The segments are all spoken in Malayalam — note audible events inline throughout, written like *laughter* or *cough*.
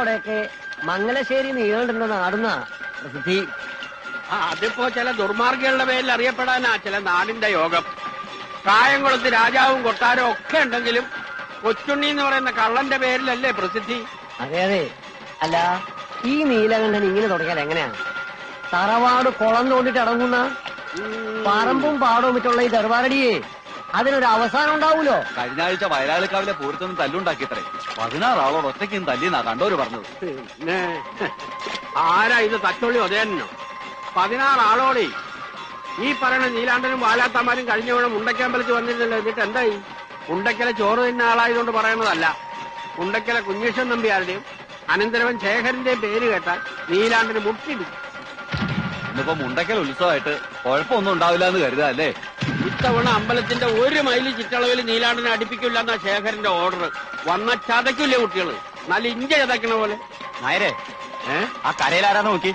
അവിടെയൊക്കെ മംഗലശ്ശേരി നീളുണ്ടെന്ന നാടുന്ന പ്രസിദ്ധി. ആ, അതിപ്പോ ചില ദുർമാർഗികളുടെ പേരിൽ അറിയപ്പെടാനാ ചില നാടിന്റെ യോഗം. കായംകുളത്ത് രാജാവും കൊട്ടാരവും ഒക്കെ ഉണ്ടെങ്കിലും കൊച്ചുണ്ണി എന്ന് പറയുന്ന കള്ളന്റെ പേരിലല്ലേ പ്രസിദ്ധി? അതെ അതെ. അല്ല ഈ നീലകണ്ഠൻ ഇങ്ങനെ തുടങ്ങിയാൽ എങ്ങനെയാണ്? തറവാട് കുളം തോണ്ടിട്ട് ഇടങ്ങുന്ന പറമ്പും പാടവും വിട്ടുള്ള ഈ ദർബാരടിയെ അതിനൊരു അവസാനം ഉണ്ടാവൂലോ? കഴിഞ്ഞ ആഴ്ച വയലാളിക്കാവിലെ പൂരത്തൊന്നും തല്ലുണ്ടാക്കിയത്രേ. പതിനാറ് ആളോട് ഒറ്റയ്ക്കും തല്ലിന്നാ കണ്ടോര് പറഞ്ഞത്. പിന്നെ ആരാ ഇത് തച്ചുള്ളി ഉദയനോ പതിനാറ് ആളോടെ ഈ പറയണ നീലാണ്ടനും വാലാത്തമാരും കഴിഞ്ഞ വേണം മുണ്ടക്കമ്പലത്തിൽ വന്നിരുന്നല്ലോ എന്നിട്ട് എന്തായി? മുണ്ടക്കല ചോറ് തിന്ന ആളായതുകൊണ്ട് പറയണതല്ല മുണ്ടക്കല കുഞ്ഞീഷൻ നമ്പ്യാരുടെയും അനന്തരവൻ ശേഖരന്റെയും പേര് കേട്ടാൽ നീലാണ്ടന് മുട്ടിടിക്കും ഇന്നിപ്പോ മുണ്ടക്കല ഉത്സവമായിട്ട് കുഴപ്പമൊന്നും ഉണ്ടാവില്ല എന്ന് കരുതാ അല്ലേ? ഇത്തവണ അമ്പലത്തിന്റെ ഒരു മൈൽ ചുറ്റളവിൽ നീലാണ്ടനെ അടുപ്പിക്കില്ല എന്നാ ശേഖരന്റെ ഓർഡർ. വന്ന ചതയ്ക്കില്ലേ കുട്ടികൾ? നല്ല ഇഞ്ച ചതയ്ക്കണ പോലെ. നായരെ ആ കരയിൽ ആരാ നോക്കി.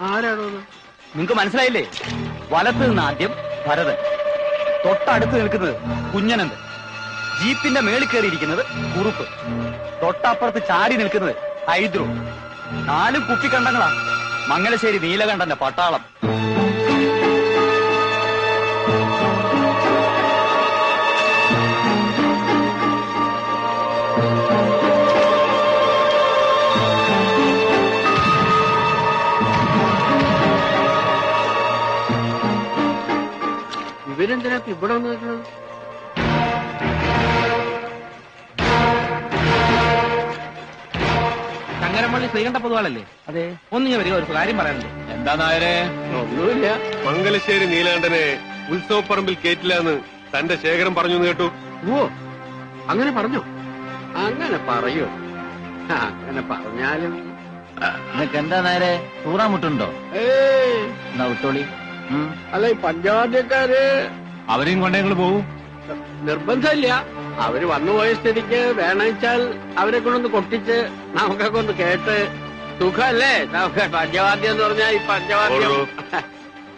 ആരാണോ നിങ്ങക്ക് മനസ്സിലായില്ലേ? വലത്ത് നിന്ന് ആദ്യം ഭരതൻ തൊട്ടടുത്ത് നിൽക്കുന്നത് കുഞ്ഞനന്ദൻ ജീപ്പിന്റെ മേളിൽ കയറിയിരിക്കുന്നത് കുറുപ്പ് തൊട്ടപ്പുറത്ത് ചാടി നിൽക്കുന്നത് ഹൈദ്രു. നാലും കുപ്പിക്കണ്ടങ്ങളാ. മംഗലശ്ശേരി നീലകണ്ഠന്റെ പട്ടാളം. ഇവരെന്തിനാ ഇവിടെ വന്ന് നിൽക്കുന്നത് ചങ്ങരപ്പള്ളി ശ്രീകണ്ഠ പൊതുവാളല്ലേ? അതെ. ഒന്ന് ഞാൻ വരിക ഒരു കാര്യം പറയാനുണ്ട്. എന്താ നായരെ? ഒന്നുമില്ല. മംഗലശ്ശേരി നീലാണ്ടനെ ഉത്സവപ്പറമ്പിൽ കേറ്റില്ലാന്ന് തന്റെ ശേഖരം പറഞ്ഞു എന്ന് കേട്ടു. ഓ അങ്ങനെ പറഞ്ഞു. അങ്ങനെ പറയോ. അങ്ങനെ പറഞ്ഞാലും. നിനക്ക് എന്താ നേരെ തൂറാമുട്ടുണ്ടോ? ഏയ്. എന്നാ വിട്ടോളി. അല്ല ഈ പഞ്ചവാദ്യക്കാര് അവരെയും കൊണ്ടേ ഞങ്ങൾ പോകും. നിർബന്ധമില്ല. അവർ വന്നുപോയ സ്ഥിതിക്ക് വേണമെച്ചാൽ അവരെ കൊണ്ടൊന്ന് കൊട്ടിച്ച് നമുക്കൊക്കെ ഒന്ന് കേട്ട് സുഖമല്ലേ? നമുക്ക് പഞ്ചവാദ്യം എന്ന് പറഞ്ഞാൽ ഈ പഞ്ചവാദ്യം.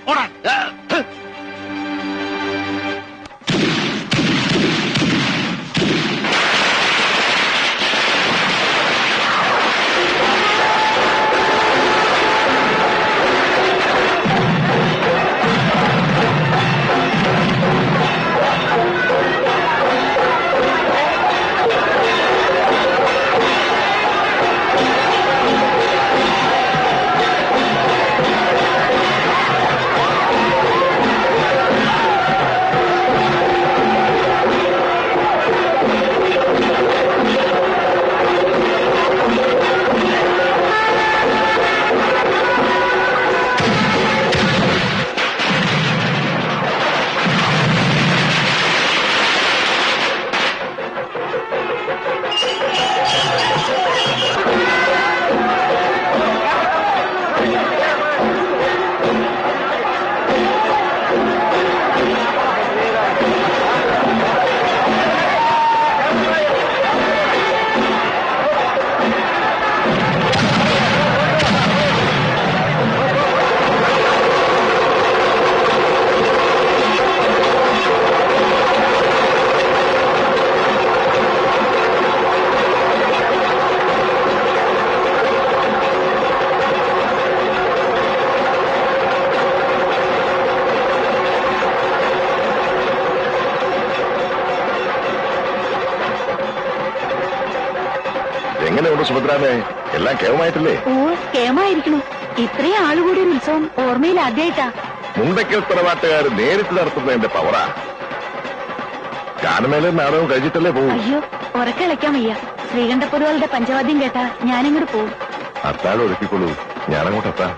*laughs* സുഭദ്രാമേ എല്ലാം കേമായിട്ടില്ലേ ഓ കേമായിരിക്കണു ഇത്രയും ആളുകൂടി ഒരു ഉത്സവം ഓർമ്മയിൽ ആദ്യമായിട്ടാ മുണ്ടക്കൽ തറവാട്ടുകാർ നേരിട്ട് നടത്തുന്നതിന്റെ പവറാ കാനമേലെ നാടകം കഴിച്ചിട്ടല്ലേ പോകും അയ്യോ ഉറക്കളിക്കാൻ വയ്യ. ശ്രീകണ്ഠപുരവാളുടെ പഞ്ചവാദ്യം കേട്ടാ ഞാനിങ്ങോട്ട് പോവും. അത്താഴം ഒരുക്കിക്കൊള്ളൂ. ഞാനങ്ങോട്ട് എത്താം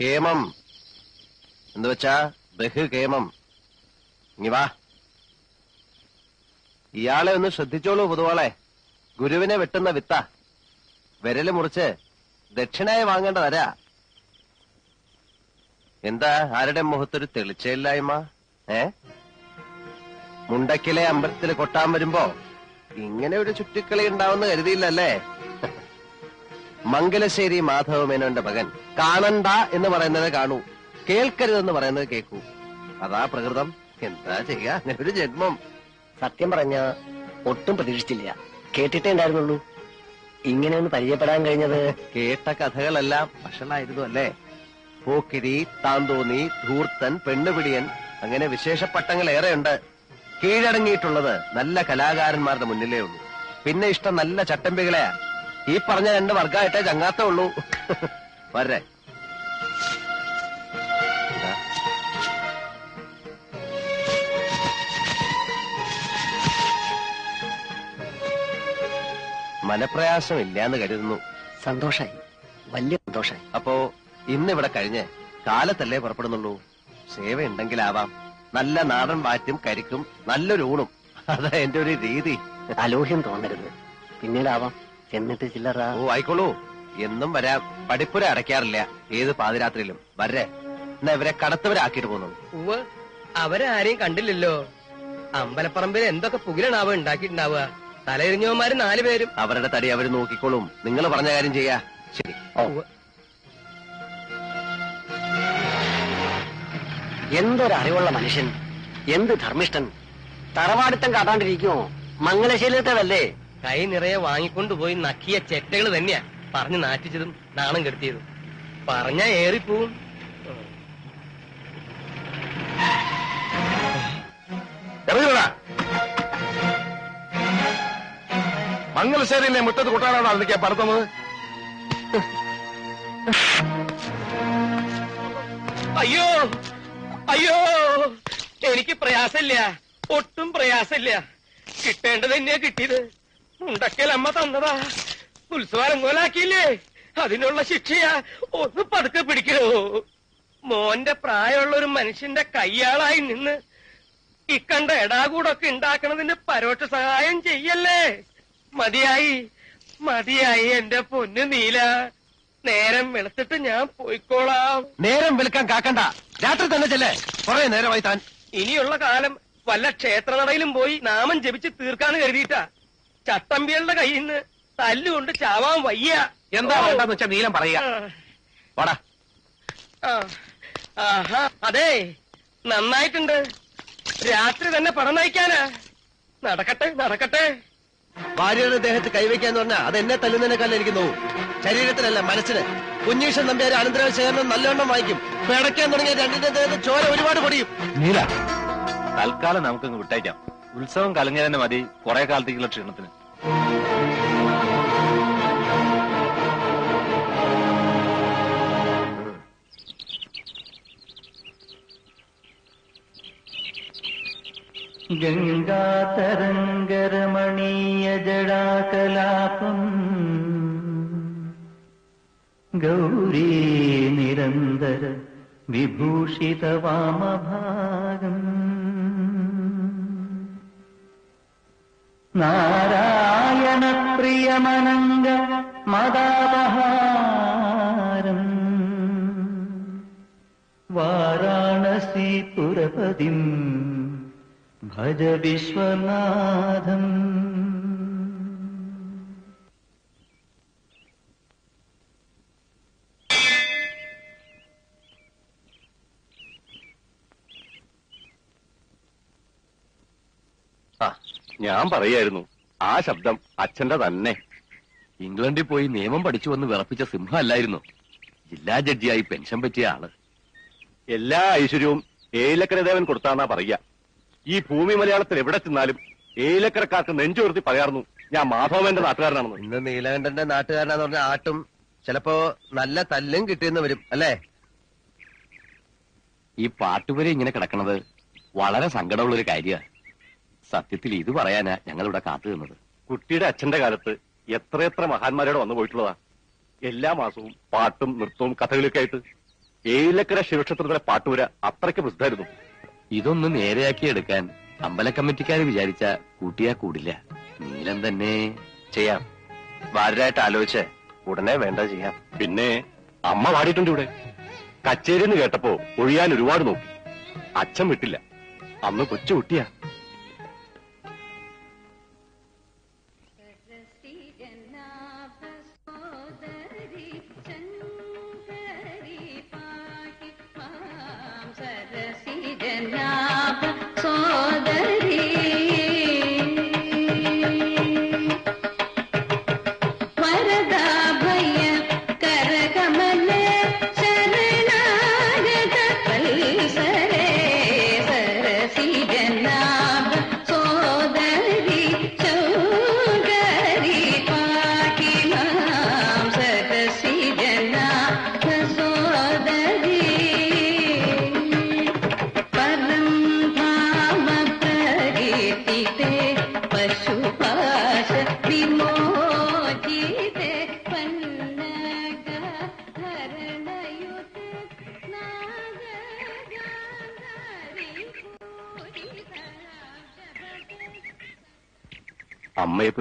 കേമം. എന്ന് വെച്ചാ? ബഹുകേമം ഇനി വാ. ഇയാളെ ഒന്ന് ശ്രദ്ധിച്ചോളൂ പൊതുവാളെ. ഗുരുവിനെ വെട്ടുന്ന വിത്ത. വിരൽ മുറിച്ച് ദക്ഷിണയെ വാങ്ങേണ്ട തരാ. എന്താ? ആരുടെ മുഖത്തൊരു തെളിച്ചയില്ലായ്മ? ഏ? മുണ്ടക്കിലെ അമ്പലത്തിൽ കൊട്ടാൻ വരുമ്പോ ഇങ്ങനെ ഒരു ചുറ്റിക്കളി ഉണ്ടാവുന്ന കരുതിയില്ലല്ലേ? മംഗലശ്ശേരി മാധവമേനോന്റെ മകൻ കാണണ്ട എന്ന് പറയുന്നത് കാണൂ. കേൾക്കരുതെന്ന് പറയുന്നത് കേൾക്കൂ. അതാ പ്രകൃതം. എന്താ ചെയ്യാ? ഒരു ജന്മം. സത്യം പറഞ്ഞ ഒട്ടും പ്രതീക്ഷിച്ചില്ല. കേട്ടിട്ടേ ഉണ്ടായിരുന്നുള്ളൂ. ഇങ്ങനെ ഒന്ന് പരിചയപ്പെടാൻ കഴിഞ്ഞത് കേട്ട കഥകളെല്ലാം ഭക്ഷണമായിരുന്നു അല്ലേ? പോക്കിരി താന്തോന്നി ധൂർത്തൻ പെണ്ണുപിടിയൻ അങ്ങനെ വിശേഷപ്പട്ടങ്ങൾ ഏറെയുണ്ട് കീഴടങ്ങിയിട്ടുള്ളത് നല്ല കലാകാരന്മാരുടെ മുന്നിലേ ഉള്ളൂ. പിന്നെ ഇഷ്ടം നല്ല ചട്ടമ്പികളെയാ. ഈ പറഞ്ഞ രണ്ട് വർഗമായിട്ടേ ചങ്ങാത്തേ ഉള്ളൂ വരെ. മനപ്രയാസം ഇല്ലാന്ന് കരുതുന്നു. സന്തോഷായി. വലിയ സന്തോഷായി. അപ്പോ ഇന്നിവിടെ കഴിഞ്ഞ് കാലത്തല്ലേ പുറപ്പെടുന്നുള്ളൂ? സേവ ഉണ്ടെങ്കിലാവാം നല്ല നാടൻ വാറ്റും കരിക്കും നല്ലൊരു ഊണും. അതാ എന്റെ ഒരു രീതി. അലോഹ്യം തോന്നരുത്. പിന്നീടാവാം. എന്നിട്ട് ചില്ലറ? ഓ ആയിക്കോളൂ. എന്നും വരാം. പഠിപ്പുര അടയ്ക്കാറില്ല. ഏത് പാതിരാത്രിയിലും. വരെ. എന്നാ ഇവരെ കടത്തവരാക്കിയിട്ട് പോകുന്നു ഉവ് അവരാരെയും കണ്ടില്ലല്ലോ. അമ്പലപ്പറമ്പിൽ എന്തൊക്കെ പുകിലാണാവ ഉണ്ടാക്കിയിട്ടുണ്ടാവുക. തലയെറിഞ്ഞവന്മാര് നാല് പേരും. അവരുടെ തടി അവർ നോക്കിക്കോളും. നിങ്ങൾ പറഞ്ഞ കാര്യം ചെയ്യാ. ശരി. എന്തൊരറിവുള്ള എന്തൊരു അറിവുള്ള മനുഷ്യൻ? എന്ത് ധർമ്മിഷ്ഠൻ? തറവാടിത്തം കാട്ടാണ്ടിരിക്കുമോ മംഗലശീലത്തേതല്ലേ കൈ നിറയെ വാങ്ങിക്കൊണ്ടുപോയി നക്കിയ ചെറ്റകൾ തന്നെയാ പറഞ്ഞു നാറ്റിച്ചതും നാണം കെടുത്തിയതും. പറഞ്ഞാ ഏറിപ്പോവും. മംഗലശ്ശേരിയിലെ മുറ്റത്ത് കൂട്ടാനാണോ അതിലേക്ക് പറത്തുന്നത് അയ്യോ അയ്യോ എനിക്ക് പ്രയാസമില്ല. ഒട്ടും പ്രയാസമില്ല. കിട്ടേണ്ടത് തന്നെയാ കിട്ടിയത്. മുണ്ടക്കൽ അമ്മ തന്നതാ. ഉത്സവം കോലാക്കിയില്ലേ? അതിനുള്ള ശിക്ഷയാ. ഒന്ന് പതുക്കെ പിടിക്കണോ മോന്റെ പ്രായമുള്ള ഒരു മനുഷ്യന്റെ കയ്യാളായി നിന്ന് ഇക്കണ്ട എടാകൂടൊക്കെ ഉണ്ടാക്കണതിന് പരോക്ഷ സഹായം ചെയ്യല്ലേ? മതിയായി. മതിയായി എന്റെ പൊന്ന് നീല. നേരം വെളുത്തിട്ട് ഞാൻ പോയിക്കോളാം. നേരം വെളുക്കാൻ കാക്കണ്ട. രാത്രി തന്നെ ചെല്ലേ? കുറെ നേരമായി താൻ. ഇനിയുള്ള കാലം വല്ല ക്ഷേത്രനടയിലും പോയി നാമം ജപിച്ച് തീർക്കാന്ന് കരുതിയിട്ടാ. ചട്ടമ്പികളുടെ കയ്യിൽ നിന്ന് തല്ലുകൊണ്ട് ചാവാൻ വയ്യ. എന്താ വേണ്ടെന്ന് വെച്ചാ നീലം പറയുക. വാടാ. ആഹാ, അതെ നന്നായിട്ടുണ്ട്. രാത്രി തന്നെ പണം നയിക്കാനാ. നടക്കട്ടെ നടക്കട്ടെ. ഭാര്യയുടെ ദേഹത്ത് കൈവയ്ക്കാന്ന് പറഞ്ഞാൽ അത് എന്നെ തല്ലുന്നതിനേക്കാൾ എനിക്ക് നോവും. ശരീരത്തിനല്ല മനസ്സിന്. കുഞ്ഞീഷൻ നമ്പ്യാർ അനന്തര ശേഖരണം നല്ലവണ്ണം വായിക്കും. പിടയ്ക്കാൻ തുടങ്ങിയ രണ്ടിന്റെ ദേഹത്ത് ചോര ഒരുപാട് പൊടിയും. നീല തൽക്കാലം നമുക്കങ്ങ് വിട്ടേക്കാം. ഉത്സവം കലങ്ങിയ തന്നെ മതി കുറെ കാലത്തേക്കുള്ള ക്ഷീണത്തിന്. ഗംഗാതരംഗരമണീയ ജടാകലാപം. ഗൗരി നിരന്തര വിഭൂഷിത വാമഭാഗം. നാരായണ പ്രിയമനംഗ മദാപഹാരം വാരാണസീപുരപതിം ഭജ വിശ്വനാഥം ആ ഞാൻ പറയായിരുന്നു ആ ശബ്ദം അച്ഛന്റെ തന്നെ. ഇംഗ്ലണ്ടിൽ പോയി നിയമം പഠിച്ചു വന്ന് വിറപ്പിച്ച സിംഹം അല്ലായിരുന്നു. ജില്ലാ ജഡ്ജിയായി പെൻഷൻ പറ്റിയ ആൾ. എല്ലാ ഐശ്വര്യവും ഏലക്കരദേവൻ കൊടുത്താന്നാ പറയുക. ഈ ഭൂമി മലയാളത്തിൽ എവിടെ ചെന്നാലും ഏലക്കരക്കാർക്ക് നെഞ്ചുയർത്തി പറയാറുന്നു ഞാൻ മാധവന്റെ നാട്ടുകാരനാണെന്ന്. ഇന്ന് നീലകണ്ഠന്റെ നാട്ടുകാരനാന്ന് പറഞ്ഞ ആട്ടും ചിലപ്പോ നല്ല തല്ലും കിട്ടിയെന്ന് വരും അല്ലേ? ഈ പാട്ടുവരെ ഇങ്ങനെ കിടക്കുന്നത് വളരെ സങ്കടമുള്ളൊരു കാര്യമാണ് സത്യത്തിൽ ഇത് പറയാനാ ഞങ്ങളിവിടെ കാത്തു നിന്നത്. കുട്ടിയുടെ അച്ഛന്റെ കാലത്ത് എത്രയെത്ര മഹാന്മാരോട് വന്നു പോയിട്ടുള്ളതാ? എല്ലാ മാസവും പാട്ടും നൃത്തവും കഥകളൊക്കെ ആയിട്ട് ഏലക്കര ശിവക്ഷേത്രത്തിലെ പാട്ടുപുര അത്രയ്ക്ക് പ്രസിദ്ധമായിരുന്നു. ഇതൊന്ന് നേരെയാക്കി എടുക്കാൻ അമ്പല കമ്മിറ്റിക്കാര് വിചാരിച്ച കൂട്ടിയാ കൂടില്ല. നീലം തന്നെ. ചെയ്യാം. വാരായിട്ട് ആലോചിച്ച് ഉടനെ വേണ്ട ചെയ്യാം. പിന്നെ അമ്മ പാടിയിട്ടുണ്ട് ഇവിടെ. കച്ചേരി എന്ന് കേട്ടപ്പോ ഒഴിയാൻ ഒരുപാട് നോക്കി. അച്ഛൻ വിട്ടില്ല. അന്ന് കൊച്ചു കുട്ടിയാ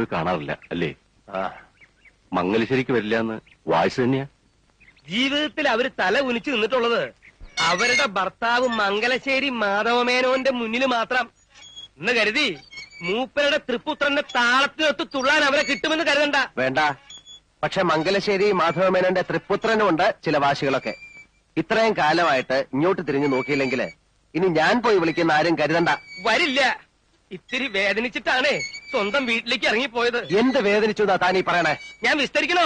പോയി കാണാറില്ല അല്ലേ? ആ. മംഗലശ്ശേരിക്ക് വരില്ല എന്ന് വായിച്ചു തന്നെയാ. ജീവിതത്തിൽ അവർ തല ഉനിച്ചു നിന്നിട്ടുള്ളത് അവരുടെ ഭർത്താവ് മംഗലശ്ശേരി മാധവമേനോന്റെ മുന്നിൽ മാത്രം. എന്ന് കരുതി മൂപ്പരുടെ തൃപ്പുത്രന്റെ താളത്തിനൊത്ത് തുള്ളാൻ അവരെ കിട്ടുമെന്ന് കരുതണ്ട. വേണ്ട. പക്ഷെ മംഗലശ്ശേരി മാധവമേനോന്റെ തൃപ്പുത്രനുമുണ്ട് ചില വാശികളൊക്കെ. ഇത്രയും കാലമായിട്ട് ഇങ്ങോട്ട് തിരിഞ്ഞു നോക്കിയില്ലെങ്കിൽ ഇനി ഞാൻ പോയി വിളിക്കുന്ന ആരും കരുതണ്ട. വരില്ല. ഇത്തിരി വേദനിച്ചിട്ടാണേ സ്വന്തം വീട്ടിലേക്ക് ഇറങ്ങിപ്പോയത്. എന്ത് വേദനിച്ചു താൻ ഈ പറയണേ? ഞാൻ വിസ്തരിക്കണോ?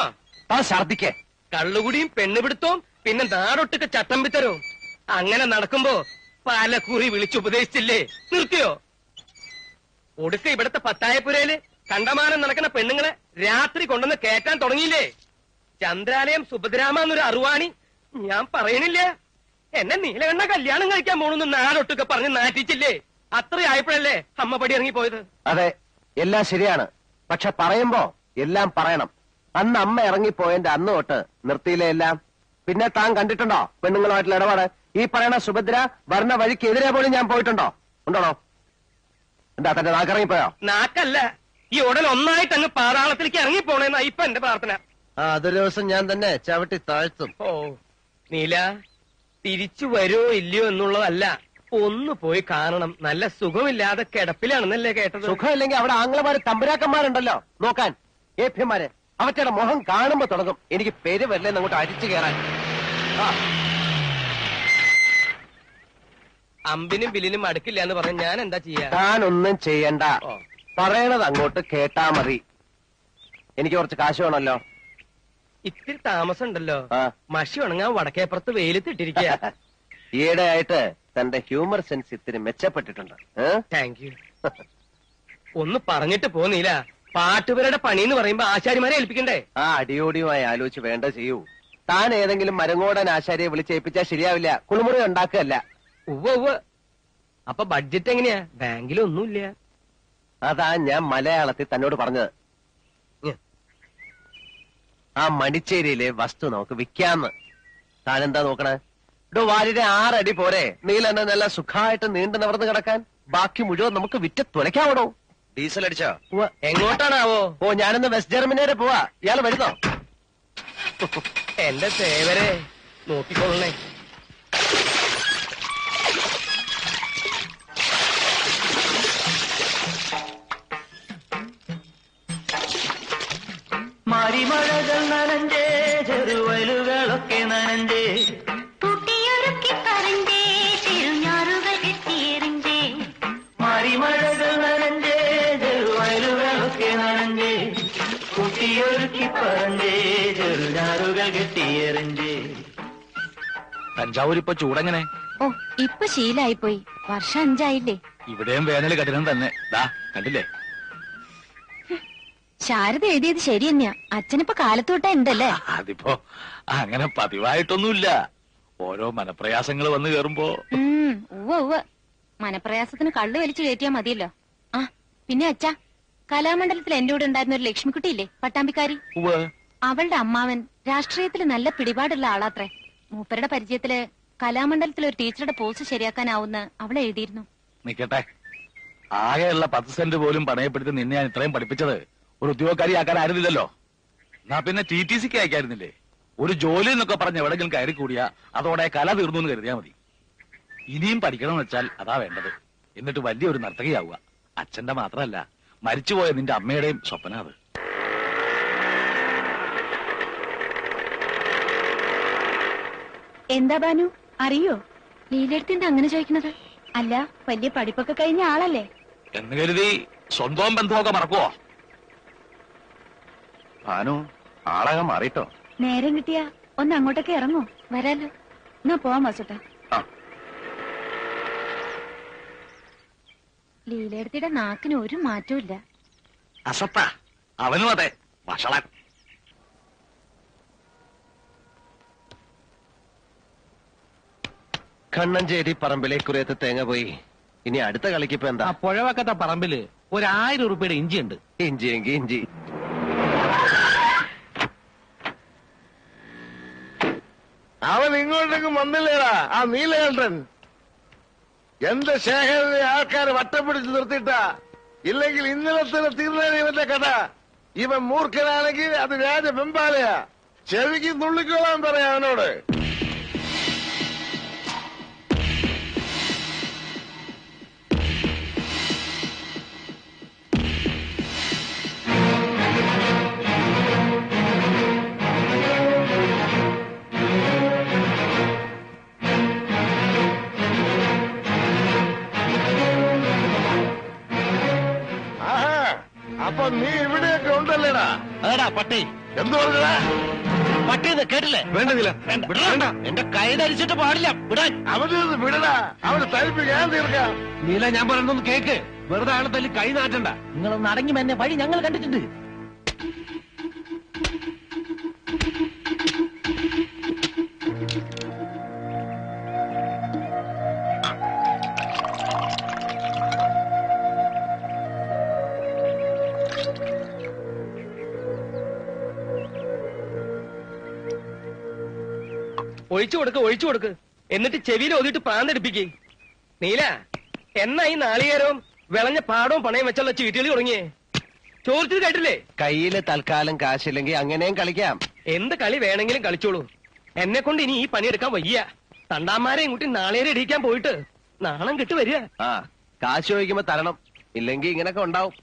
താൻ ഛർദിക്കേ കള്ളുകുടിയും പെണ്ണുപിടുത്തവും പിന്നെ നാടൊട്ടിട്ട് ചട്ടം പിത്തരവും അങ്ങനെ നടക്കുമ്പോ പാലക്കുറി കുറി വിളിച്ചുപദേശിച്ചില്ലേ? നിർത്തിയോ? ഒടുക്ക ഇവിടത്തെ പത്തായപ്പുരയിൽ കണ്ടമാനം നടക്കുന്ന പെണ്ണുങ്ങളെ രാത്രി കൊണ്ടുവന്ന് കേറ്റാൻ തുടങ്ങിയില്ലേ? ചന്ദ്രാലയം സുഭദ്രാമ എന്നൊരു അറുവാണി ഞാൻ പറയണില്ല. എന്നെ നീലകണ്ണ കല്യാണം കഴിക്കാൻ പോണെന്ന് നാടൊട്ടൊക്കെ പറഞ്ഞ് നാറ്റിച്ചില്ലേ? അത്രയായപ്പോഴല്ലേ അമ്മ പടി ഇറങ്ങിപ്പോയത് അതെ എല്ലാം ശരിയാണ്. പക്ഷെ പറയുമ്പോ എല്ലാം പറയണം. അന്ന് അമ്മ ഇറങ്ങിപ്പോയതിന്റെ അന്ന് തൊട്ട് നിർത്തിയില്ലേ എല്ലാം? പിന്നെ താൻ കണ്ടിട്ടുണ്ടോ പെണ്ണുങ്ങളുമായിട്ടുള്ള ഇടപാട്? ഈ പറയണ സുഭദ്ര വരുന്ന വഴിക്കെതിരെ പോലും ഞാൻ പോയിട്ടുണ്ടോ? ഉണ്ടോണോ എന്താ തന്റെ നാക്കിറങ്ങിപ്പോയോ? നാക്കല്ല. ഈ ഉടൻ ഒന്നായിട്ട് അങ്ങ് പാതാളത്തിലേക്ക് ഇറങ്ങിപ്പോണേന്നാ ഇപ്പൊ എന്റെ പ്രാർത്ഥന. ആ അതൊരു ദിവസം ഞാൻ തന്നെ ചവിട്ടി താഴ്ത്തും. ഓ നീല തിരിച്ചു വരുമോ ഇല്ലയോ എന്നുള്ളതല്ല. ഒന്ന് പോയി കാണണം. നല്ല സുഖമില്ലാതെ കിടപ്പിലാണെന്നല്ലേ കേട്ടത്? സുഖമില്ലെങ്കിൽ അവിടെ ആംഗ്ലമാര് തമ്പുരാക്കന്മാരുണ്ടല്ലോ. നോക്കാൻ. ഏഭ്യന്മാരെ അവറ്റയുടെ മുഖം കാണുമ്പോ തുടങ്ങും. എനിക്ക് പേര് വരില്ലെന്ന് അങ്ങോട്ട് അരിച്ചു കയറാൻ. ആ. അമ്പിനും ബില്ലിനും അടുക്കില്ല എന്ന് പറഞ്ഞ ഞാൻ എന്താ ചെയ്യാ? താനൊന്നും ചെയ്യണ്ട. ഓ. പറയണത് അങ്ങോട്ട് കേട്ടാ മതി. എനിക്ക് കുറച്ച് കാശ് വേണമല്ലോ. ഇത്തിരി താമസം ഉണ്ടല്ലോ ആ. മഷി ഉണങ്ങാൻ വടക്കേപ്പുറത്ത് വെയിലത്തിട്ടിരിക്കുക *laughs* ഈയിടെ ആയിട്ട് തന്റെ ഹ്യൂമർ സെൻസ് ഇത്തിരി മെച്ചപ്പെട്ടിട്ടുണ്ട്. ഏ? താങ്ക് യു ഒന്ന് പറഞ്ഞിട്ട് പോന്നില്ല പാട്ടുപേരുടെ പണി എന്ന് പറയുമ്പോ ആശാരിമാരെ ഏൽപ്പിക്കണ്ടേ? ആ അടിയോടിയുമായി ആലോചിച്ച് വേണ്ട ചെയ്യൂ. താൻ ഏതെങ്കിലും മരങ്ങോടൻ ആശാരിയെ വിളിച്ചേൽപ്പിച്ചാൽ ശരിയാവില്ല. കുളിമുറി ഉണ്ടാക്കുകയല്ല. ഉവ്വ ഉവ്വ. അപ്പൊ ബഡ്ജറ്റ് എങ്ങനെയാ? ബാങ്കിലൊന്നുമില്ല. അതാ ഞാൻ മലയാളത്തിൽ തന്നോട് പറഞ്ഞത്. ഉം. ആ മടിച്ചേരിയിലെ വസ്തു നമുക്ക് വിൽക്കാന്ന്. താൻ എന്താ നോക്കണേ? വാലിയുടെ ആറടി പോരെ. നീലെന്നെ നല്ല സുഖമായിട്ട് നീണ്ടു നിവർന്ന് കിടക്കാൻ. ബാക്കി മുഴുവൻ നമുക്ക് വിറ്റ് തുലയ്ക്കാവണോ ഡീസൽ അടിച്ചോ. എങ്ങോട്ടാണാവോ? ഓ ഞാനിന്ന് വെസ്റ്റ് ജർമ്മനി വരെ പോവാ. ഇയാൾ വരുന്നോ? എന്റെ സേവരെ നോക്കിക്കൊള്ളണേ. മരിമഴകൾ നനഞ്ചേ ചെറുവലുകളൊക്കെ നനഞ്ചേ കെട്ടിയെറിഞ്ചേ തഞ്ചാവൂർ ഇപ്പൊ ചൂടെങ്ങനെ? ഓ ഇപ്പൊ ശീലായിപ്പോയി. വർഷം അഞ്ചായില്ലേ? ഇവിടെയും വേനൽ കഠിനം തന്നെ. ദാ കണ്ടില്ലേ? ശാരദ എഴുതിയത് ശരി തന്നെയാ. അച്ഛനിപ്പോ കാലത്തോട്ട ഉണ്ടല്ലേ? അതിപ്പോ അങ്ങനെ പതിവായിട്ടൊന്നുമില്ല. ഓരോ മനപ്രയാസങ്ങൾ വന്നു കേറുമ്പോ. ഉവ്വ ഉവ്വ. മനപ്രയാസത്തിന് കള്ളു വലിച്ചു കയറ്റിയാ മതിയല്ലോ. ആ പിന്നെ അച്ഛാ കലാമണ്ഡലത്തിൽ എന്റെ കൂടെ ഉണ്ടായിരുന്ന ഒരു ലക്ഷ്മിക്കുട്ടിയില്ലേ? പട്ടാമ്പിക്കാരി? ഉവ്വ്. അവളുടെ അമ്മാവൻ രാഷ്ട്രീയത്തിൽ നല്ല പിടിപാടുള്ള ആളാത്രേ. മൂപ്പരുടെ പരിചയത്തിൽ കലാമണ്ഡലത്തിൽ ഒരു ടീച്ചറുടെ പോസ്റ്റ് ശരിയാക്കാനാവുന്ന അവൾ എഴുതിയിരുന്നു. നിക്കട്ടെ. ആകെയുള്ള പത്ത് സെന്റ് പോലും പണയപ്പെടുത്തി നിന്നെ ഞാൻ ഇത്രയും പഠിപ്പിച്ചത് ഒരു ഉദ്യോഗക്കാരിയാക്കാൻ ആയിരുന്നില്ലല്ലോ എന്നാ പിന്നെ ടി ടി സിക്ക് അയക്കായിരുന്നില്ലേ? ഒരു ജോലി എന്നൊക്കെ പറഞ്ഞ് എവിടെങ്കിലും കയറി കൂടിയാ അതോടെ കല തീർന്നു എന്ന് കരുതിയാ മതി. ഇനിയും പഠിക്കണം വെച്ചാൽ അതാ വേണ്ടത്. എന്നിട്ട് വലിയൊരു നർത്തകിയാവുക. അച്ഛന്റെ മാത്രമല്ല മരിച്ചുപോയ നിന്റെ അമ്മയുടെയും സ്വപ്ന അത്. എന്താ ബാനു? അറിയോ? ലീലെടുത്തിന്റെ അങ്ങനെ ചോദിക്കുന്നത്? അല്ല വലിയ പഠിപ്പൊക്കെ കഴിഞ്ഞ ആളല്ലേ? എന്ന് കരുതി സ്വന്തം ബന്ധമൊക്കെ മറക്കുവോ? ബാനു ആളാകെ മാറിട്ടോ. നേരം കിട്ടിയാ ഒന്ന് അങ്ങോട്ടൊക്കെ ഇറങ്ങോ. വരാലോ. എന്നാ പോവാം വാസുട്ടാ ആ. നാക്കിന് ഒരു മാറ്റവും ഇല്ല. അസത്ത അവനും അതെ. വഷളൻ. കണ്ണഞ്ചേരി പറമ്പിലെ കുറേത്ത് തേങ്ങ പോയി. ഇനി അടുത്ത കളിക്ക് കളിക്കിപ്പോ എന്താ? പുഴവക്കത്തെ പറമ്പിൽ ഒരു ആയിരം ഉറുപ്പിയുടെ ഇഞ്ചി ഉണ്ട് ഇഞ്ചി എങ്കി ഇഞ്ചി. അവൻ ഇങ്ങോട്ടേക്ക് വന്നില്ലേടാ ആ നീലകണ്ഠൻ എന്റെ ശേഖരനെ ആൾക്കാരെ വട്ടപ്പിടിച്ച് നിർത്തിയിട്ടാ. ഇല്ലെങ്കിൽ ഇന്നലെ തന്നെ തീർന്നേനെ ഇവന്റെ കഥ. ഇവൻ മൂർഖനാണെങ്കിൽ അത് രാജ വെമ്പാലയാ. ചെവിക്ക് നുള്ളിക്കോളാൻ പറയാം അവനോട്. അപ്പൊ നീ ഇവിടെയൊക്കെ ഉണ്ടല്ലേടാ? അതെടാ പട്ടി. എന്തു പറഞ്ഞടാ? പട്ടി ഇത് കേട്ടില്ലേ? വേണ്ടതില്ല. വേണ്ട. എന്റെ കൈ ധരിച്ചിട്ട് പാടില്ല. വിടാൻ. അവന് വിടടാ. അവന് തരിപ്പ് ഞാൻ തീർക്കാം. നീല ഞാൻ പറയുന്നൊന്ന് കേക്ക്. വെറുതെ ആളെ തല്ലി കൈ നാട്ടണ്ട നിങ്ങളൊന്ന് അടങ്ങി എന്നെ വഴി ഞങ്ങൾ കണ്ടിട്ടുണ്ട്. ഒഴിച്ചു കൊടുക്ക് ഒഴിച്ചു കൊടുക്ക്. എന്നിട്ട് ചെവിയിൽ ഒതിട്ട് പ്രാന്തെടുപ്പിക്ക്. നീല എന്നാ ഈ നാളികേരവും വിളഞ്ഞ പാടവും പണയം വെച്ചുള്ള ചീട്ടുകളി തുടങ്ങിയേ? ചോദിച്ചത് കേട്ടില്ലേ? കയ്യിൽ തൽക്കാലം കാശില്ലെങ്കിൽ അങ്ങനെയും കളിക്കാം. എന്ത് കളി വേണമെങ്കിലും കളിച്ചോളൂ. എന്നെ കൊണ്ട് ഇനി ഈ പണിയെടുക്കാൻ വയ്യ. തണ്ടാമാരെയും കൂട്ടി നാളേരെ ഇടിക്കാൻ പോയിട്ട് നാണം കിട്ടു വരിക. ആ കാശ് ചോദിക്കുമ്പോ തരണം. ഇല്ലെങ്കിൽ ഇങ്ങനൊക്കെ ഉണ്ടാവും.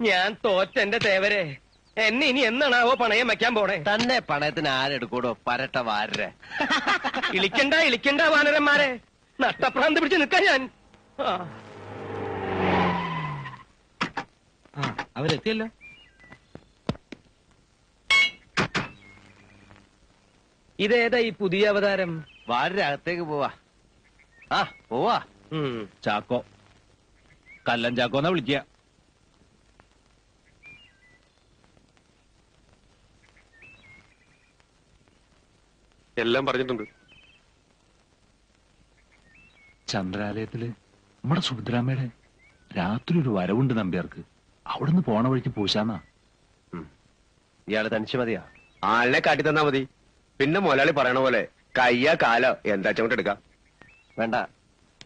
ഞാൻ തോറ്റ എന്റെ തേവരെ. എന്നെ ഇനി എന്നാണാവോ പണയം വെക്കാൻ പോണേ? തന്നെ പണയത്തിന് ആരെടുക്കൂടോ? പരട്ട വാരരെ. *laughs* ഇളിക്കണ്ട ഇളിക്കണ്ട വാനരന്മാരെ. നട്ടപ്രാന്ത് പിടിച്ച് നിൽക്കാൻ ഞാൻ. ആ. അവരെത്തിയല്ലോ. ഇതേതാ ഈ പുതിയ അവതാരം? വാരരെ അകത്തേക്ക് പോവാ. ആ പോവാ. ചാക്കോ. കല്ലൻ ചാക്കോന്നാ വിളിക്കുക. എല്ലാം പറഞ്ഞിട്ടുണ്ട്. ചന്ദ്രാലയത്തിൽ നമ്മുടെ സുഭദ്രാമ്മയുടെ രാത്രി ഒരു വരവുണ്ട് നമ്പ്യാർക്ക്. അവിടുന്ന് പോണ വഴിക്ക് പൂശാന്നാ. ഇയാൾ തനിച്ച് മതിയാ. ആളിനെ കാട്ടി തന്നാ മതി. പിന്നെ മുതലാളി പറയണ പോലെ കയ്യ കാല എന്താ ചോട്ട് എടുക്കാം. വേണ്ട.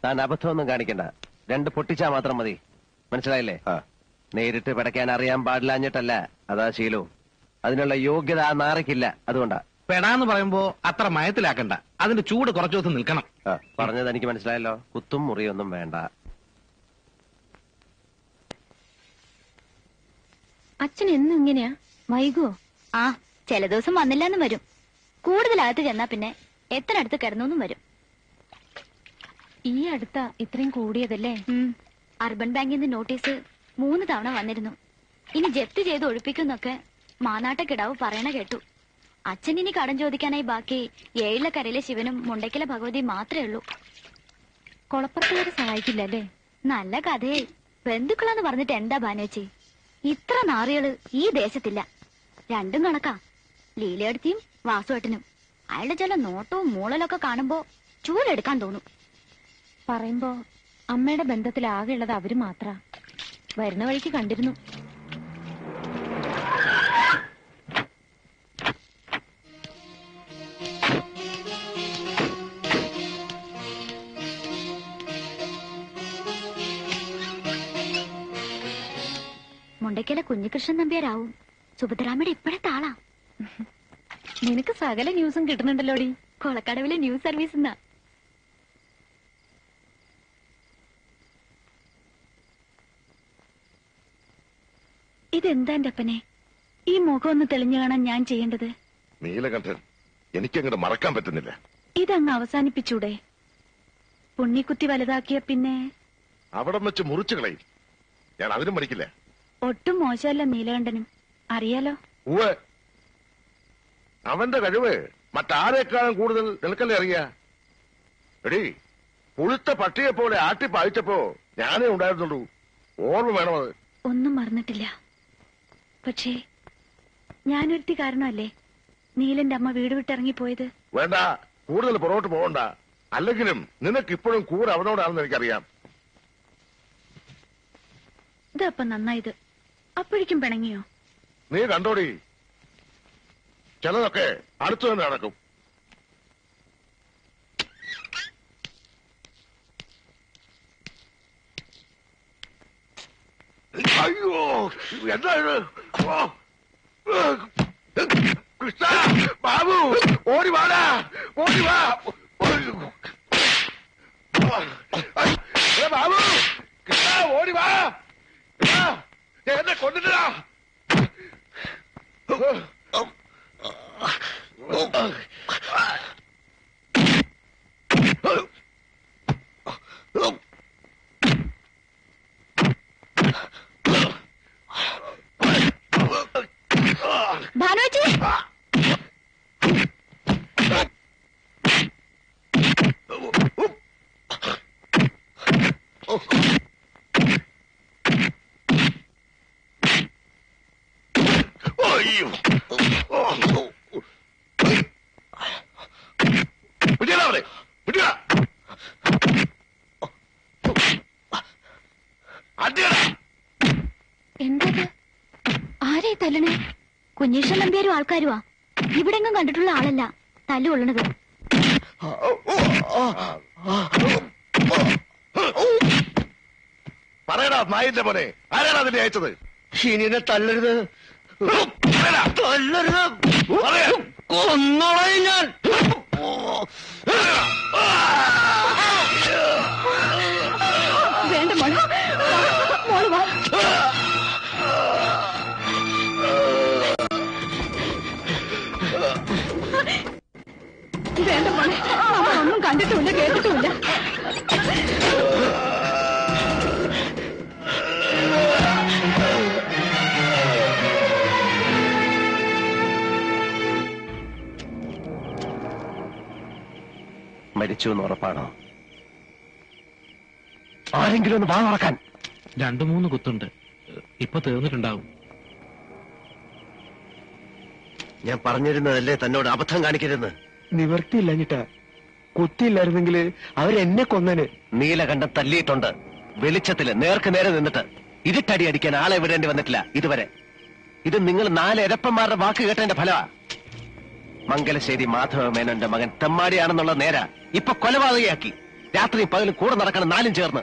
താൻ അബദ്ധമൊന്നും കാണിക്കണ്ട. രണ്ട് പൊട്ടിച്ചാ മാത്രം മതി. മനസ്സിലായില്ലേ? നേരിട്ട് പിടയ്ക്കാൻ അറിയാൻ പാടില്ലാഞ്ഞിട്ടല്ല. അതാ ശീലവും. അതിനുള്ള യോഗ്യത ആ നാറയ്ക്കില്ല അതുകൊണ്ടാ. പെടാന്ന് പറയുമ്പോ അത്ര മയത്തിലാക്കണ്ട. അതിന്റെ ചൂട് കുറച്ചു ദിവസം നിൽക്കണം. പറഞ്ഞത് എനിക്ക് മനസ്സിലായല്ലോ. കുത്തും മുറിയൊന്നും വേണ്ട. അച്ഛൻ എന്നും ഇങ്ങനെയാ? വൈകുവോ? ആ ചില ദിവസം വന്നില്ലാന്നും വരും. കൂടുതലകത്ത് ചെന്നാ പിന്നെ എത്ര അടുത്ത് കിടന്നൊന്നും വരും. ഈ അടുത്ത ഇത്രയും കൂടിയതല്ലേ. അർബൻ ബാങ്കിന്റെ നോട്ടീസ് മൂന്ന് തവണ വന്നിരുന്നു. ഇനി ജപ്തി ചെയ്ത് ഒഴിപ്പിക്കുന്നൊക്കെ മാനാട്ടക്കിടാവ് പറയണ കേട്ടു. അച്ഛൻ ഇനി കടം ചോദിക്കാനായി ബാക്കി ഏഴിലക്കരയിലെ ശിവനും മുണ്ടയ്ക്കലെ ഭഗവതി മാത്രമേ ഉള്ളൂ. കൊളപ്പുറത്തുകാരെ സഹായിക്കില്ല അല്ലേ നല്ല കഥയെ ബന്ധുക്കളാന്ന് പറഞ്ഞിട്ട് എന്താ ബാനേച്ചി ഇത്ര നാറികൾ ഈ ദേശത്തില്ല. രണ്ടും കണക്കാ. ലീലയെടുത്തിയും വാസുവേട്ടനും. അയാളുടെ ചില നോട്ടവും മൂളലൊക്കെ കാണുമ്പോ ചൂലെടുക്കാൻ തോന്നും. പറയുമ്പോ അമ്മയുടെ ബന്ധത്തിൽ ആകെയുള്ളത് അവർ മാത്ര. വരുന്ന വഴിക്ക് കണ്ടിരുന്നു. മുണ്ടയ്ക്കലെ കുഞ്ഞികൃഷ്ണൻ നമ്പ്യാരാവും. സുഭദ്രാമയുടെ ഇപ്പോഴത്തെ ആളാ. നിനക്ക് സകല ന്യൂസും കിട്ടുന്നുണ്ടല്ലോടി. കൊളക്കടവിലെ ന്യൂസ് സർവീസ് എന്നാ. ഇതെന്താ എന്റെ അപ്പനെ ഈ മുഖം ഒന്ന് തെളിഞ്ഞു കാണാൻ ഞാൻ ചെയ്യേണ്ടത്? നീലകണ്ഠൻ എനിക്കങ്ങോട്ട് മറക്കാൻ പറ്റുന്നില്ല. ഇതങ്ങ് അവസാനിപ്പിച്ചൂടെ? പുണ്ണിക്കുത്തി വലുതാക്കിയ പിന്നെ? അവിടം വെച്ച് മുറിച്ചു കളയും. ഞാൻ അതിനും മടിക്കില്ല. ഒട്ടും മോശമല്ല നീലകണ്ഠനും. അറിയാലോ? അവന്റെ കഴിവ് മറ്റാരേക്കാളും കൂടുതൽ നിനക്കല്ലേ അറിയാ? എടി പുഴുത്ത പട്ടിയെ പോലെ ആട്ടി ആട്ടിപ്പായിച്ചപ്പോ ഞാനേ ഉണ്ടായിരുന്നുള്ളൂ. ഓർമ്മ വേണം അത്. ഒന്നും മറന്നിട്ടില്ല. പക്ഷേ ഞാനൊരുത്തി കാരണമല്ലേ നീലന്റെ അമ്മ വീട് വിട്ടിറങ്ങിപ്പോയത് വേണ്ട കൂടുതൽ പുറകോട്ട് പോകണ്ട. അല്ലെങ്കിലും നിനക്ക് ഇപ്പോഴും കൂടെ അവനോടാണെന്ന് എനിക്കറിയാം. ഇതപ്പം നന്നായത്. അപ്പോഴേക്കും പിണങ്ങിയോ? നീ കണ്ടോടി. ചിലതൊക്കെ അടുത്തു തന്നെ നടക്കും. അയ്യോ എന്താ ബാബു ഓടി വാടാ ഓടി വാ. ബാബു കൃഷ്ണ ഓടി വാ. എന്നെ കൊണ്ടിട്ടാ ഭാനുവച്ചി അയ്യോ പിടിയടാ അവിടെ പിടിയടാ അടിയടാ. എന്താ ആരെ തല്ലണേ? കുഞ്ഞീഷ്ണൻ നമ്പ്യാരും ആൾക്കാരുവാ. ഇവിടെങ്ങും കണ്ടിട്ടുള്ള ആളല്ല. തല്ലുകൊള്ളണത് പറയടാ നായിന്റെ മോനെ. ആരാണ് അതിനെ അയച്ചത്? ഇനി എന്നെ തല്ലരുത്. പറയാ. കൊന്നോളായി ഞാൻ. വേണ്ട മോൾ. മോൾ വാ. വേണ്ട മോളെ. നമ്മൾ ഒന്നും കണ്ടിട്ടുമില്ല കേട്ടിട്ടുമില്ല. മരിച്ചു എന്ന് ഉറപ്പാണോ? ആരെങ്കിലും ഒന്ന് വാ തുറക്കാൻ. രണ്ടു മൂന്ന് കുത്തുണ്ട്. ഇപ്പൊ തീർന്നിട്ടുണ്ടാവും. ഞാൻ പറഞ്ഞിരുന്നതല്ലേ തന്നോട് അബദ്ധം കാണിക്കരുതെന്ന്? നിവർത്തിയില്ലഞ്ഞിട്ടാ കുത്തിയില്ലായിരുന്നെങ്കിൽ അവരെന്നെ കൊന്നന്. നീലകണ്ഠം തല്ലിയിട്ടുണ്ട്. വെളിച്ചത്തിൽ നേർക്ക് നേരെ നിന്നിട്ട് ഇരുട്ടടി അടിക്കാൻ ആളെ വിടേണ്ടി വന്നിട്ടില്ല ഇതുവരെ. ഇത് നിങ്ങൾ നാല് എരപ്പന്മാരുടെ വാക്ക് കേട്ടതിന്റെ ഫലമാ. മംഗലശ്ശേരി മാധവ മേനോന്റെ മകൻ തെമ്മാടിയാണെന്നുള്ള നേര. ഇപ്പൊ കൊലപാതകയാക്കി. രാത്രി പകലും കൂടെ നടക്കണം നാലും ചേർന്ന്.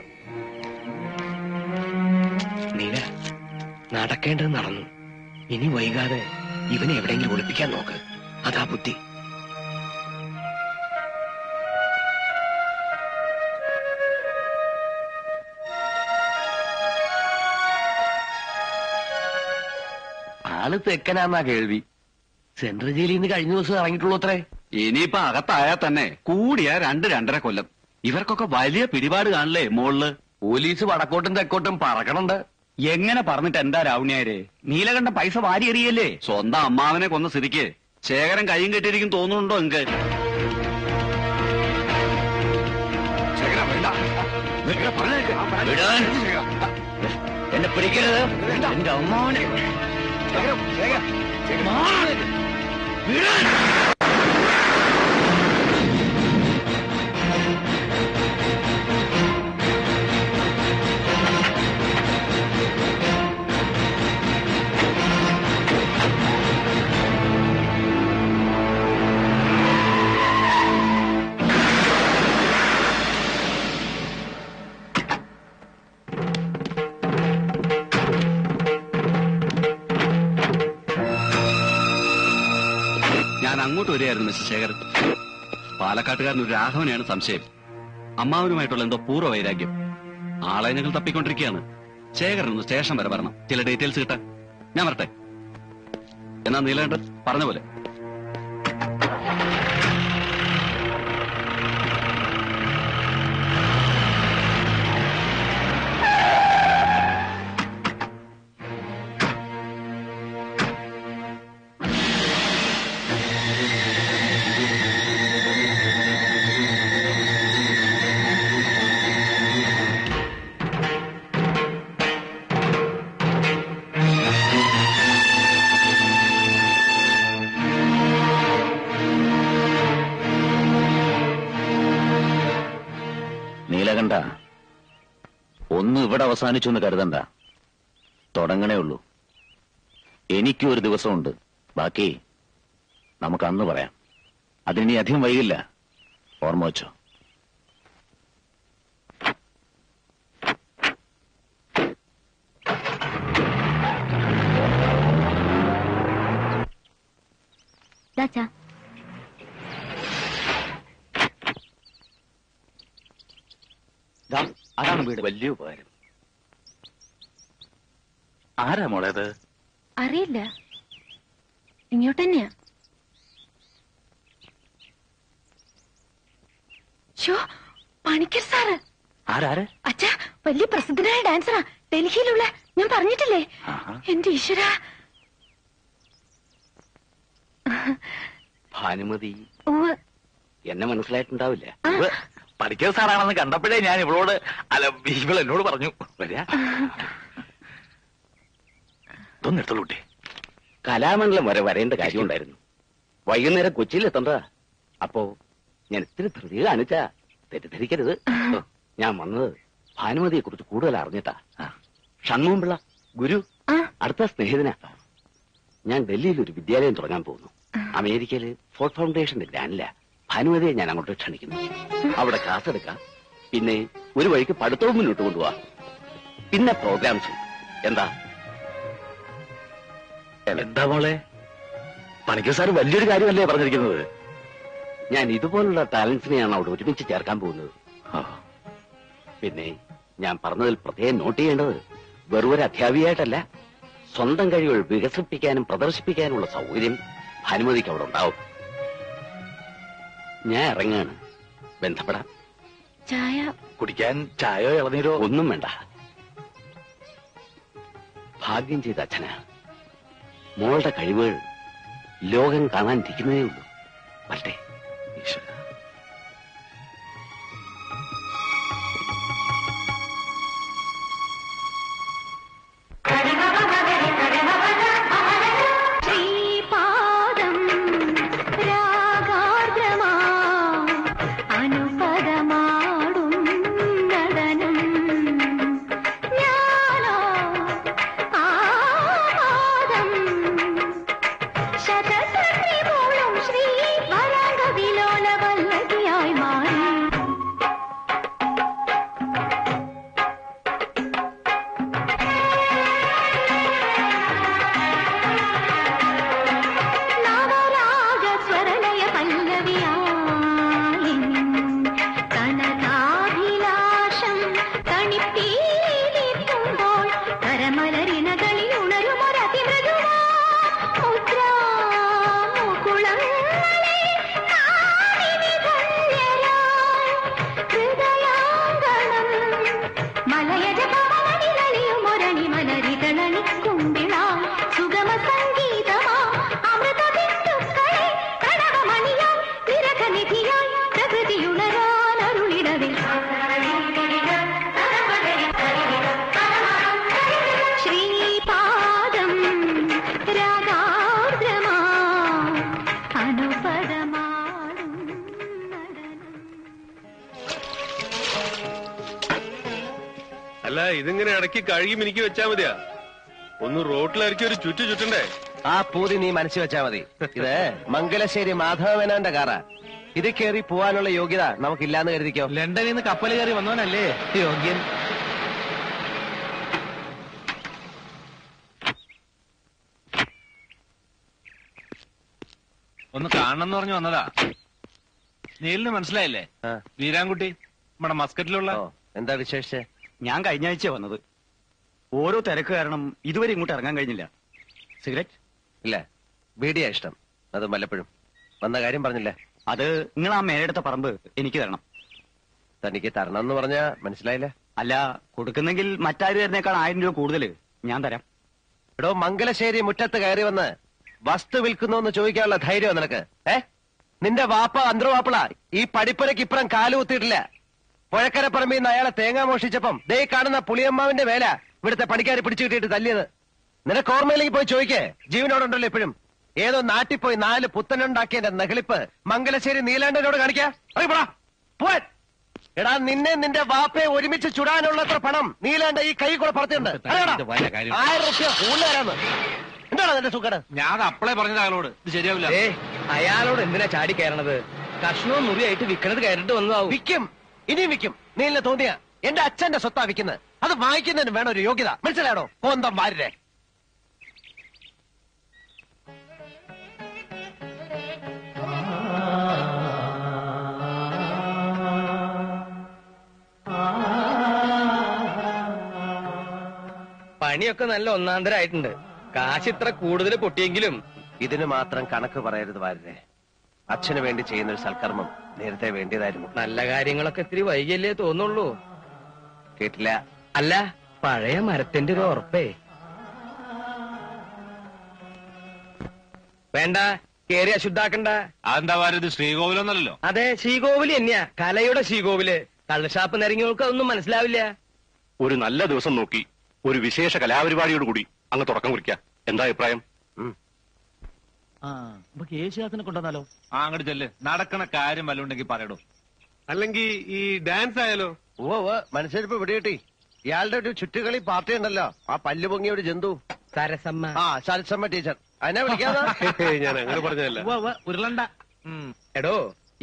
നീല നടക്കേണ്ടത് നടന്നു. ഇനി വൈകാതെ ഇവനെ എവിടെയെങ്കിലും ഒളിപ്പിക്കാൻ നോക്ക്. അതാ ബുദ്ധി. ആൾ തെക്കനാന്നാ കേൾവി. സെൻട്രൽ ജയിലിൽ നിന്ന് കഴിഞ്ഞ ദിവസം ഇറങ്ങിയിട്ടുള്ളൂ അത്രേ. ഇനിയിപ്പൊ അകത്തായാൽ തന്നെ കൂടിയ രണ്ട് രണ്ടര കൊല്ലം. ഇവർക്കൊക്കെ വലിയ പിടിപാട് കാണില്ലേ മോളിൽ? പോലീസ് വടക്കോട്ടും തെക്കോട്ടും പറക്കണുണ്ട്. എങ്ങനെ പറഞ്ഞിട്ട് എന്താ രാവണിയാരെ? നീലകണ്ഠ പൈസ വാരി എറിയല്ലേ? സ്വന്തം അമ്മാവനെ കൊന്ന സ്ഥിതിക്ക് ശേഖരൻ കയ്യും കെട്ടിയിരിക്കും തോന്നുന്നുണ്ടോ ശേഖരാ. വിടാൻ. എന്നെ പിടിക്കരുത്. എന്റെ അമ്മാവനെ. മാറ്. വിടാൻ. ഞാൻ വരികയായിരുന്നു ശേഖരൻ പാലക്കാട്ടുകാരൻ ഒരു രാഘവനെയാണ് സംശയം. അമ്മാവനുമായിട്ടുള്ള എന്തോ പൂർവ വൈരാഗ്യം. ആളെ ഞങ്ങൾ തപ്പിക്കൊണ്ടിരിക്കുകയാണ്. ശേഖരൻ ഒന്ന് സ്റ്റേഷൻ വരെ വരണം. ചില ഡീറ്റെയിൽസ് കിട്ടാൻ. ഞാൻ വരട്ടെ. എന്നാ നീലകണ്ഠൻ പറഞ്ഞ പോലെ. അവസാനിച്ചു എന്ന് കരുതണ്ട. തുടങ്ങണേ ഉള്ളൂ. എനിക്കും ഒരു ദിവസമുണ്ട്. ബാക്കി നമുക്ക് അന്ന് പറയാം. അതിനി അധികം വൈകില്ല. ഓർമ്മ വെച്ചോ. അതാണ് വീട്. വലിയ ഉപകാരം. ആരാ മോളേത് അറിയില്ല. ഇങ്ങോട്ട് തന്നെയാ. പണിക്കർ സാറ്. ആരാര്? അച്ഛാ വലിയ പ്രസിദ്ധനായ ഡാൻസറാ. ഡൽഹിയിലുള്ള ഞാൻ പറഞ്ഞിട്ടില്ലേ? എന്റെ ഈശ്വര. ഭാനുമതി. എന്നെ മനസ്സിലായിട്ടുണ്ടാവില്ല. പണിക്കർ സാറാണെന്ന് കണ്ടപ്പോഴേ ഞാൻ ഇവളോട് അല്ല ഇവൾ എന്നോട് പറഞ്ഞു. വരിക. ഇതൊന്നും എടുത്തോളൂ കുട്ടി കലാമണ്ഡലം വരെ വരേണ്ട കാര്യമുണ്ടായിരുന്നു. വൈകുന്നേരം കൊച്ചിയിൽ എത്തണ്ട? അപ്പോ ഞാൻ ഇത്തിരി ധൃതി കാണിച്ചാ തെറ്റിദ്ധരിക്കരുത്. ഞാൻ വന്നത് ഭാനുമതിയെ കുറിച്ച് കൂടുതൽ അറിഞ്ഞിട്ടാ. ഷൺമോൻ പിള്ള ഗുരു അടുത്ത സ്നേഹിതനാ. ഞാൻ ഡൽഹിയിൽ ഒരു വിദ്യാലയം തുടങ്ങാൻ പോകുന്നു. അമേരിക്കയിൽ ഫോർട്ട് ഫൗണ്ടേഷന്റെ ഗ്രാൻഡില. ഭാനുമതിയെ ഞാൻ അങ്ങോട്ട് ക്ഷണിക്കുന്നു. അവിടെ ക്ലാസ് എടുക്കാം. പിന്നെ ഒരു വഴിക്ക് പഠിത്തവും മുന്നോട്ട് കൊണ്ടുപോവാ. പിന്നെ പ്രോഗ്രാംസ്. എന്താ? എന്താ മോളെ? പണിക്കർ സാർ വലിയൊരു കാര്യമല്ലേ പറഞ്ഞിരിക്കുന്നത്? ഞാൻ ഇതുപോലുള്ള ടാലൻസിനെയാണ് അവിടെ ഒരുമിച്ച് ചേർക്കാൻ പോകുന്നത്. പിന്നെ ഞാൻ പറഞ്ഞതിൽ പ്രത്യേകം നോട്ട് ചെയ്യേണ്ടത് വെറും ഒരു അധ്യാപികയായിട്ടല്ല സ്വന്തം കഴിവുകൾ വികസിപ്പിക്കാനും പ്രദർശിപ്പിക്കാനുമുള്ള സൗകര്യം ഭാനുമതിക്ക് അവിടെ ഉണ്ടാവും. ഞാൻ ഇറങ്ങാണ്. ബന്ധപ്പെടാം. ചായ. കുടിക്കാൻ ചായയോ ഇളനീരോ? ഒന്നും വേണ്ട. ഭാഗ്യം ചെയ്ത അച്ഛനാ. മോളുടെ കഴിവുകൾ ലോകം കാണാൻ കാണാനിരിക്കുന്നതേ ഉള്ളൂ. വരട്ടെ. അല്ല ഇതിങ്ങനെ ഇടയ്ക്ക് കഴുകി എനിക്ക് വെച്ചാ മതിയാ. ഒന്ന് റോട്ടിലിറക്കി ഒരു ചുറ്റു ചുറ്റണ്ടേ? ആ പൂതി നീ മനസ്സിൽ വെച്ചാ മതി. ഇത് മംഗലശ്ശേരി മാധവമേനോന്റെ കാറാ. ഇത് കയറി പോവാനുള്ള യോഗ്യത നമുക്കില്ലാന്ന് കരുതിക്കോ? ലണ്ടനിൽ നിന്ന് കപ്പൽ കയറി വന്നവനല്ലേ? യോഗ്യൻ. ഒന്ന് കാണണം എന്ന് പറഞ്ഞു വന്നതാ. നീലിന് മനസ്സിലായില്ലേ? വീരാൻകുട്ടി നമ്മുടെ മസ്കറ്റിലുള്ള എന്താ വിശേഷിച്ച്? ഞാൻ കഴിഞ്ഞ ആഴ്ച വന്നത്. ഓരോ തിരക്ക് കാരണം ഇതുവരെ ഇങ്ങോട്ട് ഇറങ്ങാൻ കഴിഞ്ഞില്ല. സിഗരറ്റ്? ഇല്ല. ബീഡിയാ ഇഷ്ടം. അത് വല്ലപ്പോഴും. വന്ന കാര്യം പറഞ്ഞില്ലേ? അത് നിങ്ങൾ ആ മേലെടുത്ത പറമ്പ് എനിക്ക് തരണം. തനിക്ക് തരണം എന്ന് പറഞ്ഞാ മനസ്സിലായില്ല? അല്ല കൊടുക്കുന്നെങ്കിൽ മറ്റാര് തരുന്നേക്കാൾ ആയിരം രൂപ കൂടുതൽ ഞാൻ തരാം. എടോ മംഗലശ്ശേരി മുറ്റത്ത് കയറി വന്ന് വസ്തു വിൽക്കുന്നു എന്ന് ചോദിക്കാനുള്ള ധൈര്യം നിനക്ക്? ഏ? നിന്റെ വാപ്പ അന്തർവാപ്പിള ഈ പടിപ്പുരയ്ക്ക് ഇപ്പുറം കാലുകുത്തിയിട്ടില്ല പുഴക്കര പറമ്പിൽ നിന്ന് അയാളെ തേങ്ങ മോഷിച്ചപ്പം ദേ കാണുന്ന പുളിയമ്മാവിന്റെ വേല ഇവിടുത്തെ പണിക്കാരെ പിടിച്ചു കിട്ടിയിട്ട് തല്ലിയത്. നിനക്ക് ഓർമ്മയിലേക്ക് പോയി ചോദിക്കേ. ജീവനോടുണ്ടല്ലോ ഇപ്പോഴും. ഏതോ നാട്ടിൽ പോയി നാല് പുത്തനുണ്ടാക്കിയതിന്റെ നെഹളിപ്പ് മംഗലശ്ശേരി നീലാണ്ടനോട് കാണിക്കാ. അറിയപ്പെടാ പോവാൻ. എടാ നിന്നെ നിന്റെ വാപ്പയെ ഒരുമിച്ച് ചുടാനുള്ളത്ര പണം നീലാണ്ട ഈ കൈ കൂടെ പറഞ്ഞിട്ടുണ്ട്? ആയിരം റുപ്യ കൂടുതലാരാന്ന്. എന്താണ് നിന്റെ സുഖം? ഞാൻ അപ്പളേ പറഞ്ഞത് അയാളോട്. ഇത് ശരിയാവില്ല. ഏ അയാളോട് എന്തിനാ ചാടി കയറണത്? കഷ്ണവും മുറിയായിട്ട് വിൽക്കണത് കയറിട്ട് വന്നതാവും. വിൽക്കും ഇനിയും വിൽക്കും നീലിനെ തോന്നിയ. എന്റെ അച്ഛന്റെ സ്വത്താ വിൽക്കുന്നത് അത് വാങ്ങിക്കുന്നതിന് വേണം ഒരു യോഗ്യത. മനസ്സിലായോ? കോന്തം വാരിരെ പണിയൊക്കെ നല്ല ഒന്നാന്തരായിട്ടുണ്ട്. കാശ് ഇത്ര കൂടുതൽ പൊട്ടിയെങ്കിലും ഇതിന് മാത്രം കണക്ക് പറയരുത് വാരരെ അച്ഛന് വേണ്ടി ചെയ്യുന്ന ഒരു സൽക്കർമ്മം നേരത്തെ വേണ്ടിയതായിരുന്നു. നല്ല കാര്യങ്ങളൊക്കെ ഇത്തിരി വൈകിയല്ലേ തോന്നുള്ളൂ. കേട്ടില്ല. അല്ല പഴയ മരത്തിന്റെ ഒരു ഉറപ്പേ. വേണ്ട കേറി അശുദ്ധാക്കണ്ട അതെന്താ പറയുന്നത് ശ്രീകോവിലൊന്നല്ലോ അതെ ശ്രീകോവിൽ തന്നെയാ. കലയുടെ ശ്രീകോവിൽ. കള്ളുഷാപ്പ് നിരങ്ങിയവൾക്ക് അതൊന്നും മനസ്സിലാവില്ല. ഒരു നല്ല ദിവസം നോക്കി. ഒരു വിശേഷ കലാപരിപാടിയോട് കൂടി അങ്ങ് തുടക്കം കുറിക്കാം. എന്താ അഭിപ്രായം? നമുക്ക് യേശുദാസിനെ കൊണ്ടുവന്നാലോ? ആ അങ്ങോട്ട് ചെല്ല്. നടക്കണ കാര്യം വല്ല ഉണ്ടെങ്കിൽ പറയടോ. അല്ലെങ്കിൽ ഈ ഡാൻസ് ആയാലോ? ഓ ഓ മനസ്സിലിപ്പോ പിടികിട്ടി ഇയാളുടെ ഒരു ചുറ്റുകളി പാർട്ടി ഉണ്ടല്ലോ. ആ പല്ലു പൊങ്ങിയ ഒരു ജന്തു. സരസമ്മ. ആ സരസമ്മ ടീച്ചർ. അതിനെ വിളിക്കാതെ *laughs* ഞാൻ അങ്ങനെ ഉരുളണ്ട. എടോ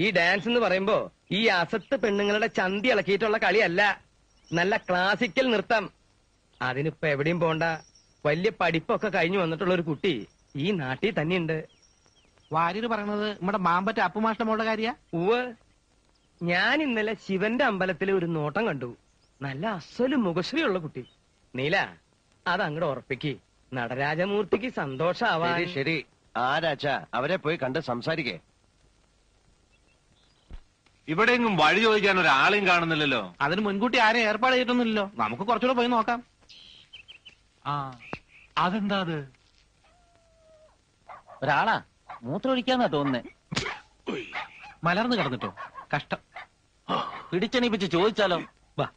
ഈ ഡാൻസ് എന്ന് പറയുമ്പോ ഈ അസത്ത് പെണ്ണുങ്ങളുടെ ചന്തി ഇളക്കിയിട്ടുള്ള കളിയല്ല. നല്ല ക്ലാസിക്കൽ നൃത്തം. അതിനിപ്പോ എവിടെയും പോണ്ട. വലിയ പഠിപ്പൊക്കെ കഴിഞ്ഞു വന്നിട്ടുള്ള ഒരു കുട്ടി ഈ നാട്ടിൽ തന്നെയുണ്ട്. വാര്യര് പറയണത് നമ്മുടെ മാമ്പറ്റ അപ്പുമാഷ്ട മോളുടെ കാര്യ? ഉവ് ഞാൻ ഇന്നലെ ശിവന്റെ അമ്പലത്തിൽ ഒരു നോട്ടം കണ്ടു. നല്ല അസൽ മുഖശ്രീയുള്ള കുട്ടി. നീല അത് അങ്ങോട്ട് ഉറപ്പിക്ക്. നടരാജമൂർത്തിക്ക് സന്തോഷാവാൻ. ശരി ശരി. ആരാച്ചാ അവരെ പോയി കണ്ട് സംസാരിക്കേ. ഇവിടെയെങ്കിലും വഴി ചോദിക്കാൻ ഒരാളെയും കാണുന്നില്ലല്ലോ. അതിന് മുൻകൂട്ടി ആരെയും ഏർപ്പാട് ചെയ്തിട്ടൊന്നുമില്ലല്ലോ. നമുക്ക് കുറച്ചുകൂടെ പോയി നോക്കാം. ആ അതെന്താ അത്? ഒരാളാ. മൂത്രമൊഴിക്കാന്നാ തോന്നുന്നേ. മലർന്നു കിടന്നിട്ടോ? കഷ്ടം. പിടിച്ചണീപ്പിച്ച് ചോദിച്ചാലോ? വാ.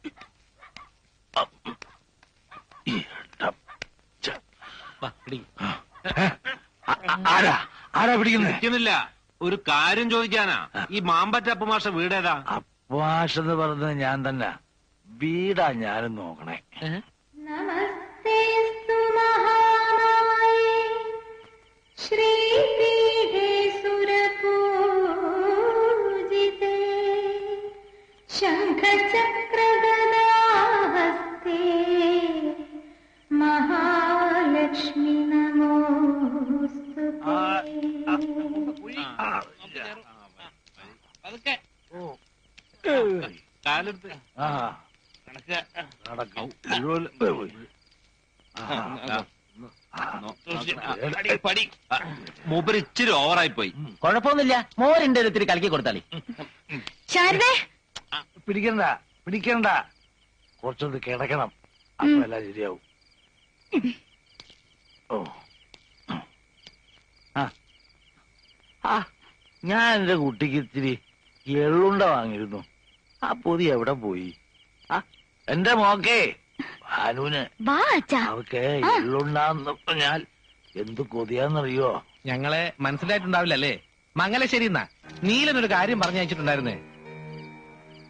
ആരാ? ഒരു കാര്യം ചോദിക്കാനാ. ഈ മാമ്പറ്റപ്പ മാഷ വീടേതാ? അപ്പാഷെന്ന് പറഞ്ഞത് ഞാൻ തന്നെ. വീടാ ഞാനും നോക്കണേ. ഏ? शङ्खचक्रगदाहस्ते महालक्ष्मि नमोऽस्तु കാലെടുത്ത് ആ നടക്ക നടക്കും മൂപ്പര് ഇച്ചിരി ഓവറായി പോയി കുഴപ്പമൊന്നുമില്ല മോരിന്റെ ഇത്തിരി കലക്കി കൊടുത്താളി. ശാരദേ? പിടിക്കണ്ട പിടിക്കണ്ട. കുറച്ചൊന്ന് കിടക്കണം. അപ്പൊ എല്ലാം ശരിയാവും. ഓ. ആ. ആ. ഞാൻ എന്റെ കുട്ടിക്ക് ഇത്തിരി എള്ളുണ്ട വാങ്ങിയിരുന്നു. ആ പൊതി എവിടെ പോയി? ആ എന്റെ മോക്കേ. ഭാനുവിന് വാ അച്ഛാ. അവക്ക് എള്ളുണ്ടാന്ന് പറഞ്ഞാൽ എന്ത് കൊതിയാന്നറിയോ? ഞങ്ങളെ മനസ്സിലായിട്ടുണ്ടാവില്ലല്ലേ? മംഗലശ്ശേരി എന്നാ. നീലനൊരു കാര്യം പറഞ്ഞു അയച്ചിട്ടുണ്ടായിരുന്നേ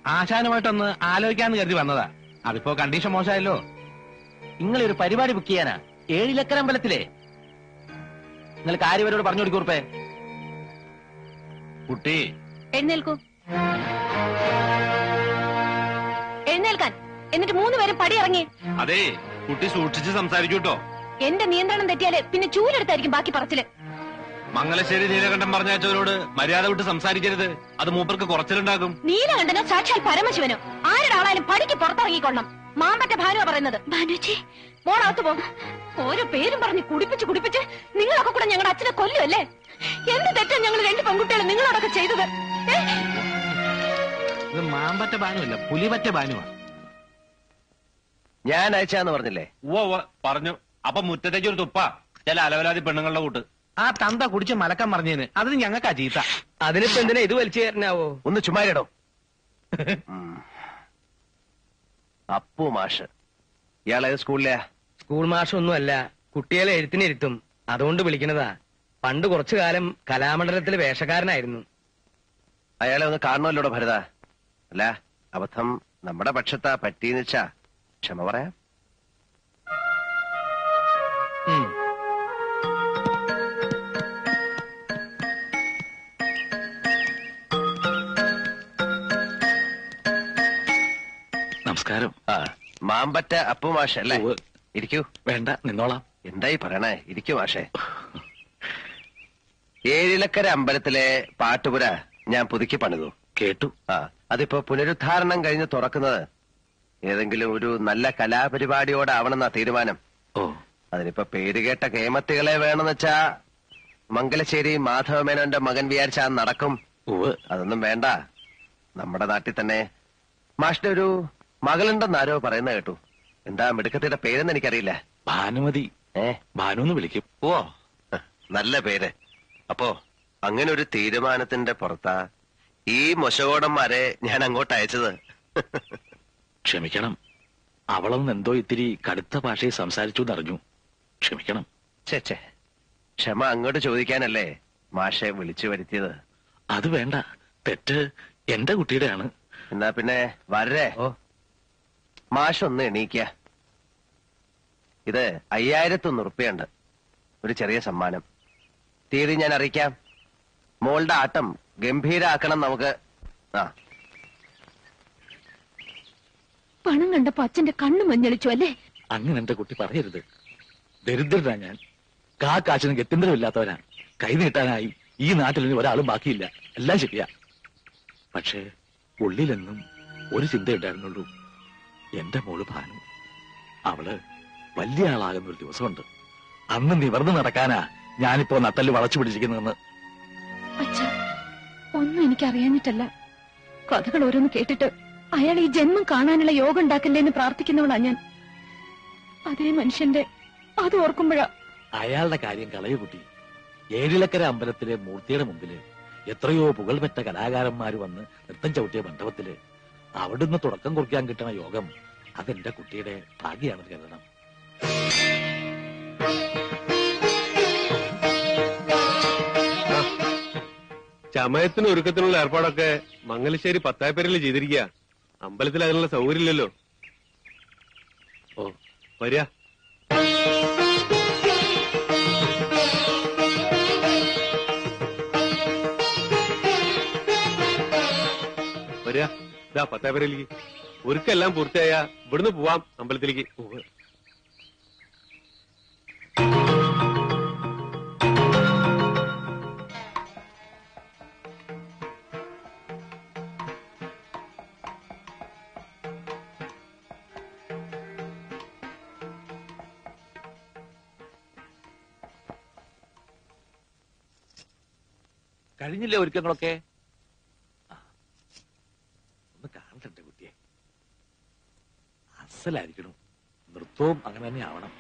ആശാനുമായിട്ടൊന്ന് ആലോചിക്കാന്ന് കരുതി വന്നതാ. അതിപ്പോ കണ്ടീഷൻ മോശമായല്ലോ. നിങ്ങളെ ഒരു പരിപാടി ബുക്ക് ചെയ്യാനാ. ഏഴിലക്കര അമ്പലത്തിലെ നിങ്ങൾ കാര്യവരോട് പറഞ്ഞു കൊടുക്കൂർപ്പേ കുട്ടി. എഴുന്നേൽക്കൂ. എഴുന്നേൽക്കാൻ മൂന്ന് മൂന്നുപേരും പടി ഇറങ്ങി അതെ കുട്ടി സൂക്ഷിച്ച് കേട്ടോ എന്റെ നിയന്ത്രണം തെറ്റിയാൽ പിന്നെ ചൂലെടുത്തായിരിക്കും ബാക്കി പറച്ചിൽ. മംഗലശ്ശേരി നീലകണ്ഠൻ പറഞ്ഞയച്ചവരോട് മര്യാദ വിട്ട് സംസാരിക്കരുത്. അത് മൂപ്പർക്ക് കുറച്ചിലുണ്ടാകും. നീലകണ്ഠനോ സാക്ഷാൽ പരമശിവനോ? ആരുടെ ആളായാലും പടിക്ക് പുറത്തിറങ്ങിക്കൊള്ളണം. മാമ്പറ്റ ഭാനുവ പറയുന്നത്. ഭാനുച്ചി മോളകത്ത് പോ. ഓരോ പേരും പറഞ്ഞ് കുടിപ്പിച്ച് കുടിപ്പിച്ച് നിങ്ങളൊക്കെ കൂടെ ഞങ്ങളുടെ അച്ഛനെ കൊല്ലുമല്ലേ എന്ത് തെറ്റാ ഞങ്ങൾ രണ്ട് പെൺകുട്ടികളും നിങ്ങളോടൊക്കെ ചെയ്തത്? ഇത് മാമ്പറ്റ ഭാനുവല്ല പുലിപറ്റ ബാനുവാ ഞാൻ അയച്ചാന്ന് പറഞ്ഞില്ലേ? ഓ ഉവ്വ പറഞ്ഞു. അപ്പൊ മുറ്റത്തേക്ക് ഒരു തുപ്പ. ചില അലവലാതി പെണ്ണുങ്ങളുടെ കൂട്ട്. ആ തന്ത കുടിച്ച് മലക്കം പറഞ്ഞേന് അതിന് ഞങ്ങൾക്കാ ചീത്ത അതിനിപ്പോ എന്തിനാ ഇത് വലിച്ചു കയറിനാവോ ഒന്ന് ചുമ്മാരിടോ. *laughs* അപ്പു മാഷ്. ഇയാളെ സ്കൂളിലെയാ സ്കൂൾ മാഷൊന്നും അല്ല കുട്ടികളെ എഴുത്തിനിരുത്തും അതുകൊണ്ട് വിളിക്കണതാ. പണ്ട് കുറച്ചു കാലം കലാമണ്ഡലത്തിൽ വേഷക്കാരനായിരുന്നു. അയാളെ ഒന്ന് കാണണമല്ലോടോ ഭരത? അല്ല അബദ്ധം നമ്മുടെ പക്ഷത്താ പറ്റീന്ന് വെച്ചാ. ക്ഷമ പറയാം നമസ്കാരം. ആ മാമ്പറ്റ അപ്പു മാഷ് അല്ലേ? ഇരിക്കൂ. വേണ്ട നിന്നോളാം. എന്തായി പറയണേ? ഇരിക്കൂ മാഷേ. ഏഴിലക്കര അമ്പലത്തിലെ പാട്ടുപുര ഞാൻ പുതുക്കി പണിതു. കേട്ടു. ആ അതിപ്പോ പുനരുദ്ധാരണം കഴിഞ്ഞ് തുറക്കുന്നത് ഏതെങ്കിലും ഒരു നല്ല കലാപരിപാടിയോടാവണമെന്നാ തീരുമാനം. ഓ. അതിനിപ്പോ പേരുകേട്ട കേമത്തികളെ വേണമെന്ന് വെച്ചാ മംഗലശ്ശേരി മാധവമേനോന്റെ മകൻ വിചാരിച്ചാ നടക്കും. അതൊന്നും വേണ്ട. നമ്മുടെ നാട്ടിൽ തന്നെ മാഷിന്റെ ഒരു മകളുണ്ടെന്ന് ആരോ പറയുന്ന കേട്ടു. എന്താ മിടുക്കത്തിയുടെ പേരെന്ന് എനിക്കറിയില്ല. ഭാനുമതി. ഏ? ഭാനു എന്ന് വിളിക്കും. ഓ നല്ല പേര്. അപ്പോ അങ്ങനെ ഒരു തീരുമാനത്തിന്റെ പുറത്താ ഈ മൊശകോടന്മാരെ ഞാൻ അങ്ങോട്ട് അയച്ചത് ക്ഷമിക്കണം. അവളൊന്ന് എന്തോ ഇത്തിരി കടുത്ത ഭാഷയിൽ സംസാരിച്ചു എന്നറിഞ്ഞു ക്ഷമിക്കണം. ഛേ ക്ഷമ അങ്ങോട്ട് ചോദിക്കാനല്ലേ മാഷെ വിളിച്ചു വരുത്തിയത്? അത് വേണ്ട. തെറ്റ് എന്റെ കുട്ടിയുടെയാണ്. എന്നാ പിന്നെ വരേ ഓ. മാഷ ഒന്ന് എണീക്ക. ഇത് അയ്യായിരത്തൊന്ന് ഉറുപ്പയുണ്ട് ഒരു ചെറിയ സമ്മാനം. തീയതി ഞാൻ അറിയിക്കാം. മോളുടെ ആട്ടം ഗംഭീരാക്കണം നമുക്ക്. ആ. പണം കണ്ടപ്പോ അച്ഛന്റെ കണ്ണു മഞ്ഞളിച്ചു അല്ലേ? അങ്ങനെ എന്റെ കുട്ടി പറയരുത്. ദരിദ്രനാ ഞാൻ. കാ കാശിന് ഗത്യന്തരമില്ലാത്തവനാ. കൈ നീട്ടാനായി ഈ നാട്ടിൽ ഇനി ഒരാളും ബാക്കിയില്ല. എല്ലാം ശരിയാ. പക്ഷേ ഉള്ളിലെന്നും ഒരു ചിന്തയുണ്ടായിരുന്നുള്ളൂ. എന്റെ മോൾ ഭാനു. അവൾ വലിയ ആളാകുന്ന ഒരു ദിവസമുണ്ട്. അന്ന് നിവർന്നു നടക്കാനാ ഞാനിപ്പോ നട്ടൽ വളച്ചു പിടിച്ചിരിക്കുന്നതെന്ന്. ഒന്നും എനിക്ക് അറിയാഞ്ഞിട്ടല്ല കഥകൾ ഓരോന്ന് കേട്ടിട്ട് അയാൾ ഈ ജന്മം കാണാനുള്ള യോഗം ഉണ്ടാക്കല്ലേ എന്ന് പ്രാർത്ഥിക്കുന്നവളാ ഞാൻ. അതേ മനുഷ്യന്റെ അത് ഓർക്കുമ്പോഴാ. അയാളുടെ കാര്യം കളയു കുട്ടി. ഏഴിലക്കര അമ്പലത്തിലെ മൂർത്തിയുടെ മുമ്പിൽ എത്രയോ പുകൾപെറ്റ കലാകാരന്മാര് വന്ന് നൃത്തം ചവിട്ടിയ മണ്ഡപത്തിൽ അവിടുന്ന് തുടക്കം കുറിക്കാൻ കിട്ടുന്ന യോഗം അതെന്റെ കുട്ടിയുടെ ഭാഗ്യാണെന്ന് കരുതണം. ചമയത്തിന് ഒരുക്കത്തിനുള്ള ഏർപ്പാടൊക്കെ മംഗലശ്ശേരി പത്തായപ്പേരിൽ ചെയ്തിരിക്കുക അമ്പലത്തിൽ അതിനുള്ള സൗകര്യം ഇല്ലല്ലോ ഓ വരിക പത്തായപ്പേരയിലേക്ക്. ഒരുക്കെല്ലാം പൂർത്തിയായ ഇവിടുന്ന് പോവാം അമ്പലത്തിലേക്ക്. കഴിഞ്ഞില്ലേ ഒരുക്കങ്ങളൊക്കെ. ഒന്ന് കാണട്ടെ കുട്ടിയെ. അസലായിരിക്കണം. നൃത്തവും അങ്ങനെ തന്നെ ആവണം.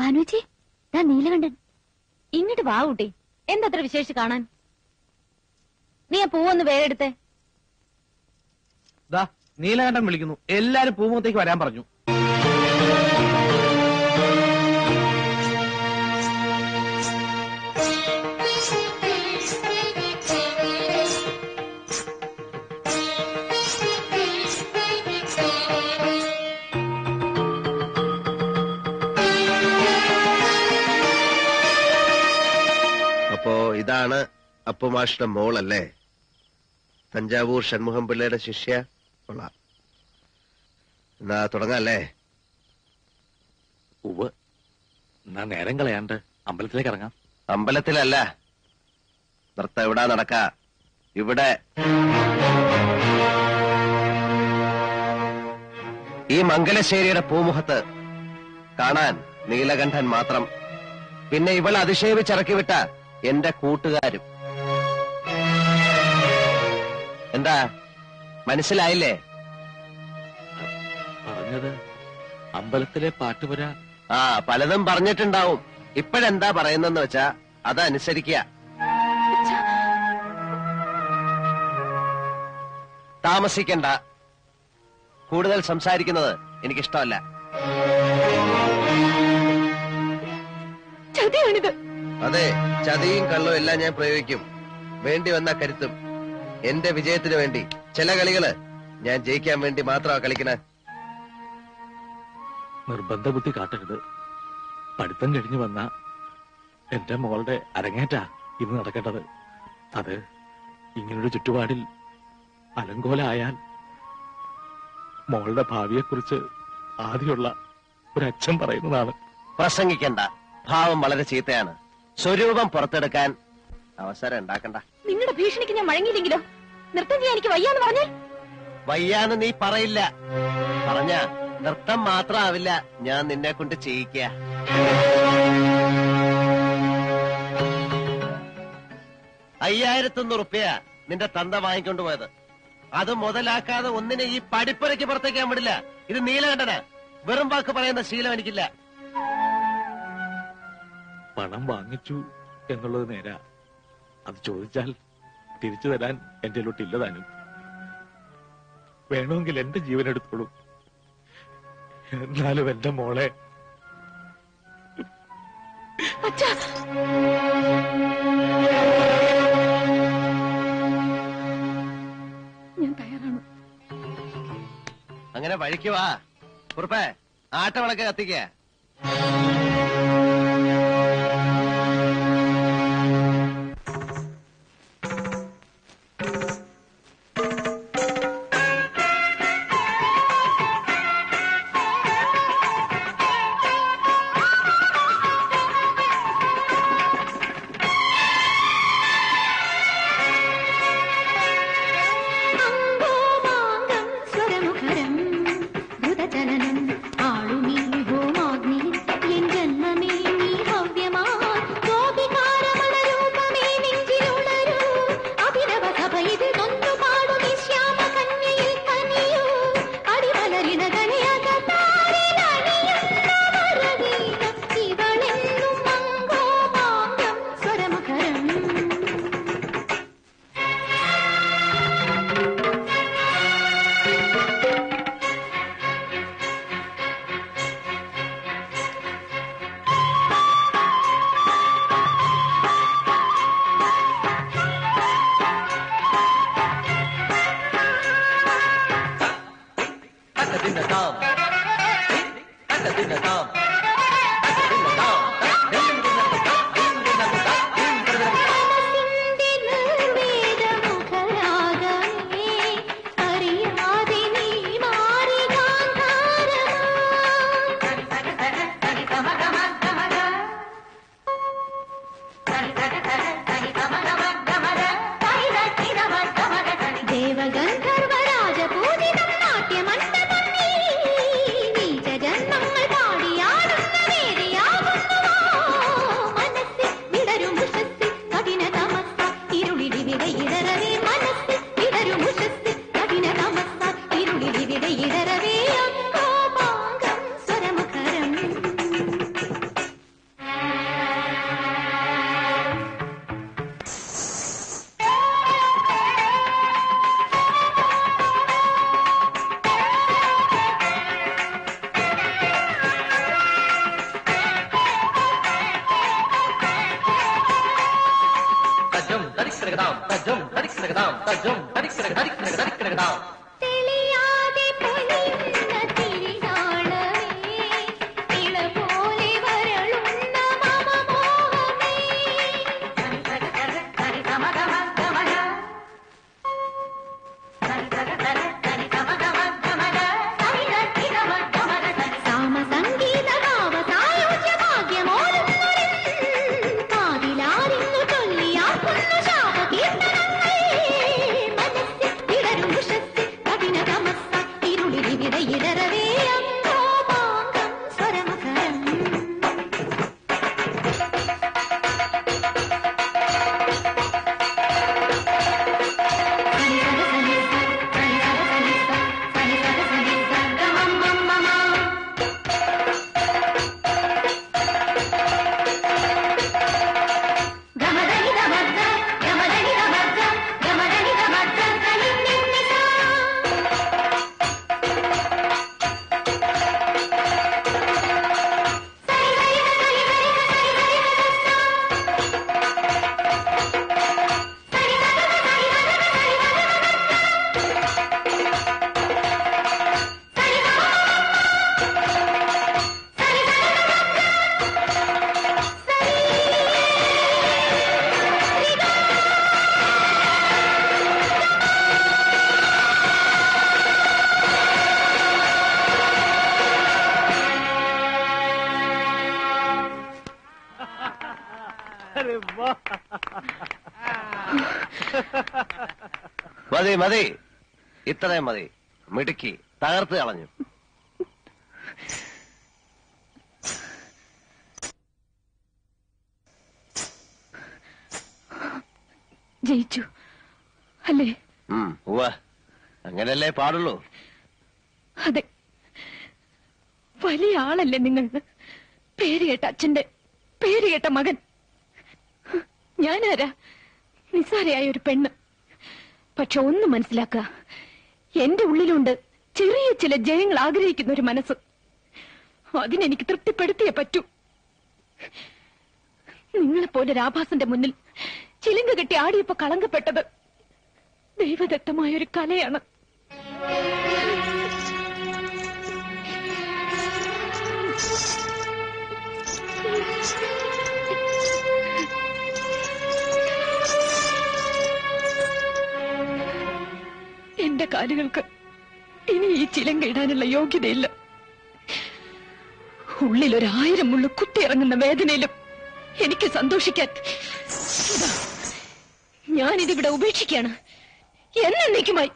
ഭാനുജി ഞാൻ നീലകണ്ഠൻ. ഇങ്ങോട്ട് വാ കുട്ടി. എന്തത്ര വിശേഷിച്ച് കാണാൻ? നീ ആ പൂവൊന്ന് വേറെ എടുത്തേ. ദാ നീലകണ്ഠൻ വിളിക്കുന്നു. എല്ലാരും പൂമുഖത്തേക്ക് വരാൻ പറഞ്ഞു. അപ്പുമാഷിന്റെ മോളല്ലേ? തഞ്ചാവൂർ ഷൺമുഖം പിള്ളയുടെ ശിഷ്യ. കൊള്ളാം. എന്നാ തുടങ്ങാല്ലേ? ഉവ് എന്നാ നേരം കളയാണ്ട് അമ്പലത്തിലേക്ക് ഇറങ്ങാം. അമ്പലത്തിലല്ല. നൃത്തം എവിടാ നടക്ക. ഇവിടെ. ഈ മംഗലശ്ശേരിയുടെ പൂമുഖത്ത് കാണാൻ നീലകണ്ഠൻ മാത്രം. പിന്നെ ഇവൾ അതിശയിപ്പിച്ചിറക്കി വിട്ട എന്റെ കൂട്ടുകാരും. എന്താ? മനസ്സിലായില്ലേ? പറഞ്ഞത് അമ്പലത്തിലെ പാട്ടുപുര. ആ പലതും പറഞ്ഞിട്ടുണ്ടാവും. ഇപ്പോഴെന്താ പറയുന്നെന്ന് വെച്ചാ അതനുസരിക്കുക താമസിക്കണ്ട. കൂടുതൽ സംസാരിക്കുന്നത് എനിക്കിഷ്ടമല്ല. അതെ ചതിയും കള്ളും എല്ലാം ഞാൻ പ്രയോഗിക്കും. വേണ്ടി വന്ന കരുത്തും. എന്റെ വിജയത്തിന് വേണ്ടി ചില കളികൾ ഞാൻ ജയിക്കാൻ വേണ്ടി മാത്രമാ കളിക്കണേ. നിർബന്ധ ബുദ്ധി കാട്ടരുത്. പഠിത്തം കഴിഞ്ഞു വന്ന എന്റെ മോളുടെ അരങ്ങേറ്റാ ഇന്ന് നടക്കേണ്ടത്. അത് ഇങ്ങനൊരു ചുറ്റുപാടിൽ അലങ്കോലായാൽ മോളുടെ ഭാവിയെക്കുറിച്ച് ആദ്യമുള്ള ഒരു അച്ഛൻ പറയുന്നതാണ്. പ്രസംഗിക്കണ്ട. ഭാവം വളരെ ചീത്തയാണ്. സ്വരൂപം പുറത്തെടുക്കാൻ അവസരം ഉണ്ടാക്കണ്ട. നിങ്ങളുടെ ഭീഷണിക്ക് ഞാൻ വഴങ്ങിയില്ലെങ്കിലോ നൃത്തം ചെയ്യാൻ എനിക്ക് വയ്യാന്ന് പറഞ്ഞേ വയ്യാന്ന് നീ പറയില്ല. പറഞ്ഞ നൃത്തം മാത്രമാവില്ല ഞാൻ നിന്നെ കൊണ്ട് ചെയ്യിക്ക. അയ്യായിരത്തൊന്ന് റുപ്യ നിന്റെ തന്ത വാങ്ങിക്കൊണ്ട് പോയത്. അത് മുതലാക്കാതെ ഒന്നിനെ ഈ പടിപ്പുരയ്ക്ക് പുറത്തേക്കാൻ വിടില്ല. ഇത് നീലകണ്ഠന. വെറും വാക്ക് പറയുന്ന ശീലം എനിക്കില്ല. പണം വാങ്ങിച്ചു എന്നുള്ളത് നേരാ. അത് ചോദിച്ചാൽ തിരിച്ചു തരാൻ എന്റെ ഇല്ലതാനും വേണമെങ്കിൽ എന്റെ ജീവൻ എടുത്തോളൂ. എന്നാലും എന്റെ മോളെ. ഞാൻ തയ്യാറാണ്. അങ്ങനെ വഴിക്ക് വാ. കുറുപ്പേ ആട്ടവിളക്ക് കത്തിക്ക. മതി മതി. ഇത്രയും മതി. മിടുക്കി. തകർത്ത് കളഞ്ഞു. ജയിച്ചു. അല്ലേ? അങ്ങനല്ലേ പാടുള്ളൂ അതെ വലിയ ആളല്ലേ നിങ്ങൾ പേര് കേട്ട അച്ഛന്റെ പേര് കേട്ട മകൻ ഞാനാരാ നിസ്സാരയായ ഒരു പെണ്ണ് പക്ഷെ ഒന്ന് മനസ്സിലാക്കുക എന്റെ ഉള്ളിലുണ്ട് ചെറിയ ചില ജയങ്ങൾ ആഗ്രഹിക്കുന്ന ഒരു മനസ്സ്. അതിനെനിക്ക് തൃപ്തിപ്പെടുത്തിയേ പറ്റൂ. നിങ്ങളെപ്പോലെ രാഭാസന്റെ മുന്നിൽ ചിലങ്ക കെട്ടി ആടിയപ്പോ കളങ്കപ്പെട്ടത് ദൈവദത്തമായ ഒരു കലയാണ്. എന്റെ കാലുകൾക്ക് ഇനി ഈ ചിലങ്ക ഇടാനുള്ള യോഗ്യതയില്ല. ഉള്ളിൽ ഒരായിരം മുള്ളു കുത്തിയിറങ്ങുന്ന വേദനയിലും എനിക്ക് സന്തോഷിക്കാൻ ഞാനിതിവിടെ ഉപേക്ഷിക്കാണ് എന്നേക്കുമായി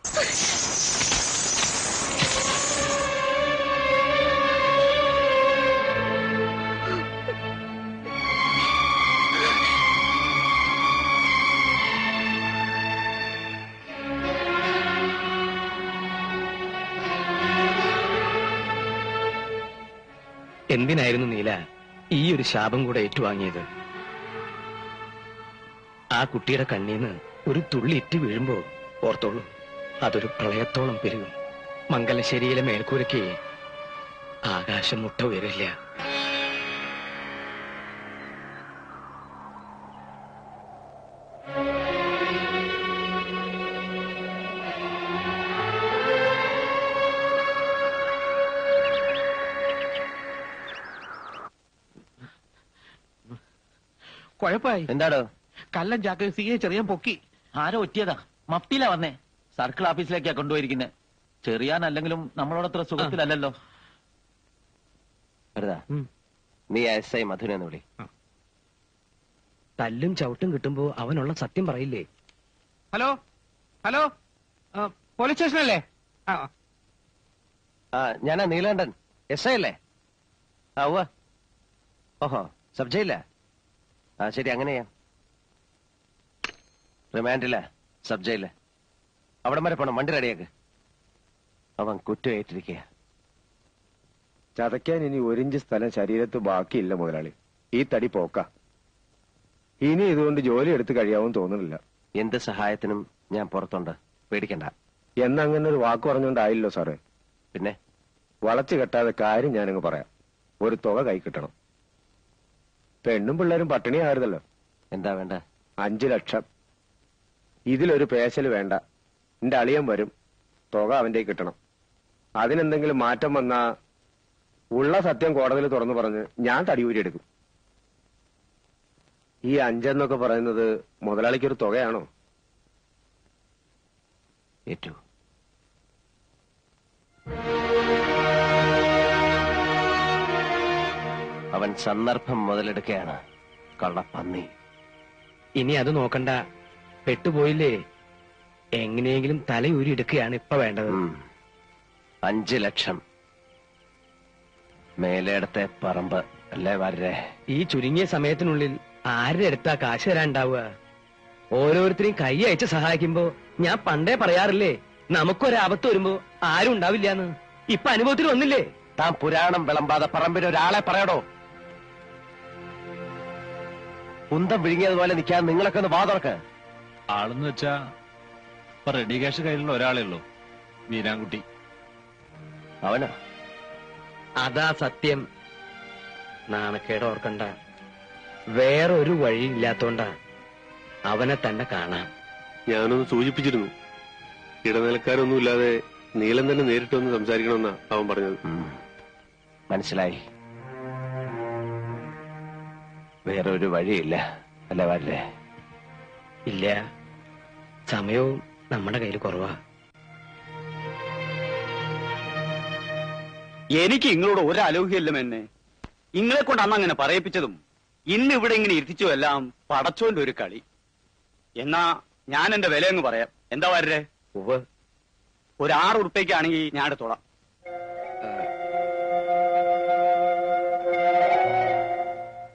എന്തിനായിരുന്നു നീല ഈ ഒരു ശാപം കൂടെ ഏറ്റുവാങ്ങിയത്? ആ കുട്ടിയുടെ കണ്ണീന്ന് ഒരു തുള്ളി ഇറ്റ് വീഴുമ്പോൾ ഓർത്തോളൂ അതൊരു പ്രളയത്തോളം പെരുകും. മംഗലശ്ശേരിയിലെ മേൽക്കൂരയ്ക്ക് ആകാശം മുട്ട ഉയരില്ല. കുഴപ്പമായി. എന്താടോ? കല്ലൻ ചാക്ക് സി എ ചെറിയാൻ പൊക്കി. ആരോ ഒറ്റിയതാ? മപ്പിയിലാ വന്നേ. സർക്കിൾ ഓഫീസിലേക്കാ കൊണ്ടുപോയിരിക്കുന്നത് ചെറിയാനല്ലെങ്കിലും നമ്മളോടത്ര സുഖത്തിലല്ലോ നീ എസ് ഐ മധുര വിളി. തല്ലും ചവിട്ടും കിട്ടുമ്പോ അവനുള്ള സത്യം പറയില്ലേ? ഹലോ? ഹലോ? പോലീസ് സ്റ്റേഷൻ അല്ലേ ആ. ഞാനാ നീലകണ്ഠൻ എസ് ഐ അല്ലേ? ആ ഓഹോ സബ് ജയില ആ ശരി അങ്ങനെയാ. റിമാൻഡില്ല സബ് ജയിൽ അവിടം വരെ പോണം വണ്ടി റെഡിയാക്ക് അവൻ കുറ്റം ഏറ്റിരിക്കുക ചതയ്ക്കാൻ ഇനി ഒരിഞ്ച് സ്ഥലം ശരീരത്ത് ബാക്കിയില്ല മുതലാളി. ഈ തടി പോക്ക. ഇനി ഇതുകൊണ്ട് ജോലി എടുത്ത് കഴിയാവും തോന്നുന്നില്ല. എന്ത് സഹായത്തിനും ഞാൻ പുറത്തുണ്ട്. പേടിക്കണ്ട. എന്നങ്ങനെ ഒരു വാക്ക് പറഞ്ഞുകൊണ്ടായില്ലോ സാറേ. പിന്നെ? വളച്ചു കെട്ടാതെ കാര്യം ഞാനങ്ങ് പറയാം. ഒരു തുക കൈ കിട്ടണം. പെണ്ണും പിള്ളേരും പട്ടിണിയായിരുന്നല്ലോ എന്താ വേണ്ട? അഞ്ചു ലക്ഷം. ഇതിലൊരു പേശൽ വേണ്ട. എന്റെ അളിയൻ വരും. തുക അവന്റെ കിട്ടണം. അതിനെന്തെങ്കിലും മാറ്റം വന്നാ ഉള്ള സത്യം കോടതിയിൽ തുറന്നു പറഞ്ഞ് ഞാൻ തടിയൂരി എടുക്കും. ഈ അഞ്ചെന്നൊക്കെ പറയുന്നത് മുതലാളിക്കൊരു തുകയാണോ? ഏറ്റു. അവൻ സന്ദർഭം മുതലെടുക്കുകയാണ് കള്ളപ്പന്നി ഇനി അത് നോക്കണ്ട. പെട്ടുപോയില്ലേ? എങ്ങനെയെങ്കിലും തലയൂരി എടുക്കുകയാണ് ഇപ്പൊ വേണ്ടത്. അഞ്ചു ലക്ഷം. മേലേടത്തെ പറമ്പ്. അല്ലേ വരരെ? ഈ ചുരുങ്ങിയ സമയത്തിനുള്ളിൽ ആരുടെ അടുത്താ കാശ് തരാണ്ടാവുക ഓരോരുത്തരെയും കൈ അയച്ച് സഹായിക്കുമ്പോ ഞാൻ പണ്ടേ പറയാറില്ലേ നമുക്കൊരാപത്ത് വരുമ്പോ ആരും ഉണ്ടാവില്ലാന്ന്. ഇപ്പൊ അനുഭവത്തിൽ വന്നില്ലേ? താൻ പുരാണം വിളമ്പാതെ പറമ്പിന് ഒരാളെ പറയടോ. കുന്തം വിഴുങ്ങിയതുപോലെ നിൽക്കാൻ നിങ്ങളൊക്കെ ഒന്ന് വാതുറക്ക് ആളെന്ന് വെച്ചാ ഇപ്പൊ റെഡി ക്യാഷ് കയ്യിലുള്ള ഒരാളേ ഉള്ളൂ. മീനാൻകുട്ടി അവനോ? അതാ സത്യം. നാണക്കേട് ഓർക്കണ്ട. വേറൊരു വഴി ഇല്ലാത്തോണ്ടാ അവനെ തന്നെ കാണാം. ഞാനൊന്ന് സൂചിപ്പിച്ചിരുന്നു. ഇടനിലക്കാരൊന്നുമില്ലാതെ നീലം തന്നെ നേരിട്ട് വന്ന് സംസാരിക്കണമെന്നാ അവൻ പറഞ്ഞത്. മനസ്സിലായി. വേറെ ഒരു വഴിയില്ല അല്ല വരല്ലേ ഇല്ല. സമയവും നമ്മുടെ കയ്യിൽ കുറവാ. എനിക്ക് നിങ്ങളോട് ഒരു അലോഹ്യല്ല എന്നെ. നിങ്ങളെ കൊണ്ട് അന്ന് അങ്ങനെ പറയിപ്പിച്ചതും ഇന്ന് ഇവിടെ ഇങ്ങനെ ഇരുത്തിച്ചു എല്ലാം പടച്ചോന്റെ ഒരു കളി. എന്നാ ഞാൻ എന്റെ വില അങ്ങ് പറയാം. എന്താ വരരെ ഒരു ആറ് ഉറുപ്പ്യക്കാണെങ്കിൽ ഞാൻ എടുത്തോളാം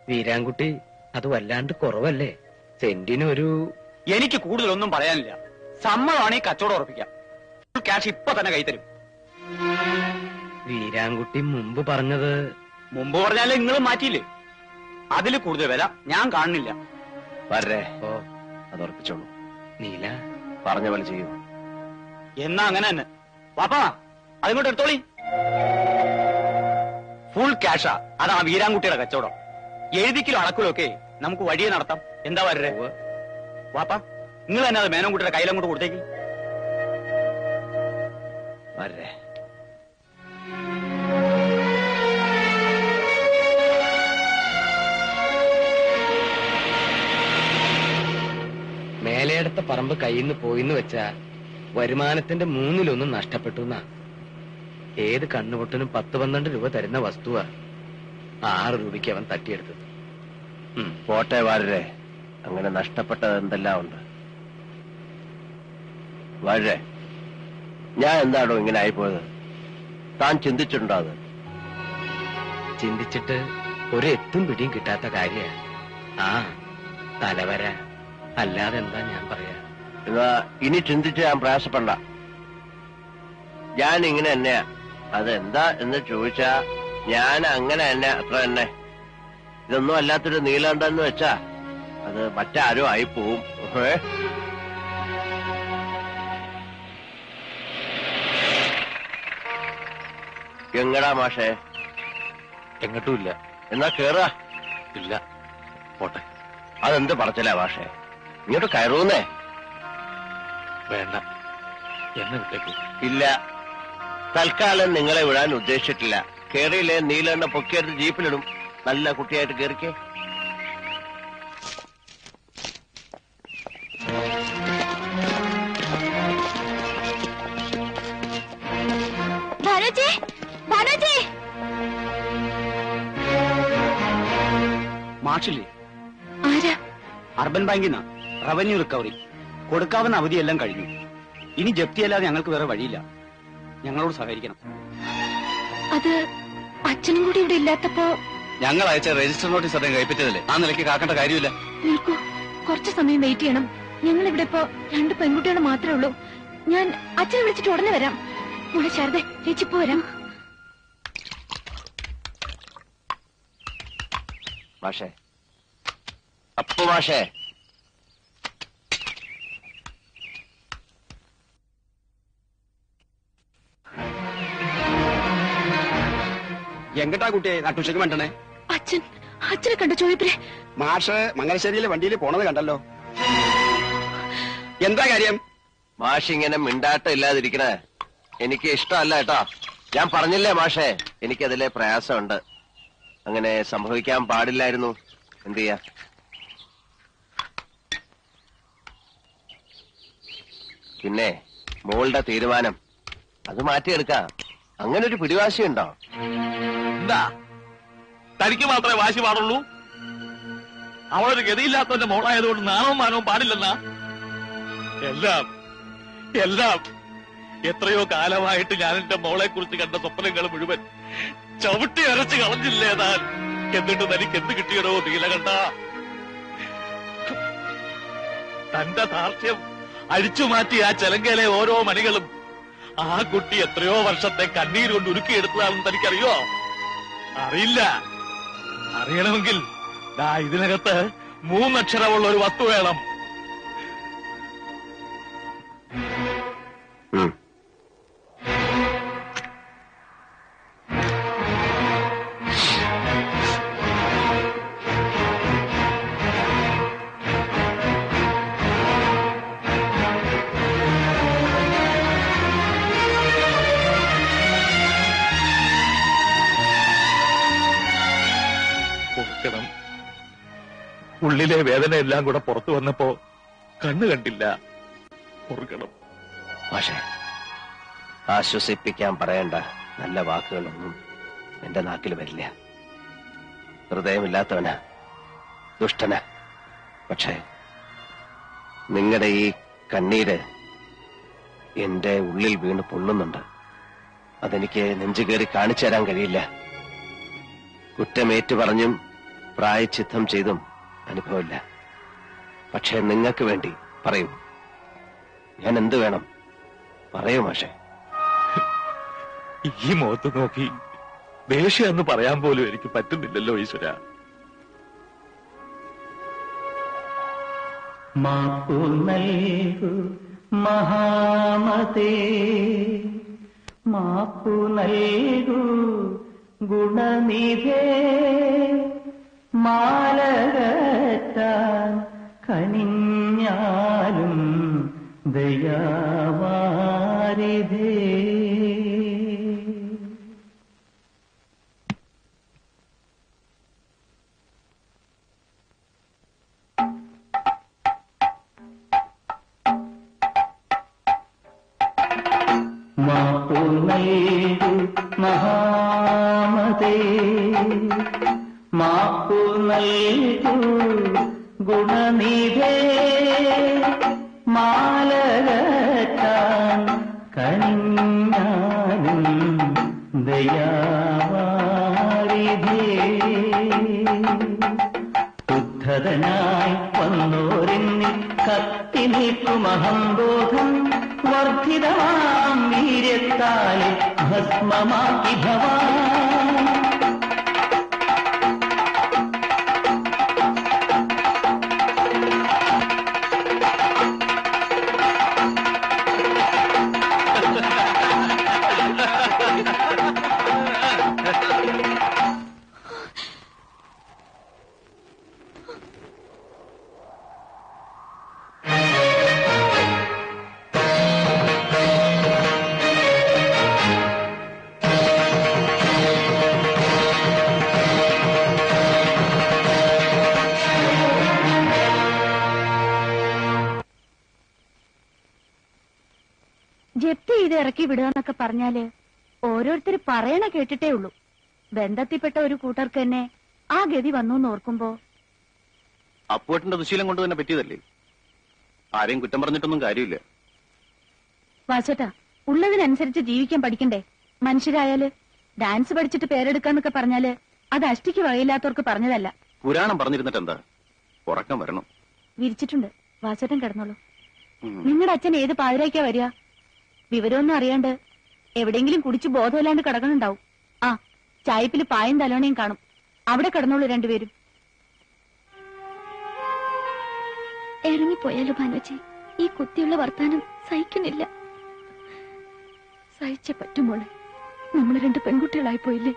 വീരാൻകുട്ടി അത് വല്ലാണ്ട് കുറവല്ലേ? സെന്റിന് ഒരു എനിക്ക് കൂടുതലൊന്നും പറയാനില്ല. സമ്മതമാണ് ഈ കച്ചവടം ഉറപ്പിക്കാം. ക്യാഷ് ഇപ്പൊ തന്നെ കൈത്തരും വീരാൻകുട്ടി മുമ്പ് പറഞ്ഞത് മുമ്പ് പറഞ്ഞാലേ നിങ്ങൾ മാറ്റിയില്ലേ? അതിൽ കൂടുതൽ വില ഞാൻ കാണുന്നില്ല. വരേ ഓ. അത് ഉറപ്പിച്ചോളൂ. നീല. പറഞ്ഞ പോലെ ചെയ്യൂ. എന്നാ അങ്ങനെ തന്നെ. വാപ്പാ അതിങ്ങോട്ട് എടുത്തോളി. ഫുൾ ക്യാഷാ അതാ വീരാൻകുട്ടിയുടെ കച്ചവടം. എഴുതിക്കലും അളക്കലും ഒക്കെ നമുക്ക് വഴിയെ നടത്താം. എന്താ വരരെ? വാപ്പാ നിങ്ങൾ തന്നെ അത് മേനോൻകുട്ടിയുടെ കയ്യിലങ്ങോട്ട് കൊടുത്തേക്ക്. വരരെ. മേലയിടത്തെ പറമ്പ് കയ്യിൽ നിന്ന് പോയിന്ന് വെച്ചാ വരുമാനത്തിന്റെ മൂന്നിലൊന്നും നഷ്ടപ്പെട്ടു എന്നാ. ഏത് കണ്ണുപൊട്ടനും പത്ത് പന്ത്രണ്ട് രൂപ തരുന്ന വസ്തുവാ ആറ് രൂപയ്ക്ക് അവൻ തട്ടിയെടുത്തത്. പോട്ടെ വാരരെ അങ്ങനെ നഷ്ടപ്പെട്ടത് എന്തെല്ലാം ഉണ്ട്? വാരരെ ഞാൻ എന്താണോ ഇങ്ങനെ ആയിപ്പോയത്? താൻ ചിന്തിച്ചിട്ടുണ്ടോ അത്? ചിന്തിച്ചിട്ട് ഒരു എത്തും പിടിയും കിട്ടാത്ത കാര്യ. ആ തലവര. അല്ലാതെ എന്താ ഞാൻ പറയാ? എന്നാ ഇനി ചിന്തിച്ച് ഞാൻ പ്രയാസപ്പെടണ്ട. ഞാൻ ഇങ്ങനെ തന്നെയാ. അതെന്താ എന്ന് ചോദിച്ചാ ഞാൻ അങ്ങനെ തന്നെ അത്ര തന്നെ. ഇതൊന്നും അല്ലാത്തൊരു നീലാണ്ടെന്ന് വെച്ചാ അത് മറ്റാരോ ആയി പോവും? എങ്ങടാ മാഷേ? എങ്ങോട്ടും ഇല്ല. എന്നാ കേറാ. ഇല്ല. പോട്ടെ. അതെന്ത് പറച്ചില്ല മാഷേ? ഇങ്ങോട്ട് കയറൂന്നേ. വേണ്ട. എന്നെ വിട്ടേക്കൂ. ഇല്ല. തൽക്കാലം നിങ്ങളെ വിടാൻ ഉദ്ദേശിച്ചിട്ടില്ല. കേറിയില്ലേ നീലെണ്ണ പൊക്കിയെടുത്ത് ജീപ്പിലിടും. നല്ല കുട്ടിയായിട്ട് കയറിക്കേ മാഷില്ലേ? അർബൻ ബാങ്കിൽ നിന്നാ റവന്യൂ റിക്കവറി. കൊടുക്കാവുന്ന അവധിയെല്ലാം കഴിഞ്ഞു. ഇനി ജപ്തിയല്ലാതെ ഞങ്ങൾക്ക് വേറെ വഴിയില്ല. ഞങ്ങളോട് സഹകരിക്കണം. അത് അച്ഛനും കൂടി ഇവിടെ ഇല്ലാത്തപ്പോ ഞങ്ങൾ അയച്ച രജിസ്റ്റർ നോട്ടീസ് അദ്ദേഹം കഴിപ്പിച്ചതല്ലേ ആ നിലയ്ക്ക് കാക്കേണ്ട കാര്യമില്ല. നിൽക്കൂ. കുറച്ചു സമയം വെയിറ്റ് ചെയ്യണം. ഞങ്ങൾ ഇവിടെ ഇപ്പോ രണ്ട് പെൺകുട്ടികൾ മാത്രമേ ഉള്ളൂ. ഞാൻ അച്ഛനെ വിളിച്ചിട്ട് ഉടനെ വരാം. മോളെ ശാരദ ചേച്ചിപ്പോ വരാം. മാഷേ അപ്പു മാഷേ എങ്ങട്ടാ കുട്ടിയെ നട്ടുച്ചയ്ക്ക് വേണ്ടണേ അച്ഛൻ അച്ഛനെ കണ്ട ചോദിപ്പിലെ മാഷ് മംഗലശ്ശേരിയിലെ വണ്ടിയിൽ പോണത് കണ്ടല്ലോ. എന്താ കാര്യം? മാഷ് ഇങ്ങനെ മിണ്ടാട്ടം ഇല്ലാതിരിക്കണേ. എനിക്ക് ഇഷ്ടമല്ല കേട്ടോ. ഞാൻ പറഞ്ഞില്ലേ മാഷേ എനിക്കതിലെ പ്രയാസമുണ്ട്. അങ്ങനെ സംഭവിക്കാൻ പാടില്ലായിരുന്നു. എന്ത് ചെയ്യാ? പിന്നെ മോളുടെ തീരുമാനം. അത് മാറ്റിയെടുക്കാം. അങ്ങനെ ഒരു പിടിവാശിയുണ്ടോ? എന്താ? തനിക്ക് മാത്രമേ വാശി പാടുള്ളൂ? അവളൊരു ഗതിയില്ലാത്തവന്റെ മോളായതുകൊണ്ട് നാണവും മാനവും പാടില്ലെന്നാ? എല്ലാം എല്ലാം. എത്രയോ കാലമായിട്ട് ഞാൻ എന്റെ മോളെ കുറിച്ച് കണ്ട സ്വപ്നങ്ങൾ മുഴുവൻ ചവിട്ടി അരച്ച് കളഞ്ഞില്ലേ താൻ? എന്നിട്ട് തനിക്ക് എന്ത് കിട്ടിയടോ നീലകണ്ഠ തന്റെ ധാർഷ്യം അഴിച്ചു മാറ്റി ആ ചെലങ്കയിലെ ഓരോ മണികളും ആ കുട്ടി എത്രയോ വർഷത്തെ കണ്ണീര് കൊണ്ട് ഉരുക്കിയെടുത്തതാണെന്ന് തനിക്കറിയോ? അറിയില്ല. അറിയണമെങ്കിൽ ദാ ഇതിനകത്ത് മൂന്നക്ഷരമുള്ള ഒരു വസ്തു വേണം. ഉള്ളിലെ വേദന എല്ലാം കൂടെ പുറത്തു വന്നപ്പോ കണ്ണു കണ്ടില്ല. പക്ഷേ ആശ്വസിപ്പിക്കാൻ പറയേണ്ട നല്ല വാക്കുകളൊന്നും എന്റെ നാക്കിൽ വരില്ല. ഹൃദയമില്ലാത്തവനാ ദുഷ്ടന. പക്ഷേ നിങ്ങളുടെ ഈ കണ്ണീര് എന്റെ ഉള്ളിൽ വീണ് പൊള്ളുന്നുണ്ട്. അതെനിക്ക് നെഞ്ചു കയറി കാണിച്ചു തരാൻ കഴിയില്ല. കുറ്റമേറ്റു പറഞ്ഞും പ്രായച്ചിത്തം ചെയ്തും അനുഭവമില്ല. പക്ഷേ നിങ്ങൾക്ക് വേണ്ടി പറയൂ. ഞാൻ എന്ത് വേണം? പറയൂ മാഷെ. ഈ മുഖത്ത് നോക്കി ദേഷ്യം എന്ന് പറയാൻ പോലും എനിക്ക് പറ്റുന്നില്ലല്ലോ ഈശ്വര. മാപ്പു നൽകു മഹാമതേ. മാപ്പു നൽകു ഗുണനിധേ. മാലകറ്റാൻ കനിഞ്ഞാലും ദയാവാരിതേ. മാപ്പു നൽകു മഹാമതേ. മാപ്പു നൽകൂ ഗുണനിധേ. മാലകറ്റാൻ കനിഞ്ഞാലും ദയാവാരിധേ. ബുദ്ധതനായി വന്നോരെന്നിൽ കത്തി നിൽക്കുമഹംബോധം വർദ്ധിതമാം വീര്യത്താലെ ഭസ്മമാക്കി ഭവാൻ. ഇറക്കി വിടുക എന്നൊക്കെ പറഞ്ഞാൽ ഓരോരുത്തർ പറയണ കേട്ടിട്ടേ ഉള്ളൂ. ബന്ധത്തിൽപ്പെട്ട ഒരു കൂട്ടർക്ക് തന്നെ ആ ഗതി വന്നു എന്ന് ഓർക്കുമ്പോ അപ്പുവേട്ടന്റെ ദുശീലം കൊണ്ട് തന്നെ പറ്റിയതല്ലേ? ആരെയും കുറ്റം പറഞ്ഞിട്ടൊന്നും കാര്യമില്ല. വാസോട്ടാ ഉള്ളതിനനുസരിച്ച് ജീവിക്കാൻ പഠിക്കണ്ടേ? മനുഷ്യരായാൽ ഡാൻസ് പഠിച്ചിട്ട് പേരെടുക്കാന്നൊക്കെ പറഞ്ഞാൽ അത് അഷ്ടിക്ക് വകയില്ലാത്തവർക്ക് പറഞ്ഞതല്ല. പുരാണം പറഞ്ഞിരുന്നിട്ട് എന്താ ഉറക്കം വരണം. വിരിച്ചിട്ടുണ്ട്. വാസോട്ടൻ കിടന്നോളൂ. നിങ്ങളുടെ അച്ഛൻ ഏത് പാതിരാക്കാ വരിക? വിവരമൊന്നും അറിയാണ്ട് എവിടെയെങ്കിലും കുടിച്ച് ബോധമില്ലാണ്ട് കിടക്കണുണ്ടാവും. ആ ചായപ്പിൽ പായും തലോണയും കാണും. അവിടെ കിടന്നോളൂ രണ്ടുപേരും. ഇറങ്ങിപ്പോയാലോ ഭാനുജി? ഈ കുത്തിയുള്ള വർത്താനം സഹിക്കുന്നില്ല. സഹിച്ച പറ്റുമോളെ നമ്മൾ രണ്ട് പെൺകുട്ടികളായി പോയില്ലേ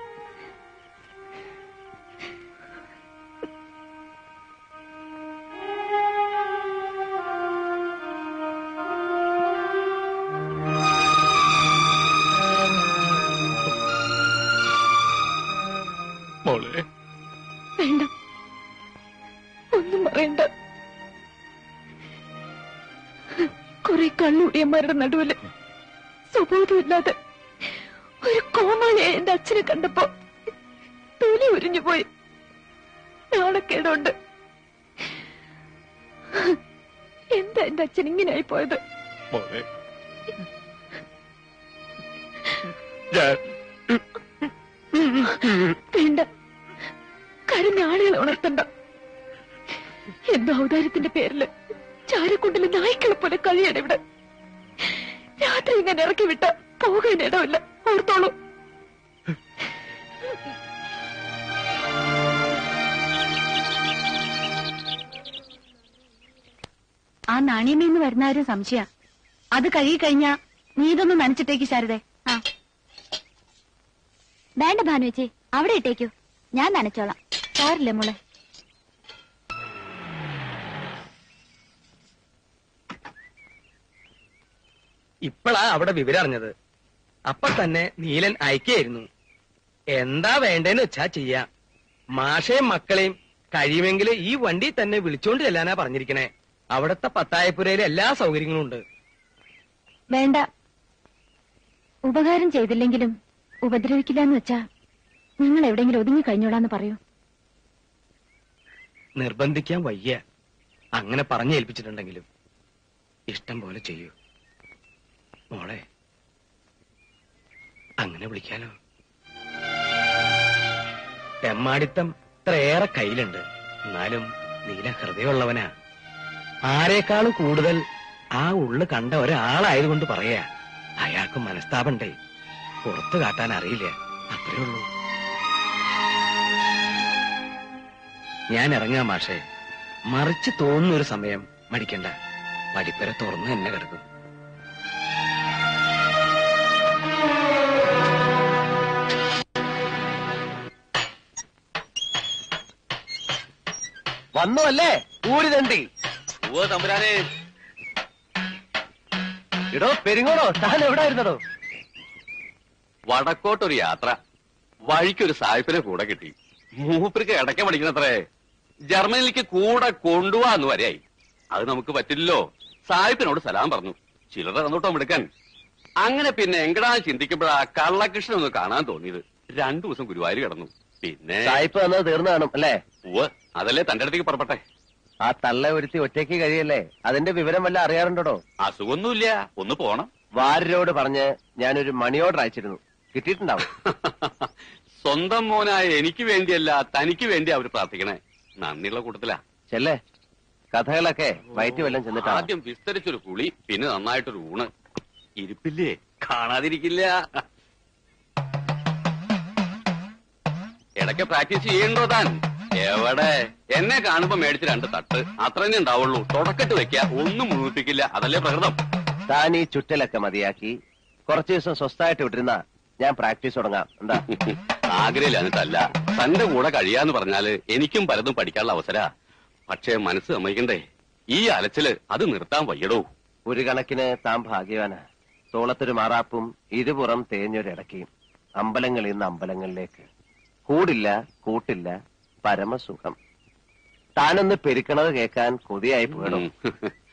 കള്ളുടിയന്മാരുടെ നടുവിൽ സുബോധമില്ലാതെ ഒരു കോമാളിയെ എന്റെ അച്ഛനെ കണ്ടപ്പോ തൊലി ഉരിഞ്ഞു പോയി. നാണക്കേടുണ്ട് എന്താ എന്റെ അച്ഛൻ ഇങ്ങനെയായി പോയത്? വേണ്ട. കരഞ്ഞ ആളുകളെ ഉണർത്തണ്ട. എന്തോ ഔദാര്യത്തിന്റെ പേരിൽ ചാരക്കുണ്ടിലെ നായ്ക്കളെ പോലെ കഴിയാണ് ഇവിടെ. രാത്രി ഇങ്ങനെ ഇറക്കി വിട്ട പോകാൻ ഇടമില്ല. ഓർത്തോളൂ. ആ നാണിയമ്മയെന്ന് വരുന്ന ആരും സംശയ. അത് കഴുകി കഴിഞ്ഞാ നീ ഇതൊന്ന് നനച്ചിട്ടേക്ക് ശാരദേ. ആ. വേണ്ട ഭാനുവച്ചി അവിടെ ഇട്ടേക്കൂ. ഞാൻ നനച്ചോളാം. സാരില്ലേ മോളെ? ഇപ്പളാ അവിടെ വിവരം അറിഞ്ഞത് അപ്പൊ തന്നെ നീലൻ അയക്കായിരുന്നു. എന്താ വേണ്ടെന്ന് വെച്ചാ ചെയ്യാം. മാഷയും മക്കളെയും കഴിയുമെങ്കിൽ ഈ വണ്ടി തന്നെ വിളിച്ചോണ്ട് ചെല്ലാനാ പറഞ്ഞിരിക്കണേ. അവിടത്തെ പത്തായപ്പുരയിലെ എല്ലാ സൗകര്യങ്ങളും ഉണ്ട്. വേണ്ട. ഉപകാരം ചെയ്തില്ലെങ്കിലും ഉപദ്രവിക്കില്ല എന്ന് വെച്ചാ നിങ്ങൾ എവിടെങ്കിലും ഒതുങ്ങി കഴിഞ്ഞോളാന്ന് പറയൂ. നിർബന്ധിക്കാൻ വയ്യ. അങ്ങനെ പറഞ്ഞേൽപ്പിച്ചിട്ടുണ്ടെങ്കിലും ഇഷ്ടം പോലെ ചെയ്യൂ. മോളെ അങ്ങനെ വിളിക്കാനോ തെമ്മാടിത്തം ഇത്രയേറെ കയ്യിലുണ്ട്. എന്നാലും നീല ഹൃദയമുള്ളവനാ. ആരെക്കാളും കൂടുതൽ ആ ഉള്ളു കണ്ട ഒരാളായതുകൊണ്ട് പറയാ അയാൾക്ക് മനസ്താപണ്ടേ. പുറത്തു കാട്ടാൻ അറിയില്ല. അത്രേ ഉള്ളൂ. ഞാൻ ഇറങ്ങാ മാഷേ. മറിച്ച് തോന്നുന്ന ഒരു സമയം മടിക്കണ്ട. പടിപ്പര തുറന്ന് എന്നെ കിടക്കും. വന്നു അല്ലേ ഊരി തണ്ടി. ഓ തമ്പുരാനെ. ഇടോ പെരിങ്ങോടോ താൻ എവിടെ ആയിരുന്നടോ? വടക്കോട്ടൊരു യാത്ര. വഴിക്കൊരു സായിപ്പിനെ കൂടെ കിട്ടി. മൂപ്പർക്ക് ഇടയ്ക്ക് പഠിക്കണത്രേ. ജർമ്മനിലേക്ക് കൂടെ കൊണ്ടുപോവാന്ന് വരെയായി. അത് നമുക്ക് പറ്റില്ലല്ലോ. സായിപ്പിനോട് സലാം പറഞ്ഞു. ചിലർ തന്നോട്ടോ എടുക്കാൻ. അങ്ങനെ പിന്നെ എങ്കടാ ചിന്തിക്കുമ്പോഴാ കള്ളകൃഷ്ണൻ ഒന്ന് കാണാൻ തോന്നിയത്. രണ്ടു ദിവസം ഗുരുവായൂർ കിടന്നു. പിന്നെ സായിപ്പ് തന്നത് തീർന്നു കാണും അല്ലേ അതല്ലേ തന്റെ അടുത്തേക്ക് പുറപ്പെട്ടെ? ആ തള്ള ഒരുത്തി ഒറ്റയ്ക്ക് കഴിയല്ലേ? അതിന്റെ വിവരം വല്ല അറിയാറുണ്ടോ അസുഖമൊന്നുമില്ല. ഒന്ന് പോണം. വാര്യരോട് പറഞ്ഞ് ഞാനൊരു മണി ഓർഡർ അയച്ചിരുന്നു. കിട്ടിയിട്ടുണ്ടാവും. *laughs* സ്വന്തം മോനായ എനിക്ക് വേണ്ടിയല്ല തനിക്ക് വേണ്ടി അവർ പ്രാർത്ഥിക്കണേ. നന്ദിയുള്ള കൂട്ടത്തിലാ. ചെല്ലേ കഥകളൊക്കെ വയറ്റി വല്ലം ചെന്നിട്ടാ? ആദ്യം വിസ്തരിച്ചൊരു കുളി പിന്നെ നന്നായിട്ടൊരു ഊണ്. ഇരിപ്പില്ലേ? കാണാതിരിക്കില്ല. ഇടയ്ക്ക് പ്രാക്ടീസ് ചെയ്യണ്ടോ താൻ എവിടെ? എന്നെ കാണുമ്പോ മേടിച്ച് രണ്ട് തട്ട്. അത്ര തന്നെ ഉണ്ടാവുള്ളൂ. തുടക്കട്ട് വെക്ക ഒന്നും മുഴുപ്പിക്കില്ല അതല്ലേ പ്രകൃതം? താൻ ഈ ചുറ്റലൊക്കെ മതിയാക്കി. കുറച്ചു ദിവസം സ്വസ്ഥായിട്ട് വിട്ടിരുന്ന ഞാൻ പ്രാക്ടീസ് തുടങ്ങാം. എന്താ? *laughs* ആഗ്രഹില്ലാഞ്ഞിട്ടല്ല തന്റെ കൂടെ കഴിയാന്ന് പറഞ്ഞാൽ എനിക്കും പലതും പഠിക്കാനുള്ള അവസര. പക്ഷേ മനസ്സ് സമ്മതിക്കണ്ടേ? ഈ അലച്ചിൽ അത് നിർത്താൻ വയ്യടോ. ഒരു കണക്കിന് താൻ ഭാഗ്യവാന. തോളത്തൊരു മാറാപ്പും ഇരുപുറം തേഞ്ഞൊരിടക്കയും അമ്പലങ്ങളിൽ നിന്ന് അമ്പലങ്ങളിലേക്ക്. കൂടില്ല കൂട്ടില്ല പരമസുഖം. താനൊന്ന് പെരുക്കണത് കേൾക്കാൻ കൊതിയായി പോകണം. *laughs*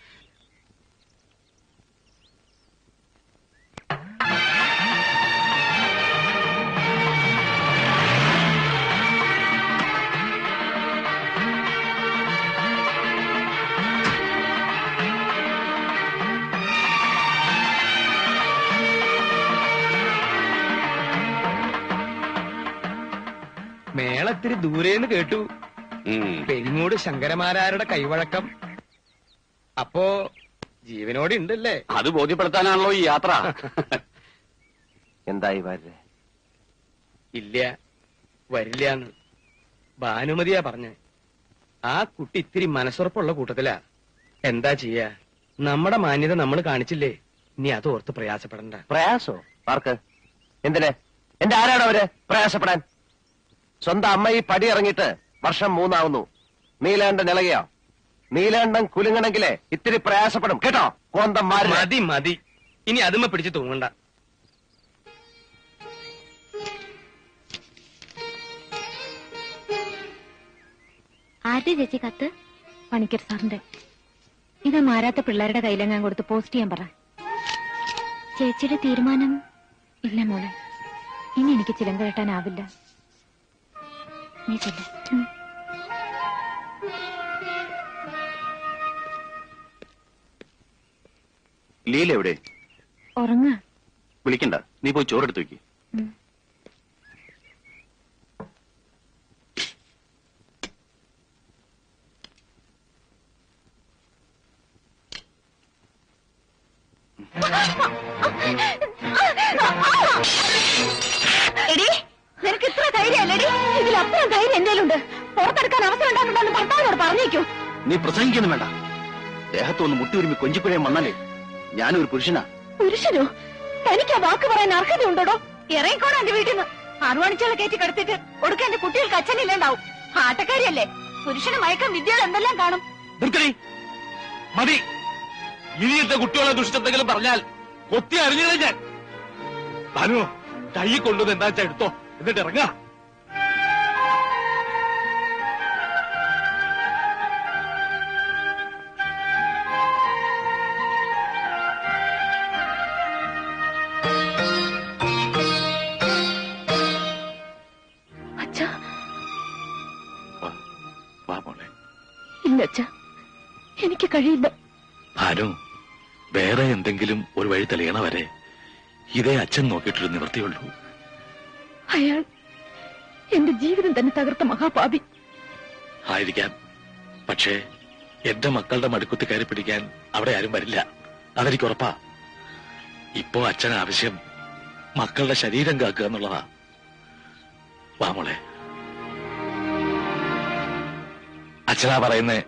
മേളത്തിരി ദൂരേന്ന് കേട്ടു. പെരിങ്ങോട് ശങ്കരമാരാരുടെ കൈവഴക്കം. അപ്പോ ജീവനോടെ ഉണ്ടല്ലേ അത് ബോധ്യപ്പെടുത്താനാണല്ലോ ഈ യാത്ര. എന്തായി വരില്ല ഇല്ല. വരില്ലാന്ന്. ഭാനുമതിയാ പറഞ്ഞ. ആ കുട്ടി ഇത്തിരി മനസ്സുറപ്പുള്ള കൂട്ടത്തിലാ. എന്താ ചെയ്യാ? നമ്മുടെ മാന്യത നമ്മൾ കാണിച്ചില്ലേ? ഇനി അത് ഓർത്ത് പ്രയാസപ്പെടണ്ട. പ്രയാസോ? ആർക്ക്? എന്തിനെ? എന്റെ ആരാണോ അവർ പ്രയാസപ്പെടാൻ? സ്വന്തം അമ്മ ഈ പടി ഇറങ്ങിയിട്ട് വർഷം മൂന്നാവുന്നു. നീലാണ്ടൻ ഇളകിയോ നീലാണ്ടൻ കുലുങ്ങണെങ്കിലേ ഇത്തിരി പ്രയാസപ്പെടും. കേട്ടോ? കോന്തം മതി മതി. ഇനി അതുമ്മ പിടിച്ച് തൂങ്ങണ്ട. ആരുടെ ചേച്ചി കത്ത്? പണിക്കർ സാറിന്റെ. ഇത് മാരാത്ത പിള്ളേരുടെ കയ്യിലെങ്ങാൻ കൊടുത്ത് പോസ്റ്റ് ചെയ്യാൻ പറ. ചേച്ചിയുടെ തീരുമാനം? ഇല്ല മോളെ. ഇനി എനിക്ക് ചിലങ്ക കെട്ടാനാവില്ല നീ ചെല്ലേ ലീല എവിടെ? ഉറങ്ങ. വിളിക്കണ്ട. നീ പോയി ചോറെടുത്ത് വെക്ക്. എടി നിനക്ക് ഇത്ര ധൈര്യമല്ലടി? ഇതിലപ്പുറം ധൈര്യം എന്റെ ഉണ്ട് പുറത്തെടുക്കാൻ അവസരം ഉണ്ടാക്കണ്ടെന്ന് ഭർത്താവിനോട് പറഞ്ഞേക്കൂ. നീ പ്രസംഗിക്കുന്നു വേണ്ട. ദേഹത്തൊന്ന് മുട്ടി ഒരുമി കൊഞ്ചിപ്പുഴയും വന്നാലേ ഞാനൊരു പുരുഷനാ. പുരുഷനോ? തനിക്ക് ആ വാക്ക് പറയാൻ അർഹത ഉണ്ടോടോ ഇറങ്ങിക്കോണം എന്റെ വീട്ടിൽ നിന്ന് അറുവാണിച്ചോളെ കയറ്റി കിടത്തിട്ട് കൊടുക്കാൻ എന്റെ കുട്ടികൾക്ക് അച്ഛനില്ലാണ്ടാവും ആട്ടക്കാരിയല്ലേ പുരുഷന് മയക്കം വിദ്യകൾ എന്തെല്ലാം കാണും? നിർത്തടി മതി. ഇനിയത്തെ കുട്ടികളെ ദുഷ്ടത്തെങ്കിലും പറഞ്ഞാൽ കൊത്തി അറിഞ്ഞില്ല ഞാൻ? ഭാനു കൈ കൊണ്ടുവന്ന് എന്താ വെച്ചാ എടുത്തോ? എന്നിട്ട് ഇറങ്ങാ. അച്ഛാ. വാ മോളെ. ഇല്ല അച്ഛാ. എനിക്ക് കഴിയില്ല. ഭാനു വേറെ എന്തെങ്കിലും ഒരു വഴി തെളിയണ വരെ ഇതേ അച്ഛൻ നോക്കിയിട്ടൊരു നിവൃത്തിയുള്ളൂ. അയാൾ എന്റെ ജീവിതം തന്നെ തകർത്ത മഹാപാപി. ആയിരിക്കാം. പക്ഷേ എന്റെ മക്കളുടെ മടുക്കുത്തി കയറി പിടിക്കാൻ അവിടെ ആരും വരില്ല. അതെനിക്ക് ഉറപ്പാ. ഇപ്പോ അച്ഛൻ ആവശ്യം മക്കളുടെ ശരീരം കാക്കുക എന്നുള്ളതാ. വാമോളെ അച്ഛനാ പറയുന്നേ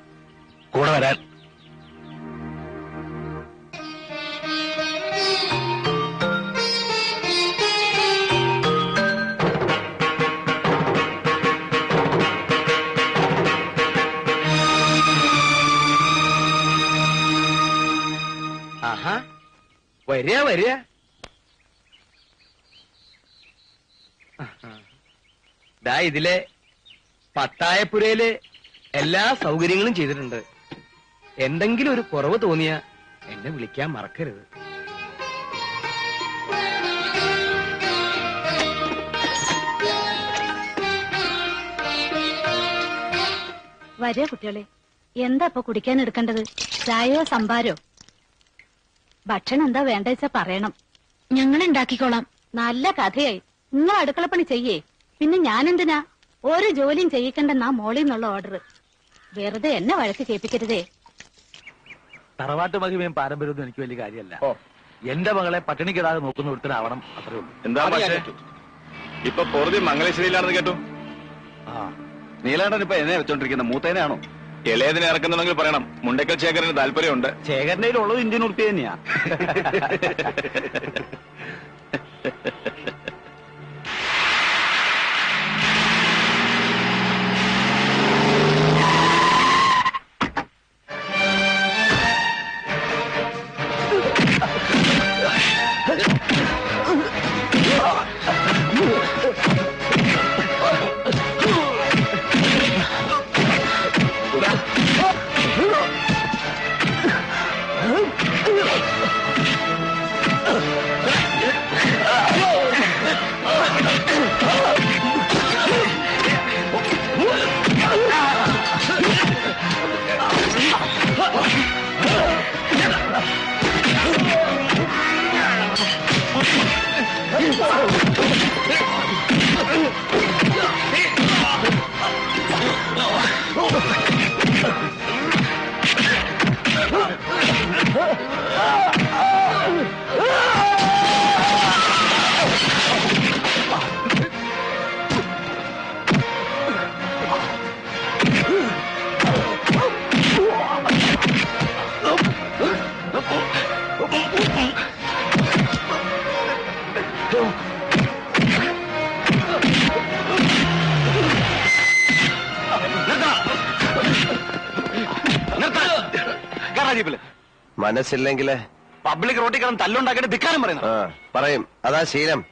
കൂടെ വരാൻ വരിക വരിക. ദാ ഇതിലെ പട്ടായപ്പുരയിൽ എല്ലാ സൗകര്യങ്ങളും ചെയ്തിട്ടുണ്ട്. എന്തെങ്കിലും ഒരു കുറവ് തോന്നിയ എന്നെ വിളിക്കാൻ മറക്കരുത്. വരേ കുട്ടികളെ. എന്താ ഇപ്പൊ കുടിക്കാൻ എടുക്കേണ്ടത്? ചായയോ സംഭാരോ? ഭക്ഷണം എന്താ വേണ്ട വെച്ചാ പറയണം. ഞങ്ങൾ ഉണ്ടാക്കിക്കോളാം നല്ല കഥയായി. നിങ്ങൾ അടുക്കളപ്പണി ചെയ്യേ. പിന്നെ ഞാനെന്തിനാ? ഒരു ജോലിയും ചെയ്യിക്കണ്ടെന്നാ മോളിൽ നിന്നുള്ള ഓർഡർ വെറുതെ എന്നെ വഴക്ക് കേൾപ്പിക്കരുതേ. തറവാട്ട് മഹിമയും പാരമ്പര്യവും എനിക്ക് വലിയ കാര്യമല്ല. എന്റെ മകളെ പട്ടിണിക്കിടാതെ നോക്കുന്ന ഒരുത്തനാവണം അത്രേ ഉള്ളൂ. എന്താ പക്ഷേ? ഇപ്പൊ പൊറുതി മംഗലശ്ശേരിയിലാണെന്ന് കേട്ടു. നീലാണ്ടൻ ഇപ്പൊ എന്നെ വെച്ചോണ്ടിരിക്കുന്ന മൂത്തേനാണോ ഇളയതിനെ ഇറക്കുന്നുണ്ടെങ്കിൽ പറയണം. മുണ്ടക്കൽ ശേഖരന് താല്പര്യമുണ്ട്. ശേഖരന്റെ ഉള്ളത് ഇന്ത്യൻ ഉറുപ്പി തന്നെയാ. *laughs* മനസ്സില്ലെങ്കിൽ പബ്ലിക് റോട്ടിൽ കിടന്ന് തല്ലുണ്ടാക്കിയിട്ട് ധിക്കാരം പറയുന്നു. പറയും. അതാ ശീലം.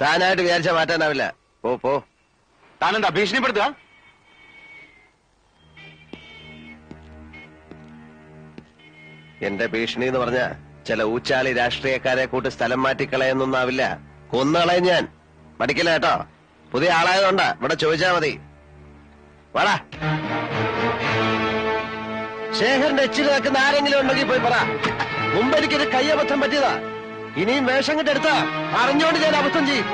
താനായിട്ട് വിചാരിച്ച മാറ്റാനാവില്ല പോ പോ. താനെന്താ ഭീഷണിപ്പെടുത്തുക? എന്റെ ഭീഷണി എന്ന് പറഞ്ഞ ചില ഊച്ചാളി രാഷ്ട്രീയക്കാരെ കൂട്ട് സ്ഥലം മാറ്റിക്കളയെന്നൊന്നാവില്ല. കൊന്നുകളയും ഞാൻ. പഠിക്കില്ല കേട്ടോ. പുതിയ ആളായതുകൊണ്ടാ. ഇവിടെ ചോദിച്ചാ മതി. വാടാ. ശേഖരന്റെ എച്ചിൽ നിൽക്കുന്ന ആരെങ്കിലും ഉണ്ടെങ്കിൽ പോയി പറ. മുമ്പെനിക്കൊരു കയ്യബദ്ധം പറ്റിയതാ. ഇനിയും വേഷം കെട്ടെടുത്താ അറിഞ്ഞോണ്ട് ഞാൻ അബദ്ധം ചെയ്യും.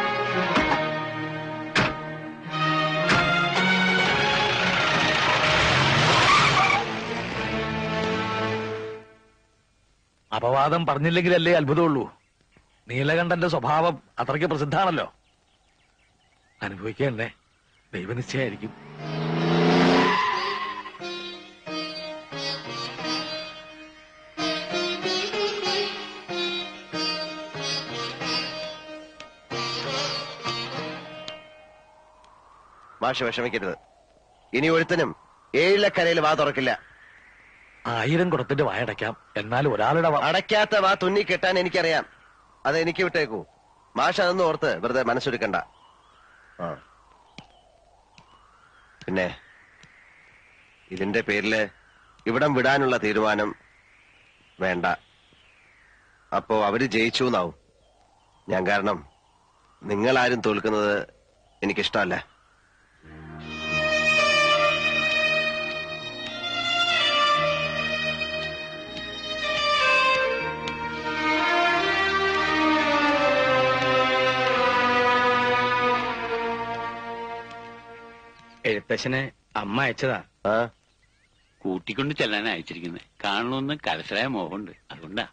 അപവാദം പറഞ്ഞില്ലെങ്കിലല്ലേ അത്ഭുതമുള്ളൂ. നീലകണ്ഠന്റെ സ്വഭാവം അത്രയ്ക്ക് പ്രസിദ്ധാണല്ലോ അനുഭവിക്കണ്ടേ ദൈവനിശ്ചയായിരിക്കും. മാഷ് വിഷമിക്കരുത്. ഇനി ഒരുത്തനും ഏഴിലക്കരയിൽ വാ തുറക്കില്ല. ആയിരം കുടത്തിന്റെ വായടക്കാം എന്നാൽ ഒരാളുടെ അടയ്ക്കാത്ത വാ തുന്നി കെട്ടാൻ എനിക്കറിയാം. അത് എനിക്ക് വിട്ടേക്കൂ. മാഷ അതൊന്നും ഓർത്ത് വെറുതെ മനസ്സൊരുക്കണ്ട. പിന്നെ ഇതിന്റെ പേരിൽ ഇവിടം വിടാനുള്ള തീരുമാനം വേണ്ട. അപ്പോ അവർ ജയിച്ചു എന്നാവും ഞാൻ കാരണം നിങ്ങളാരും തോൽക്കുന്നത് എനിക്കിഷ്ടമല്ല. എഴുത്തച്ഛനെ അമ്മ അയച്ചതാ. കൂട്ടിക്കൊണ്ട് ചെല്ലാനാ അയച്ചിരിക്കുന്നത് കാണണമെന്ന് കരസരായ മോഹമുണ്ട്. അതുകൊണ്ടാ.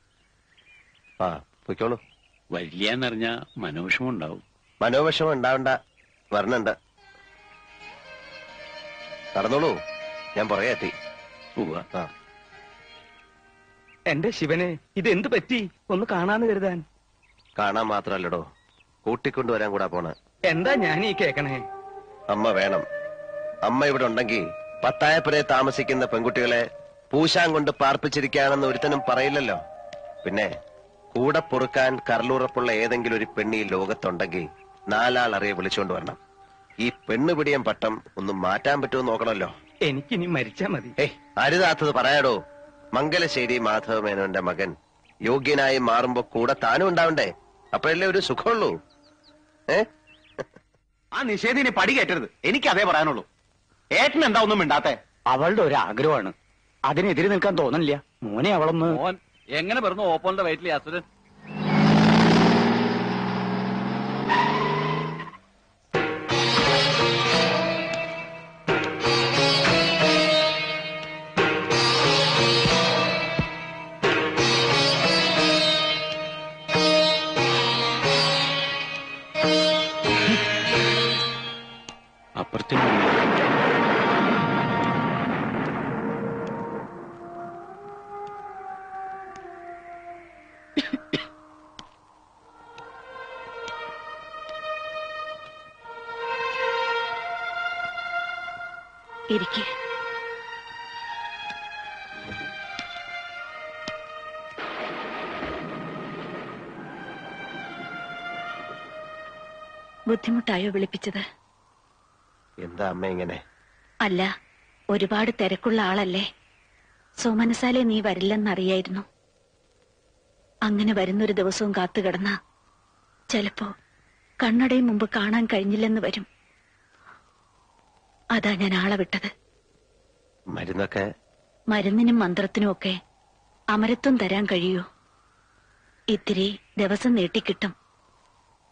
ആ പൊയ്ക്കോളൂ. വരില്ലാന്നറിഞ്ഞ മനോവിഷമം ഉണ്ടാവും മനോവിഷമം ഉണ്ടാവണ്ട. വരണുണ്ട് നടന്നോളൂ. ഞാൻ പുറകെ എത്തി. ആ. എന്റെ ശിവനെ ഇതെന്ത് പറ്റി? ഒന്ന് കാണാന്ന് കരുതാൻ. കാണാൻ മാത്രല്ലടോ. കൂട്ടിക്കൊണ്ടുവരാൻ കൂടാ പോണ. എന്താ ഞാൻ ഈ കേക്കണേ? അമ്മ വേണം. അമ്മ ഇവിടെ ഉണ്ടെങ്കിൽ പത്തായപ്പുരയെ താമസിക്കുന്ന പെൺകുട്ടികളെ പൂശാൻ കൊണ്ട് പാർപ്പിച്ചിരിക്കുകയാണെന്ന് ഒരുത്തനും പറയില്ലല്ലോ. പിന്നെ കൂടെ പൊറുക്കാൻ കരളുറപ്പുള്ള ഏതെങ്കിലും ഒരു പെണ്ണി ലോകത്തുണ്ടെങ്കിൽ നാലാൾ അറിയെ വിളിച്ചുകൊണ്ട് വരണം. ഈ പെണ്ണുപിടിയൻ പട്ടം ഒന്ന് മാറ്റാൻ പറ്റുമോ നോക്കണമല്ലോ. എനിക്കിനി മരിച്ചാ മതി. ഏയ് അരുതാത്തത് പറയാടോ. മംഗലശ്ശേരി മാധവ മേനോന്റെ മകൻ യോഗ്യനായി മാറുമ്പോ കൂടെ താനും ഉണ്ടാവണ്ടേ? അപ്പോഴല്ലേ ഒരു സുഖമുള്ളൂ. ഏ? ആ നിഷേധിനെ പടി കയറ്റരുത്. എനിക്ക് അതേ പറയാനുള്ളൂ. ഏട്ടൻ എന്താ ഒന്നും മിണ്ടാത്തെ? അവളുടെ ഒരു ആഗ്രഹമാണ്. അതിനെതിരെ നിൽക്കാൻ തോന്നില്ല മോനെ അവളൊന്ന് മോൻ എങ്ങനെ പറഞ്ഞു? ഓപ്പോളിന്റെ വയറ്റിലെ അസുരൻ. ബുദ്ധിമുട്ടായോ വിളിപ്പിച്ചത്? എന്താ അമ്മ ഇങ്ങനെ? അല്ല ഒരുപാട് തിരക്കുള്ള ആളല്ലേ. സോമനസാലെ നീ വരില്ലെന്നറിയായിരുന്നു. അങ്ങനെ വരുന്നൊരു ദിവസവും കാത്തുകിടന്ന. ചിലപ്പോ കണ്ണടയും മുമ്പ് കാണാൻ കഴിഞ്ഞില്ലെന്ന് വരും. അതാ ഞാൻ ആളെ വിട്ടത്. മരുന്നൊക്കെ? മരുന്നിനും മന്ത്രത്തിനും ഒക്കെ അമരത്വം തരാൻ കഴിയൂ. ഇത്തിരി ദിവസം നീട്ടിക്കിട്ടും.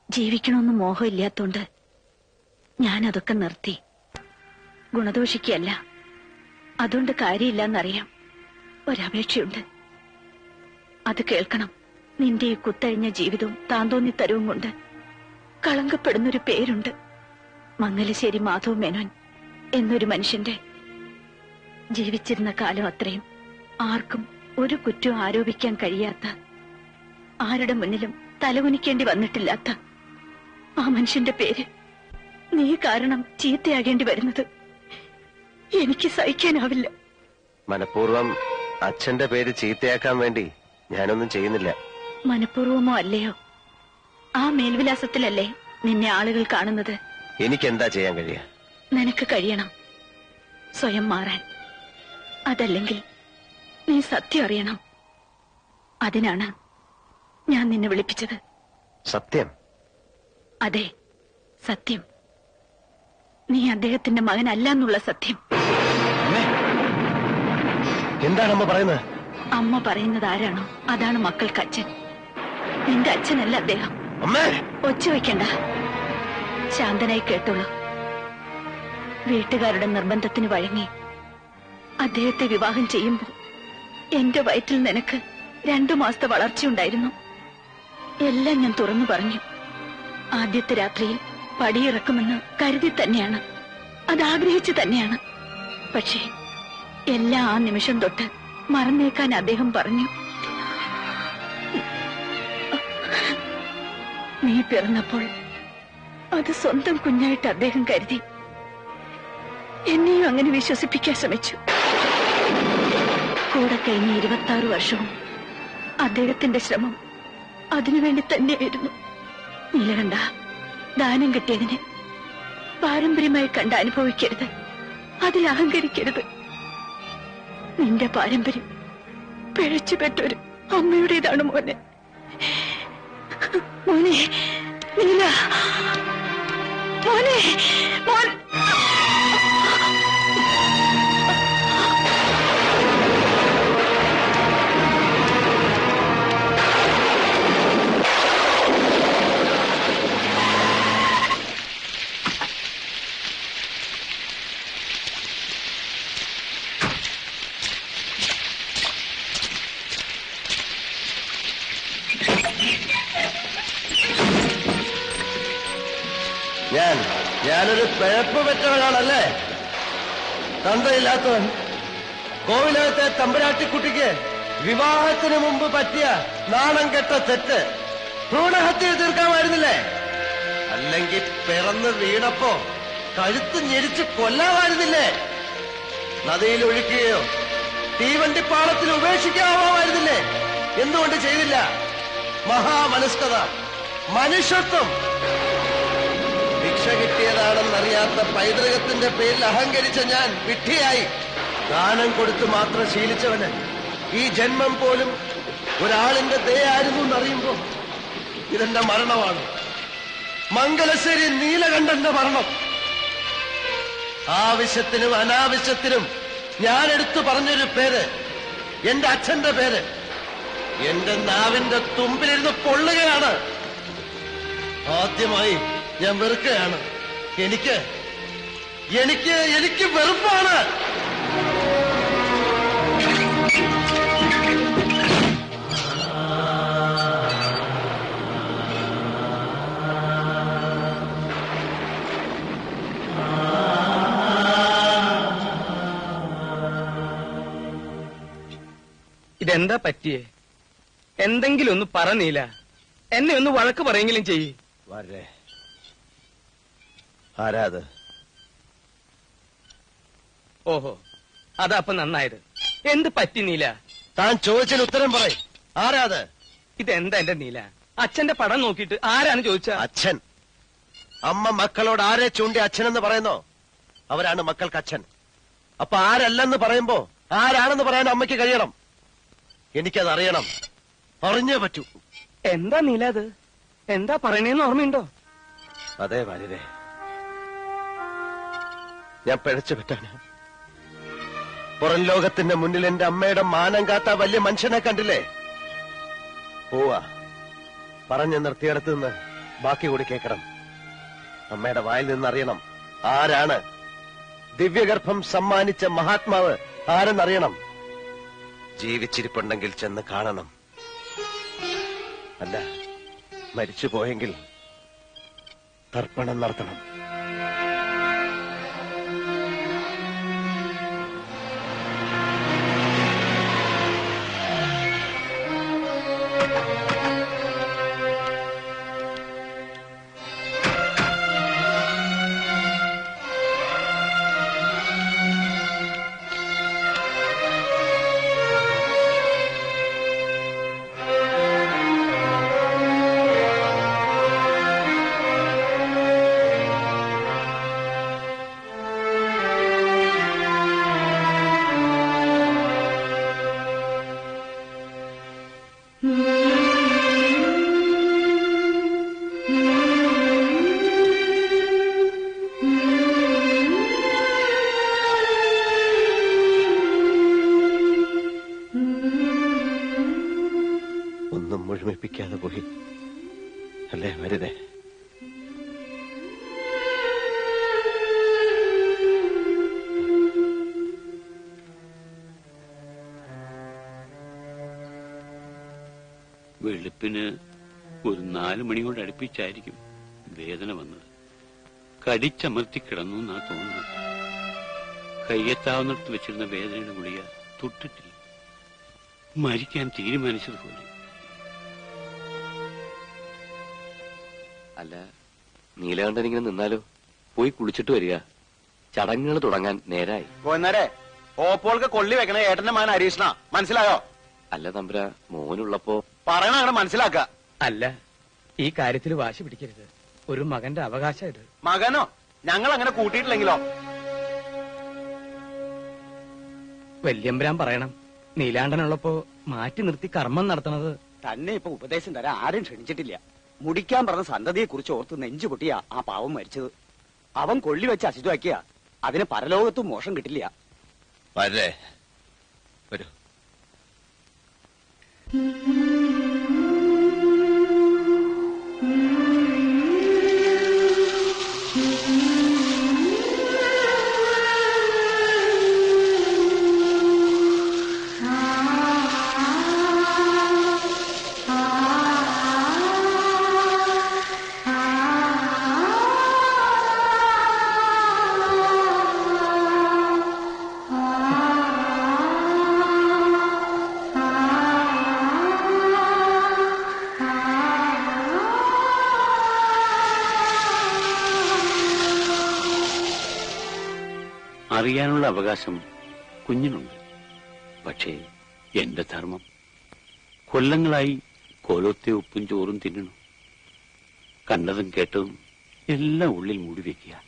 ജീവിക്കണമെന്ന് മോഹമില്ലാത്തോണ്ട് ഞാൻ അതൊക്കെ നിർത്തി. ഗുണദോഷിക്കല്ല അതുകൊണ്ട് കാര്യമില്ലെന്നറിയാം. ഒരപേക്ഷയുണ്ട്. അത് കേൾക്കണം. നിന്റെ ഈ കുത്തഴിഞ്ഞ ജീവിതവും താന്തോന്നി തരവും കൊണ്ട് കളങ്കപ്പെടുന്നൊരു പേരുണ്ട്. മംഗലശ്ശേരി മാധവ് മേനോൻ എന്നൊരു മനുഷ്യന്റെ. ജീവിച്ചിരുന്ന കാലം അത്രയും ആർക്കും ഒരു കുറ്റവും ആരോപിക്കാൻ കഴിയാത്ത ആരുടെ മുന്നിലും തലകുനിക്കേണ്ടി വന്നിട്ടില്ലാത്ത ആ മനുഷ്യന്റെ പേര്. നീ കാരണം ചീത്തയാകേണ്ടി വരുന്നത്. എനിക്ക് സഹിക്കാനാവില്ല. മനഃപൂർവം അച്ഛന്റെ പേര് ചീത്തയാക്കാൻ വേണ്ടി ഞാനൊന്നും ചെയ്യുന്നില്ല. മനഃപൂർവമോ അല്ലയോ? ആ മേൽവിലാസത്തിലല്ലേ നിന്നെ ആളുകൾ കാണുന്നത്. എനിക്ക് എന്താ ചെയ്യാൻ കഴിയാ നിനക്ക് കഴിയണം. സ്വയം മാറാൻ. അതല്ലെങ്കിൽ നീ സത്യം അറിയണം. അതിനാണ് ഞാൻ നിന്നെ വിളിപ്പിച്ചത്. സത്യം? അതെ സത്യം. നീ അദ്ദേഹത്തിന്റെ മകനല്ല എന്നുള്ള സത്യം. എന്താണ് അമ്മ പറയുന്നത്? അമ്മ പറയുന്നത് ആരാണോ? അതാണ് മക്കൾക്ക് അച്ഛൻ. നിന്റെ അച്ഛനല്ല അദ്ദേഹം. ഒച്ച വയ്ക്കണ്ട ശാന്തനായി കേട്ടോളൂ. വീട്ടുകാരുടെ നിർബന്ധത്തിന് വഴങ്ങി അദ്ദേഹത്തെ വിവാഹം ചെയ്യുമ്പോൾ എന്റെ വയറ്റിൽ നിനക്ക് രണ്ടു മാസത്തെ വളർച്ചയുണ്ടായിരുന്നു. എല്ലാം ഞാൻ തുറന്നു പറഞ്ഞു. ആദ്യത്തെ രാത്രിയിൽ പടിയിറക്കുമെന്ന് കരുതി തന്നെയാണ്. അത് ആഗ്രഹിച്ചു തന്നെയാണ്. പക്ഷേ എല്ലാ ആ നിമിഷം തൊട്ട് മറന്നേക്കാൻ അദ്ദേഹം പറഞ്ഞു. നീ പിറന്നപ്പോൾ അത് സ്വന്തം കുഞ്ഞായിട്ട് അദ്ദേഹം കരുതി. എന്നെയും അങ്ങനെ വിശ്വസിപ്പിക്കാൻ ശ്രമിച്ചു. കൂടെ കഴിഞ്ഞ ഇരുപത്തി ആറ് വർഷവും അദ്ദേഹത്തിന്റെ ശ്രമം അതിനുവേണ്ടി തന്നെയായിരുന്നു. നീലകണ്ഠ ദാനം കിട്ടിയതിന് പാരമ്പര്യമായി കണ്ട് അനുഭവിക്കരുത്. അതിൽ അഹങ്കരിക്കരുത്. നിന്റെ പാരമ്പര്യം പിഴച്ചുപെട്ടൊരു അമ്മയുടേതാണ് മോനെ. മോനെ നീല മോനെ മോൻ. ഞാനൊരു പിഴപ്പ് ഒരാളല്ലേ തന്തയില്ലാത്തവൻ കോവിലകത്തെ തമ്പരാട്ടിക്കുട്ടിക്ക് വിവാഹത്തിന് മുമ്പ് പറ്റിയ നാണം കെട്ട തെറ്റ് ഭ്രൂണഹത്യ തീർക്കാമായിരുന്നില്ലേ? അല്ലെങ്കിൽ പിറന്ന് വീണപ്പോ കഴുത്ത് ഞെരിച്ച് കൊല്ലാമായിരുന്നില്ലേ? നദിയിൽ ഒഴുക്കുകയോ തീവണ്ടിപ്പാളത്തിൽ ഉപേക്ഷിക്കാമായിരുന്നില്ലേ? എന്തുകൊണ്ട് ചെയ്തില്ല? മഹാമനസ്കത മനുഷ്യത്വം. ഭിക്ഷ കിട്ടിയതാണെന്നറിയാത്ത പൈതൃകത്തിന്റെ പേരിൽ അഹങ്കരിച്ച ഞാൻ വിഡ്ഢിയായി. ദാനം കൊടുത്തു മാത്രം ശീലിച്ചവന് ഈ ജന്മം പോലും ഒരാളിന്റെ ദയായിരുന്നു എന്നറിയുമ്പോ ഇതെന്റെ മരണമാണ്. മംഗലശ്ശേരി നീലകണ്ഠന്റെ മരണം. ആവശ്യത്തിനും അനാവശ്യത്തിനും ഞാൻ എടുത്തു പറഞ്ഞൊരു പേര് എന്റെ അച്ഛന്റെ പേര്. എന്റെ നാവിന്റെ തുമ്പിലിരുന്ന് പൊള്ളുകയാണ്. ആദ്യമായി ഞാൻ വെറുക്കുകയാണ്. എനിക്ക് എനിക്ക് എനിക്ക് വെറുപ്പാണ്. ഇതെന്താ പറ്റിയേ? എന്തെങ്കിലും ഒന്ന് പറഞ്ഞില്ല എന്നെ ഒന്ന് വഴക്ക് പറയെങ്കിലും ചെയ്യ്. വരേ ആരാ അത്? ഓഹോ അതാ അപ്പൊ നന്നായത്. എന്ത് പറ്റി നീല? താൻ ചോദിച്ചതിന് ഉത്തരം പറ ആരാ അത്? ഇതെന്താ എന്റെ നീല? അച്ഛന്റെ പടം നോക്കിട്ട് ആരാണ് ചോദിച്ച അച്ഛൻ. അമ്മ മക്കളോട് ആരെ ചൂണ്ടി അച്ഛനെന്ന് പറയുന്നോ? അവരാണ് മക്കൾക്ക് അച്ഛൻ. അപ്പൊ ആരല്ലെന്ന് പറയുമ്പോ ആരാണെന്ന് പറയാൻ അമ്മയ്ക്ക് കഴിയണം. എനിക്കത് അറിയണം അറിഞ്ഞേ പറ്റൂ. എന്താ നീല അത്? എന്താ പറയണേന്ന് ഓർമ്മയുണ്ടോ? അതെ വാര്യരെ. ഞാൻ പിഴച്ചു പറ്റാണ് പുറം ലോകത്തിന്റെ മുന്നിൽ എന്റെ അമ്മയുടെ മാനം കാത്ത വലിയ മനുഷ്യനെ കണ്ടില്ലേ? പോവാ. പറഞ്ഞു നിർത്തിയിടത്ത് നിന്ന് ബാക്കി കൂടി കേൾക്കണം. അമ്മയുടെ വായിൽ നിന്നറിയണം ആരാണ്. ദിവ്യഗർഭം സമ്മാനിച്ച മഹാത്മാവ് ആരെന്നറിയണം. ജീവിച്ചിരിപ്പുണ്ടെങ്കിൽ ചെന്ന് കാണണം. അല്ല മരിച്ചു പോയെങ്കിൽ തർപ്പണം നടത്തണം. മണിയോട് അടുപ്പിച്ചായിരിക്കും വേദന വന്നത്. കടിച്ചമർത്തി കിടന്നു എന്നാ തോന്നുന്നത്. കയ്യെത്താവുന്നിടത്ത് വെച്ചിരുന്ന വേദനയുടെ ഗുളിക തൊട്ടിട്ടില്ല. മരിക്കാൻ തീരുമാനിച്ചതുപോലെ. അല്ല നീലകണ്ഠൻ ഇങ്ങനെ നിന്നാലോ? പോയി കുളിച്ചിട്ട് വരിക. ചടങ്ങുകൾ തുടങ്ങാൻ നേരായി. പോന്നേരെ ഓപ്പോൾക്ക് കൊള്ളി വെക്കണ ഏട്ടന്റെ മകൻ ഹരീഷ്ണ. മനസ്സിലായോ? അല്ല തമ്പുര മോനുള്ളപ്പോ പറയണ അങ്ങനെ മനസ്സിലാക്ക. അല്ല ഈ കാര്യത്തിൽ വാശി പിടിക്കരുത്. ഒരു മകന്റെ അവകാശം ഇത്. മകനോ? ഞങ്ങൾ അങ്ങനെ കൂട്ടിയിട്ടില്ലെങ്കിലോ? വല്യമ്പരാൻ പറയണം. നീലാണ്ടനുള്ളപ്പോ മാറ്റി നിർത്തി കർമ്മം നടത്തണത്. തന്നെ ഇപ്പൊ ഉപദേശം തരാൻ ആരും ക്ഷണിച്ചിട്ടില്ല. മുടിക്കാൻ പറഞ്ഞ സന്തതിയെ കുറിച്ച് ഓർത്ത് നെഞ്ചു പൊട്ടിയ ആ പാവം മരിച്ചത്. അവൻ കൊള്ളി വെച്ച് അശുദ്ധമാക്കിയ അതിന് പരലോകത്തും മോശം കിട്ടില്ല. വരേ വരൂ. അവകാശം കുഞ്ഞിനുണ്ട്. പക്ഷേ എന്റെ ധർമ്മം കൊല്ലങ്ങളായി കോലത്തെ ഉപ്പും ചോറും തിന്നണു. കണ്ടതും കേട്ടതും എല്ലാം ഉള്ളിൽ മൂടി വെക്കുക.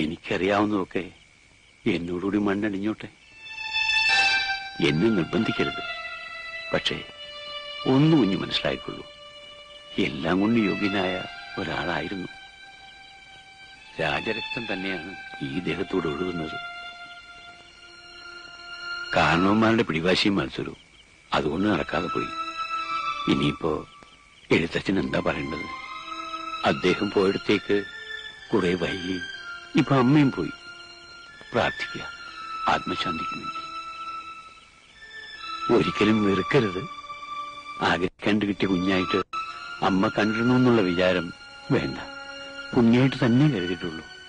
എനിക്കറിയാവുന്നതൊക്കെ എന്നോടുകൂടി മണ്ണടിഞ്ഞോട്ടെ. എന്നെ നിർബന്ധിക്കരുത്. പക്ഷേ ഒന്നു കുഞ്ഞു മനസ്സിലായിക്കൊള്ളൂ. എല്ലാം കൊണ്ട് യോഗ്യനായ ഒരാളായിരുന്നു. രാജരക്തം തന്നെയാണ് ഈ ദേഹത്തോട് ഒഴുകുന്നത്. കാരണവന്മാരുടെ പിടിവാശിയും മത്സരവും അതുകൊണ്ട് നടക്കാതെ പോയി. ഇനിയിപ്പോ എഴുത്തച്ഛൻ എന്താ പറയേണ്ടത്? അദ്ദേഹം പോയിടത്തേക്ക് കുറെ വൈകി ഇപ്പൊ അമ്മയും പോയി. പ്രാർത്ഥിക്കുക ആത്മശാന്തിക്ക് വേണ്ടി. ഒരിക്കലും വെറുക്കരുത്. ആകെ കണ്ടു കിട്ടിയ കുഞ്ഞായിട്ട് അമ്മ കണ്ടിരുന്നു എന്നുള്ള വിചാരം വേണ്ട. കുഞ്ഞായിട്ട് തന്നെ കരുതിയിട്ടുള്ളൂ.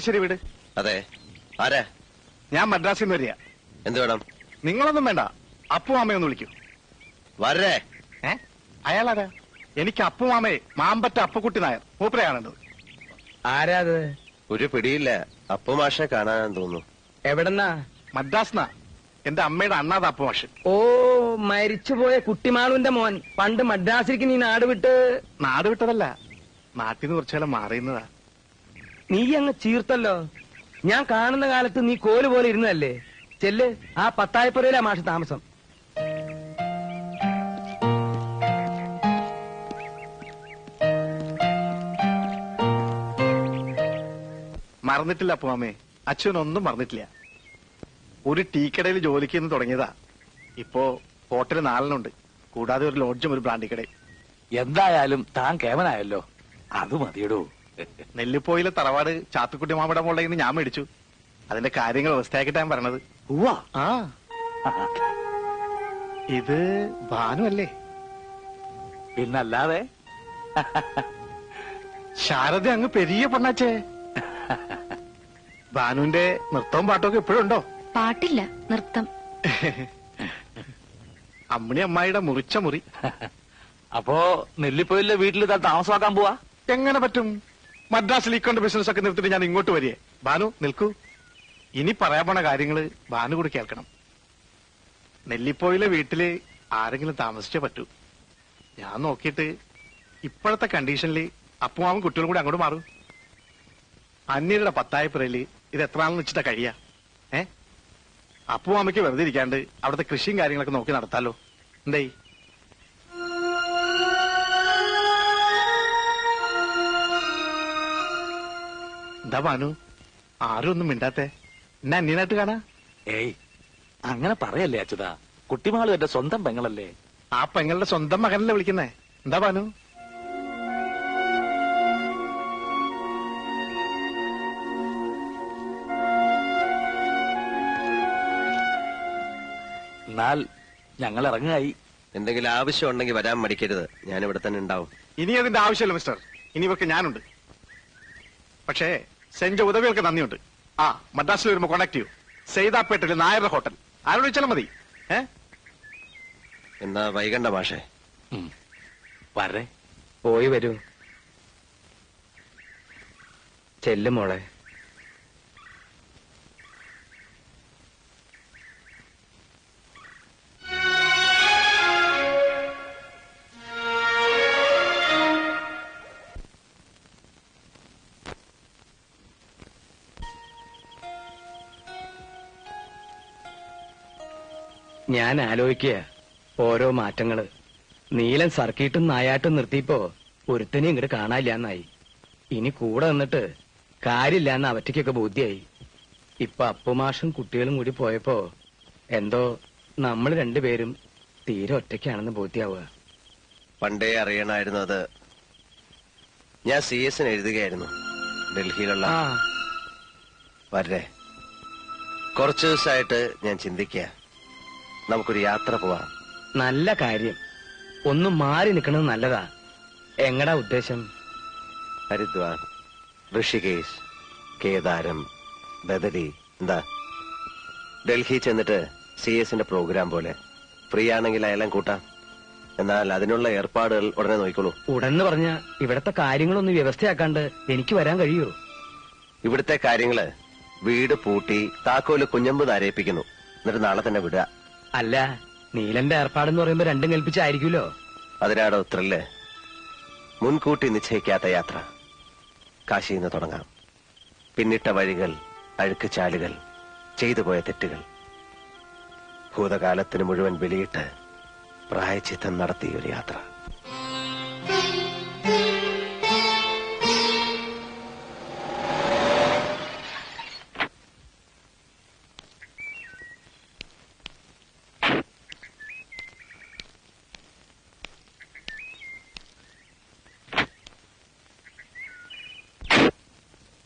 ഇതല്ലേ മംഗലശ്ശേരി വീട്. അതെ. ആരാ? ഞാൻ മദ്രാസിൽ നിന്ന് വരിക. എന്ത് വേണം? നിങ്ങളൊന്നും വേണ്ട. അപ്പു മാമയൊന്ന് വിളിക്കൂ. വരേ. ഏ? അയാളാരാ? എനിക്ക് അപ്പു മാമയെ മാമ്പറ്റ അപ്പുക്കുട്ടി നായർ. മൂപ്പരയാണത് ആരാത് ഒരു പിടിയില്ല. അപ്പു മാഷെ കാണാൻ തോന്നുന്നു. എവിടെന്നാ? മദ്രാസ്നാ എന്റെ അമ്മയുടെ അണ്ണാത അപ്പു മാഷ് ഓ മരിച്ചുപോയ കുട്ടിമാളുവിന്റെ മോൻ. പണ്ട് മദ്രാസിലേക്ക് നീ നാട് വിട്ട് നാട് വിട്ടതല്ല. നാട്ടിൽ നിന്ന് കുറച്ചുകാലം മാറിയുന്നതാ. നീ അങ്ങ് ചീർത്തല്ലോ. ഞാൻ കാണുന്ന കാലത്ത് നീ കോൽ പോലെ ഇരുന്നതല്ലേ? ചെല്ല് ആ പത്തായപ്പുരയിലാ മാഷ് താമസം. മറന്നിട്ടില്ല അപ്പുമാമേ. അച്ഛനൊന്നും മറന്നിട്ടില്ല. ഒരു ടീക്കടയിൽ ജോലിക്ക് നിന്ന് തുടങ്ങിയതാ. ഇപ്പോ ഹോട്ടൽ നാലെണ്ണുണ്ട് കൂടാതെ ഒരു ലോഡ്ജും ഒരു ബ്രാൻഡി കടയും എന്തായാലും താൻ കേവനായല്ലോ അത് മതിയടോ. നെല്ലിപ്പോയിലെ തറവാട് ചാത്തുക്കുട്ടി മാമയുടെ മുകളിൽ നിന്ന് ഞാൻ മേടിച്ചു. അതിന്റെ കാര്യങ്ങൾ വ്യവസ്ഥയാക്കിട്ടാ ഞാൻ പറഞ്ഞത് ആ. ഇത് ഭാനു അല്ലേ? പിന്നല്ലാതെ? ശാരദ അങ്ങ് പെരിയ പൊണ്ണാച്ചേ ഭാനുവിന്റെ നൃത്തവും പാട്ടൊക്കെ ഇപ്പോഴും ഉണ്ടോ? പാട്ടില്ല നൃത്തം. അമ്മണി അമ്മായിയുടെ മുറിച്ച മുറി. അപ്പോ നെല്ലിപ്പോയിലെ വീട്ടിൽ താമസമാക്കാൻ പോവാ? എങ്ങനെ പറ്റും? മദ്രാസിൽ ഇക്കൊണ്ട് ബിസിനസ് ഒക്കെ നിർത്തിട്ട് ഞാൻ ഇങ്ങോട്ട് വരികയെ. ബാനു നിൽക്കൂ. ഇനി പറയാൻ പോണ കാര്യങ്ങൾ ബാനു കൂടി കേൾക്കണം. നെല്ലിപ്പോയിലെ വീട്ടിൽ ആരെങ്കിലും താമസിച്ചേ പറ്റൂ. ഞാൻ നോക്കിയിട്ട് ഇപ്പോഴത്തെ കണ്ടീഷനിൽ അപ്പുമാവും കുട്ടികളും കൂടി അങ്ങോട്ട് മാറും. അന്യരുടെ പത്തായപ്പുരയിൽ ഇത് എത്ര നാളെന്ന് വെച്ചിട്ടാ കഴിയാ? ഏ? അപ്പുമാമയ്ക്ക് വെറുതെ ഇരിക്കാണ്ട് അവിടുത്തെ കൃഷിയും കാര്യങ്ങളൊക്കെ നോക്കി നടത്താലോ. എന്തേ? എന്താ മാനു ആരും ഒന്നും മിണ്ടാത്തെ. ഞാൻ അന്യനായിട്ട് കാണാ? ഏയ് അങ്ങനെ പറയല്ലേ അച്ഛത കുട്ടിമാളും എന്റെ സ്വന്തം പെങ്ങളല്ലേ. ആ പെങ്ങളുടെ സ്വന്തം മകനല്ലേ വിളിക്കുന്നേ. എന്താ മാനു എന്നാൽ ഞങ്ങൾ ഇറങ്ങായി എന്തെങ്കിലും ആവശ്യം ഉണ്ടെങ്കിൽ വരാൻ മടിക്കരുത്. ഞാൻ ഇവിടെ തന്നെ ഉണ്ടാവും. ഇനി അതിന്റെ ആവശ്യമില്ല മിസ്റ്റർ. ഇനി ഇവർക്ക് ഞാനുണ്ട്. പക്ഷേ സെന്റ് ഉദവികൾക്ക് നന്ദിയുണ്ട്. ആ മദ്രാസിൽ വരുമ്പോ കോണ്ടാക്ട് ചെയ്യൂ. സെയ്താപ്പേട്ടിൽ നായരുടെ ഹോട്ടൽ. ആരോട് വെച്ചാലും മതി. ഏ? എന്നാ വൈകണ്ട മാഷേ. വരേ പോയി വരൂ. ചെല്ലും മോളെ. ഞാൻ ആലോചിക്കുക. ഓരോ മാറ്റങ്ങൾ. നീലൻ സർക്കിട്ടും നായാട്ടും നിർത്തിയപ്പോ ഒരുത്തനെ ഇങ്ങോട്ട് കാണാനില്ലാന്നായി. ഇനി കൂടെ നിന്നിട്ട് കാര്യമില്ലാന്ന് അവറ്റയ്ക്കൊക്കെ ബോധ്യായി. ഇപ്പൊ അപ്പുമാഷും കുട്ടികളും കൂടി പോയപ്പോ എന്തോ നമ്മൾ രണ്ടുപേരും തീരെ ഒറ്റയ്ക്കാണെന്ന് ബോധ്യാവുക. പണ്ടേ അറിയണമായിരുന്നു അത്. ഞാൻ സി എസിന് എഴുതുകയായിരുന്നു. ഡൽഹിയിലുള്ള വരേ. കുറച്ചു ദിവസമായിട്ട് ഞാൻ ചിന്തിക്കുക. നമുക്കൊരു യാത്ര പോവാം. നല്ല കാര്യം. ഒന്ന് മാറി നിൽക്കണത് നല്ലതാ. എങ്ങടാ ഉദ്ദേശം? ഹരിദ്വാർ ഋഷികേശ് കേദാരം ബദലി എന്താ? ഡൽഹി ചെന്നിട്ട് സി എസിന്റെ പ്രോഗ്രാം പോലെ. ഫ്രീ ആണെങ്കിൽ അയലം കൂട്ടാം. എന്നാൽ അതിനുള്ള ഏർപ്പാടുകൾ ഉടനെ നോക്കിക്കോളൂ. ഉടനെ പറഞ്ഞ ഇവിടത്തെ കാര്യങ്ങളൊന്ന് വ്യവസ്ഥയാക്കാണ്ട് എനിക്ക് വരാൻ കഴിയോ? ഇവിടുത്തെ കാര്യങ്ങൾ വീട് പൂട്ടി താക്കോൽ കുഞ്ഞമ്പ് നരയിപ്പിക്കുന്നു എന്നിട്ട് നാളെ തന്നെ വിടുക. അല്ല നീലന്റെ ഏർപ്പാടെന്ന് പറയുമ്പോ രണ്ടും കൽപ്പിച്ചായിരിക്കുമല്ലോ അതിനാടോ ത്രില്ല് മുൻകൂട്ടി നിശ്ചയിക്കാത്ത യാത്ര. കാശിയിൽ നിന്ന് തുടങ്ങാം. പിന്നിട്ട വഴികൾ അഴുക്ക് ചാലുകൾ ചെയ്തു പോയ തെറ്റുകൾ. ഭൂതകാലത്തിന് മുഴുവൻ വെളിയിട്ട് പ്രായച്ചിത്തം നടത്തിയ ഒരു യാത്ര.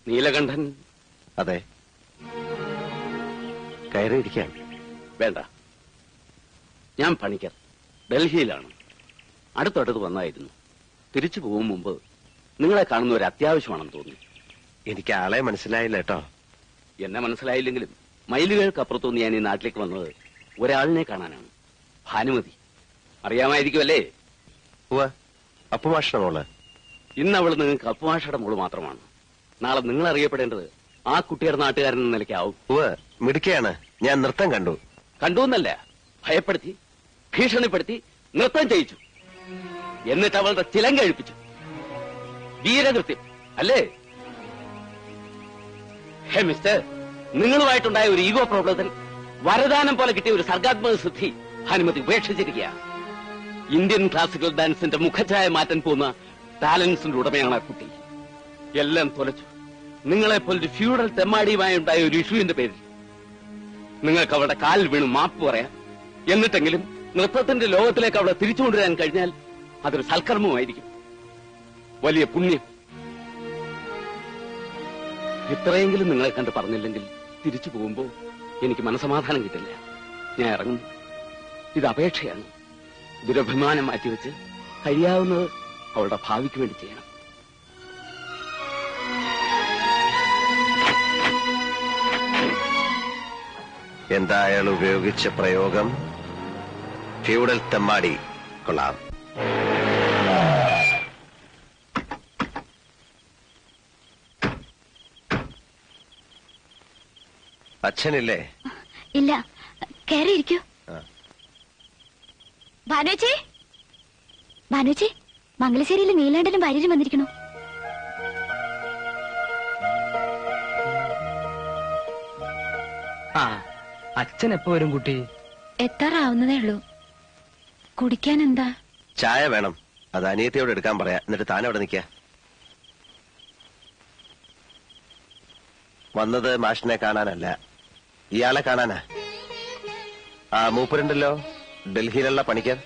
നീലകണ്ഠൻ. അതെ. കയറിയിരിക്കാൻ വേണ്ട. ഞാൻ പണിക്കർ. ഡൽഹിയിലാണ്. അടുത്തടുത്ത് വന്നായിരുന്നു. തിരിച്ചു പോകും മുമ്പ് നിങ്ങളെ കാണുന്ന ഒരു അത്യാവശ്യമാണെന്ന് തോന്നി. എനിക്ക് ആളെ മനസ്സിലായില്ല കേട്ടോ. എന്നെ മനസ്സിലായില്ലെങ്കിലും മൈലുകൾക്കപ്പുറത്തുനിന്ന് ഞാൻ ഈ നാട്ടിലേക്ക് വന്നത് ഒരാളിനെ കാണാനാണ്. ഭാനുമതി. അറിയാമായിരിക്കുമല്ലേ? അപ്പുമാഷ മോൾ. ഇന്ന് അവൾ നിങ്ങൾക്ക് അപ്പുമാഷയുടെ മോൾ മാത്രമാണ്. നാളെ നിങ്ങൾ അറിയപ്പെടേണ്ടത് ആ കുട്ടിയുടെ നാട്ടുകാരൻ എന്ന നിലയ്ക്കാവും. മിടുക്കയാണ്. ഞാൻ നൃത്തം കണ്ടു. കണ്ടു എന്നല്ല ഭയപ്പെടുത്തി ഭീഷണിപ്പെടുത്തി നൃത്തം ചെയ്യിച്ചു. എന്നിട്ട് അവളുടെ ചിലങ്ക കഴിപ്പിച്ചു വീരകൃത്യം അല്ലേ? ഹേ മിസ്റ്റർ നിങ്ങളുമായിട്ടുണ്ടായ ഒരു ഈഗോ പ്രോബ്ലത്തിൽ വരദാനം പോലെ കിട്ടിയ ഒരു സർഗാത്മക സിദ്ധി ഹനുമതി ഉപേക്ഷിച്ചിരിക്കുക ഇന്ത്യൻ ക്ലാസിക്കൽ ഡാൻസിന്റെ മുഖഛായ മാറ്റാൻ പോകുന്ന ടാലൻസിന്റെ ഉടമയാണ് ആ കുട്ടി. എല്ലാം തൊലച്ചു. നിങ്ങളെ പോലൊരു ഫ്യൂഡൽ തെമ്മാടിയുമായി ഉണ്ടായ ഒരു ഇഷ്യൂവിന്റെ പേരിൽ. നിങ്ങൾക്ക് അവളുടെ കാലിൽ വീണ് മാപ്പ് പറയാം. എന്നിട്ടെങ്കിലും നൃത്തത്തിന്റെ ലോകത്തിലേക്ക് അവളെ തിരിച്ചുകൊണ്ടുവരാൻ കഴിഞ്ഞാൽ അതൊരു സൽക്കർമ്മമായിരിക്കും. വലിയ പുണ്യം. ഇത്രയെങ്കിലും നിങ്ങളെ കണ്ട് പറഞ്ഞില്ലെങ്കിൽ തിരിച്ചു പോകുമ്പോൾ എനിക്ക് മനസമാധാനം കിട്ടില്ല. ഞാൻ ഇറങ്ങും ഇത് അപേക്ഷയാണ്. ദുരഭിമാനം മാറ്റിവെച്ച് കഴിയാവുന്നത് അവളുടെ ഭാവിക്ക് വേണ്ടി ചെയ്യണം. എന്താ അയാൾ ഉപയോഗിച്ച പ്രയോഗം ഫ്യൂഡൽ തെമ്മാടി. കൊള്ളാം. അച്ഛനില്ലേ? ഇല്ല. കയറിയിരിക്കൂ. ഭാനുച്ചി ഭാനുച്ചി മംഗലശ്ശേരിയിൽ നീലാണ്ടനും ഭാര്യരും വന്നിരിക്കണു ആ അച്ഛൻ എപ്പോ വരും കുട്ടി? എത്താറാവുന്നതേ ഉള്ളൂ. കുടിക്കാൻ എന്താ ചായ വേണം. അത് അനിയത്തിയോട് എടുക്കാൻ പറയാ. എന്നിട്ട് താൻ അവിടെ നിൽക്ക. വന്നത് മാഷിനെ കാണാനല്ല. ഇയാളെ കാണാനാ. ആ മൂപ്പരുണ്ടല്ലോ. ഡൽഹിയിലുള്ള പണിക്കർ.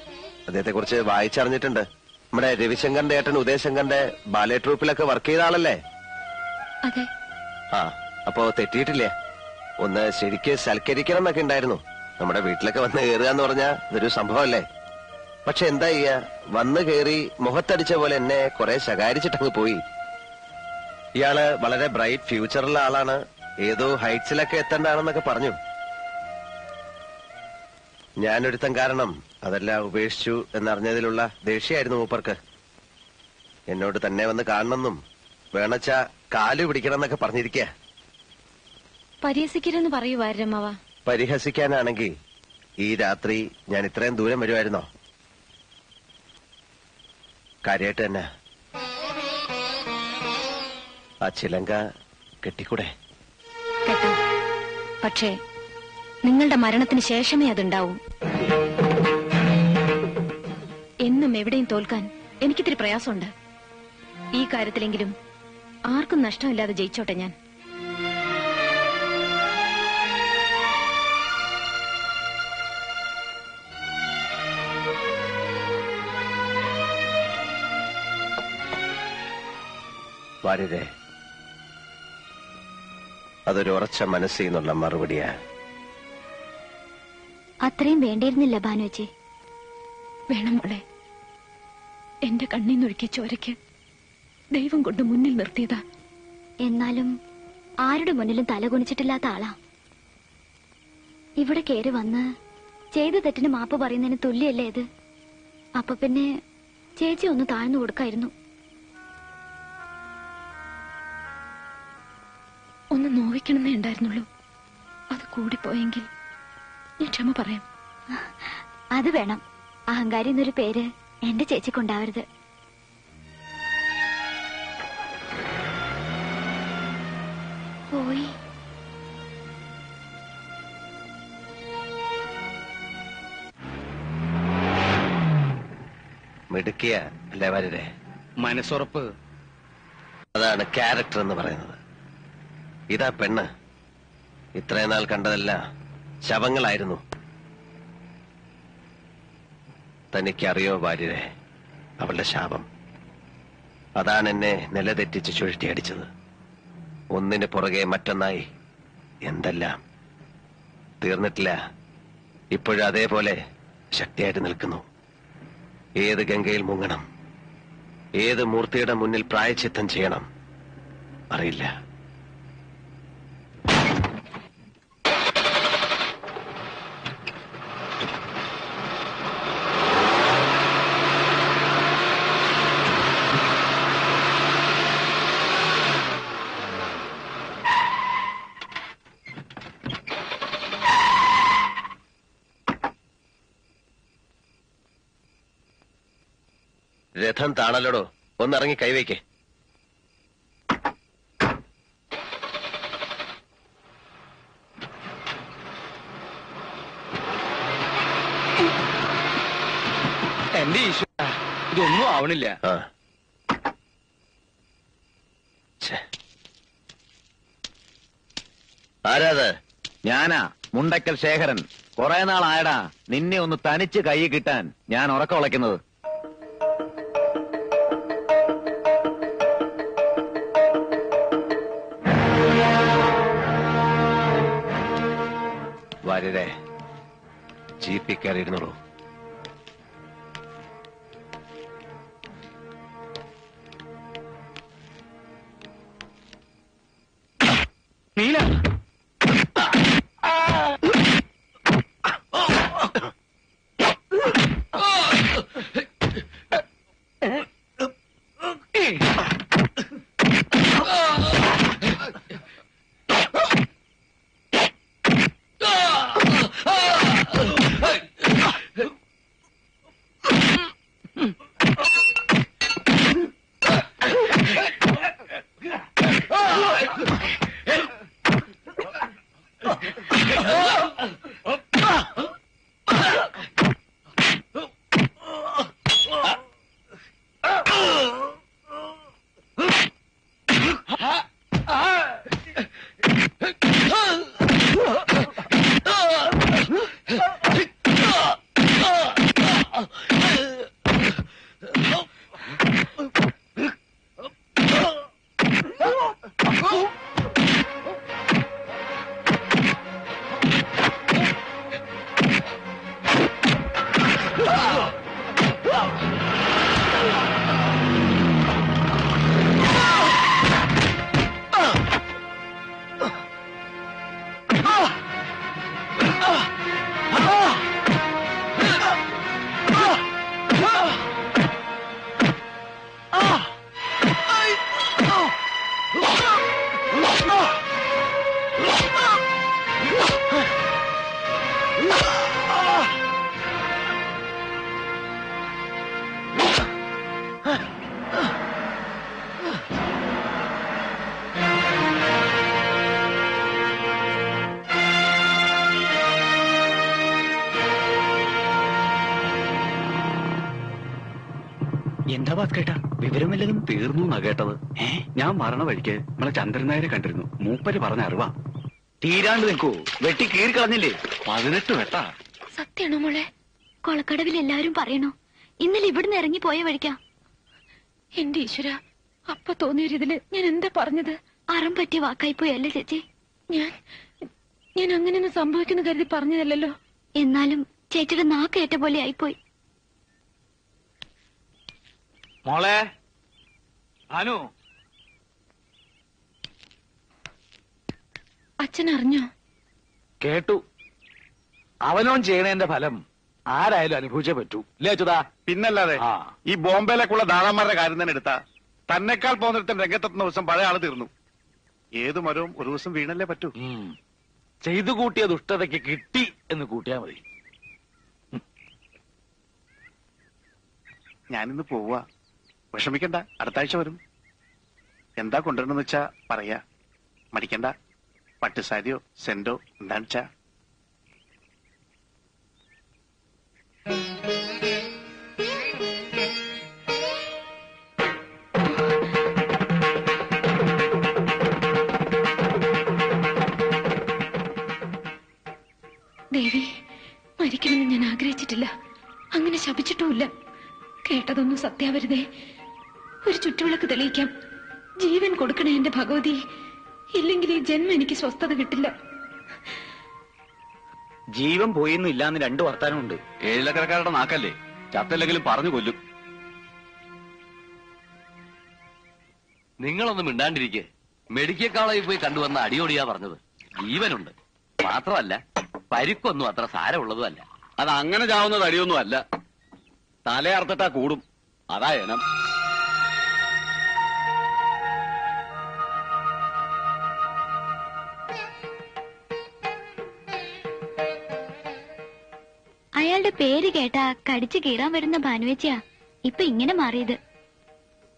അദ്ദേഹത്തെ കുറിച്ച് വായിച്ചറിഞ്ഞിട്ടുണ്ട്. നമ്മുടെ രവിശങ്കറിന്റെ ഏട്ടൻ ഉദയശങ്കറിന്റെ ബാലെ ട്രൂപ്പിലൊക്കെ വർക്ക് ചെയ്ത ആളല്ലേ? അതെ. ആ അപ്പോ തെറ്റിയിട്ടില്ലേ? ഒന്ന് ശരിക്ക് സൽക്കരിക്കണം എന്നൊക്കെ ഉണ്ടായിരുന്നു. നമ്മുടെ വീട്ടിലൊക്കെ വന്ന് കയറുക എന്ന് പറഞ്ഞാ ഇതൊരു സംഭവമല്ലേ? പക്ഷെ എന്താ ചെയ്യ? വന്ന് കയറി മുഖത്തടിച്ച പോലെ എന്നെ കുറെ ശകാരിച്ചിട്ടങ്ങ് പോയി. ഇയാൾ വളരെ ബ്രൈറ്റ് ഫ്യൂച്ചറുള്ള ആളാണ്. ഏതോ ഹൈറ്റ്സിലൊക്കെ എത്തേണ്ടതാണെന്നൊക്കെ പറഞ്ഞു. ഞാനൊരുത്തം കാരണം അതെല്ലാം ഉപേക്ഷിച്ചു എന്നറിഞ്ഞതിലുള്ള ദേഷ്യമായിരുന്നു മൂപ്പർക്ക്. എന്നോട് തന്നെ വന്ന് കാണണമെന്നും വേണച്ച കാൽ പിടിക്കണം എന്നൊക്കെ പറഞ്ഞിരിക്കുക പരിഹസിക്കരുന്ന് പറയൂ വാരമ്മവ പരിഹസിക്കാനാണെങ്കിൽ ഈ രാത്രി ഞാൻ ഇത്രയും ദൂരം വരുമായിരുന്നോ കാര്യമായിട്ട് തന്നെ. ആ ചിലങ്ക കെട്ടിക്കൂടെ? കേട്ടോ. പക്ഷേ നിങ്ങളുടെ മരണത്തിന് ശേഷമേ അതുണ്ടാവൂ. എന്നും എവിടെയും തോൽക്കാൻ എനിക്കിത്തിരി പ്രയാസമുണ്ട്. ഈ കാര്യത്തിലെങ്കിലും ആർക്കും നഷ്ടമില്ലാതെ ജയിച്ചോട്ടെ ഞാൻ. വാര്യരെ അതൊരു ഉറച്ച മനസ്സിൽ നിന്നുള്ള മറുപടിയാ. അത്രയും വേണ്ടിയിരുന്നില്ല ഭാനുജി വേണം മോളെ. എന്റെ കണ്ണീന്നൊഴുക്കിയ ചോരയ്ക്ക് ദൈവം കൊണ്ട് മുന്നിൽ നിർത്തിയതാ. എന്നാലും ആരുടെ മുന്നിലും തലകുനിച്ചിട്ടില്ലാത്ത ആളാ. ഇവിടെ കയറി വന്ന് ചെയ്ത തെറ്റിന് മാപ്പ് പറയുന്നതിന് തുല്യല്ലേ ഇത്. അപ്പൊ പിന്നെ ചേച്ചി ഒന്ന് താഴ്ന്നു കൊടുക്കായിരുന്നു. ഒന്ന് നോവിക്കണമെന്നേ ഉണ്ടായിരുന്നുള്ളൂ. അത് കൂടിപ്പോയെങ്കിൽ ഞാൻ ക്ഷമ പറയാം. അത് വേണം. അഹങ്കാരി എന്നൊരു പേര് എന്റെ ചേച്ചിക്കുണ്ടാവരുത് പോയി. മിടുക്കിയ അല്ലേ വരരെ മനസ്സുറപ്പ്. അതാണ് ക്യാരക്ടർ എന്ന് പറയുന്നത്. ഇതാ പെണ്ണ്. ഇത്രയും നാൾ കണ്ടതല്ല ശവങ്ങളായിരുന്നു. തനിക്കറിയോ ഭാര്യരെ അവളുടെ ശാപം. അതാണ് എന്നെ നിലതെറ്റിച്ച് ചുഴറ്റിയടിച്ചത്. ഒന്നിന് പുറകെ മറ്റൊന്നായി എന്തെല്ലാം? തീർന്നിട്ടില്ല. ഇപ്പോഴും അതേപോലെ ശക്തിയായിട്ട് നിൽക്കുന്നു. ഏത് ഗംഗയിൽ മുങ്ങണം? ഏത് മൂർത്തിയുടെ മുന്നിൽ പ്രായച്ചിത്തം ചെയ്യണം? അറിയില്ല. രഥം താണല്ലോടോ. ഒന്നിറങ്ങി കൈവയ്ക്ക്. എന്റെ ഈശ്വര ഇതൊന്നും ആവണില്ല. ആ. ആരാത്? ഞാനാ മുണ്ടക്കൽ ശേഖരൻ. കുറെ നാളായടാ നിന്നെ ഒന്ന് തനിച്ച് കൈ കിട്ടാൻ ഞാൻ ഉറക്കം ഉളയ്ക്കുന്നത്. വാര്യരെ ജീപ്പിൽ കയറിയിരുന്നുള്ളൂ നീല Oh. *laughs* *laughs* ഭാസ്കേട്ടാ വിവരം വല്ലതും തീർന്നു എന്നാ കേട്ടത്. ഏ? ഞാൻ മരണ വഴിക്ക് നമ്മളെ ചന്ദ്രൻ നായരെ കണ്ടിരുന്നു. മൂപ്പര് പറഞ്ഞ അറിവാ. തീരാണ്ട് നിൽക്കൂ. വെട്ടി കീറി കളഞ്ഞില്ലേ? പതിനെട്ട് വെട്ടാ. സത്യാണോ മോളെ? കൊളക്കടവിൽ എല്ലാരും പറയണോ? ഇന്നലെ ഇവിടുന്ന് ഇറങ്ങി പോയ വഴിക്കാ. എന്റെ ഈശ്വര അപ്പൊ തോന്നിയൊരിതിൽ ഞാൻ എന്താ പറഞ്ഞത്? അറം പറ്റിയ വാക്കായി പോയല്ലേ ചേച്ചി? ഞാൻ ഞാൻ അങ്ങനെയൊന്നും സംഭവിക്കുന്നു കരുതി പറഞ്ഞതല്ലല്ലോ. എന്നാലും ചേച്ചിയുടെ നാക്കേറ്റ പോലെ ആയിപ്പോയി. മോളെ? അനു? അച്ഛൻ അറിഞ്ഞോ കേട്ടു. അവനോൻ ചെയ്യണേന്റെ ഫലം ആരായാലും അനുഭവിച്ചേ പറ്റൂ. ഇല്ലേ അച്യുതാ? പിന്നല്ലാതെ ഈ ബോംബെയിലേക്കുള്ള ദാദാമാരുടെ കാര്യം തന്നെ എടുത്ത. തന്നെക്കാൾ പോകുന്നിടത്തും രംഗത്തെത്തുന്ന ദിവസം പഴയ ആൾ തീർന്നു. ഏതു മരവും ഒരു ദിവസം വീണല്ലേ പറ്റൂ. ചെയ്തു കൂട്ടിയ ദുഷ്ടതയ്ക്ക് കിട്ടി എന്ന് കൂട്ടിയാ മതി. ഞാനിന്ന് പോവാ. വിഷമിക്കണ്ട. അടുത്ത ആഴ്ച വരും. എന്താ കൊണ്ടുവരണമെന്ന് വെച്ചാ പറയാ. മടിക്കണ്ട. പട്ടുസാരിയോ സെന്റോ എന്താണ് വെച്ചാ. ദേവി മരിക്കണമെന്ന് ഞാൻ ആഗ്രഹിച്ചിട്ടില്ല. അങ്ങനെ ശപിച്ചിട്ടുമില്ല. കേട്ടതൊന്നും സത്യാവരുതേ ഒരു ചുറ്റുവിളക്ക് തെളിയിക്കാം. ജീവൻ കൊടുക്കണേ എന്റെ ഭഗവതി. ഇല്ലെങ്കിൽ ഈ ജന്മം എനിക്ക് സ്വസ്ഥത കിട്ടില്ല. ജീവൻ പോയിന്നും ഇല്ലാന്ന് രണ്ടു വർത്താനമുണ്ട്. ഏഴിലക്കരക്കാരുടെ നാക്കല്ലേ? ചത്തല്ലെങ്കിലും പറഞ്ഞു കൊല്ലും. നിങ്ങളൊന്നും മിണ്ടാണ്ടിരിക്കെ. മെഡിക്കൽ കോളേജിൽ പോയി കണ്ടുവന്ന അടിയോടിയാ പറഞ്ഞത്. ജീവനുണ്ട്. മാത്രമല്ല പരിക്കൊന്നും അത്ര സാരമുള്ളതുമല്ല. അത് അങ്ങനെ ചാവുന്നത് അടിയൊന്നും അല്ല തലയർത്തിട്ടാ കൂടും. അതാ അയാളുടെ പേര് കേട്ടാ കടിച്ചു കീറാൻ വരുന്ന ഭാനുവേച്ചിയാ. ഇപ്പൊ ഇങ്ങനെ മാറിയത്.